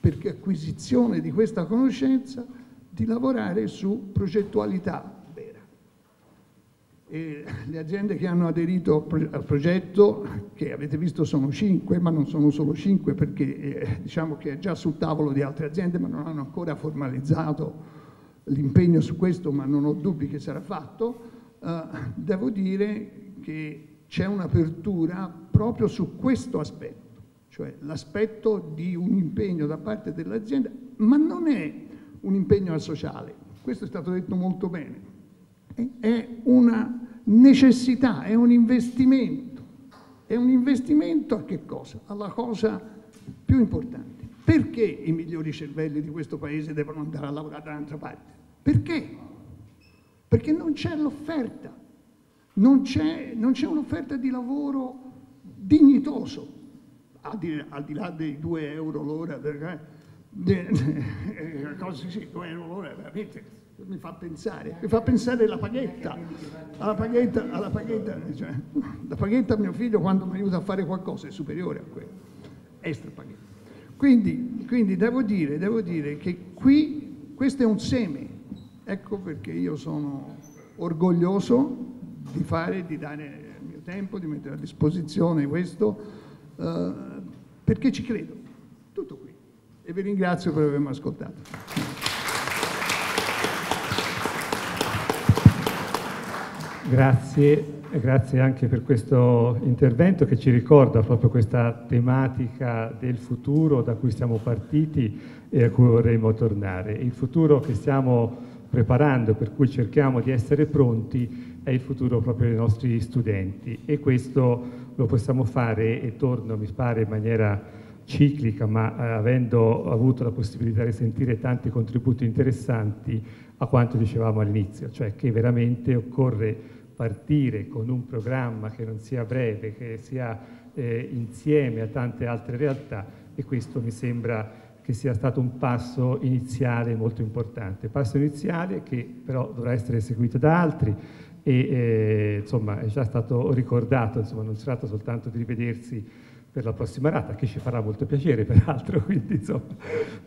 per acquisizione di questa conoscenza di lavorare su progettualità. E le aziende che hanno aderito al progetto, che avete visto sono cinque, ma non sono solo cinque perché eh, diciamo che è già sul tavolo di altre aziende, ma non hanno ancora formalizzato l'impegno su questo, ma non ho dubbi che sarà fatto, eh, devo dire che c'è un'apertura proprio su questo aspetto cioè l'aspetto di un impegno da parte dell'azienda, ma non è un impegno al sociale, questo è stato detto molto bene, è una necessità, è un investimento, è un investimento a che cosa? Alla cosa più importante. Perché i migliori cervelli di questo paese devono andare a lavorare da un'altra parte? Perché? Perché non c'è l'offerta, non c'è, un'offerta di lavoro dignitoso, al di, al di là dei 2 euro l'ora, perché, de, de, cose, sì, 2 euro l'ora veramente mi fa pensare, mi fa pensare alla paghetta, alla paghetta, alla paghetta, cioè, la paghetta a mio figlio quando mi aiuta a fare qualcosa è superiore a quello, extra paghetta. Quindi, quindi devo, dire, devo dire che qui questo è un seme, ecco perché io sono orgoglioso di fare, di dare il mio tempo, di mettere a disposizione questo, uh, perché ci credo. Tutto qui. E vi ringrazio per avermi ascoltato. Grazie, grazie anche per questo intervento che ci ricorda proprio questa tematica del futuro da cui siamo partiti e a cui vorremmo tornare. Il futuro che stiamo preparando, per cui cerchiamo di essere pronti, è il futuro proprio dei nostri studenti e questo lo possiamo fare, e torno, mi pare, in maniera ciclica, ma eh, avendo avuto la possibilità di sentire tanti contributi interessanti a quanto dicevamo all'inizio, cioè che veramente occorre partire con un programma che non sia breve, che sia eh, insieme a tante altre realtà e questo mi sembra che sia stato un passo iniziale molto importante, passo iniziale che però dovrà essere seguito da altri e eh, insomma è già stato ricordato, insomma non si tratta soltanto di rivedersi per la prossima rata, che ci farà molto piacere peraltro, quindi, insomma.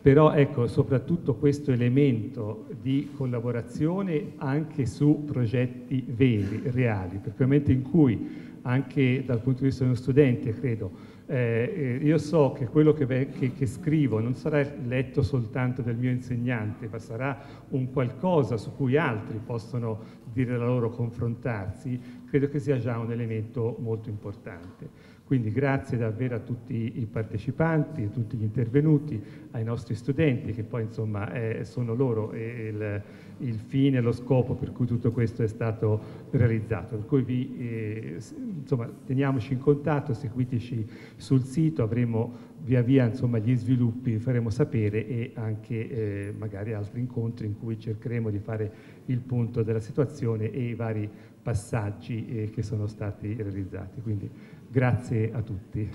però ecco soprattutto questo elemento di collaborazione anche su progetti veri, reali, perché nel momento in cui anche dal punto di vista di uno studente credo eh, io so che quello che, che, che, scrivo non sarà letto soltanto dal mio insegnante, ma sarà un qualcosa su cui altri possono dire la loro, confrontarsi, credo che sia già un elemento molto importante. Quindi grazie davvero a tutti i partecipanti, a tutti gli intervenuti, ai nostri studenti che poi insomma eh, sono loro il, il fine, lo scopo per cui tutto questo è stato realizzato. Per cui vi, eh, insomma, teniamoci in contatto, seguiteci sul sito, avremo via via insomma, gli sviluppi, vi faremo sapere e anche eh, magari altri incontri in cui cercheremo di fare il punto della situazione e i vari passaggi eh, che sono stati realizzati. Quindi grazie a tutti.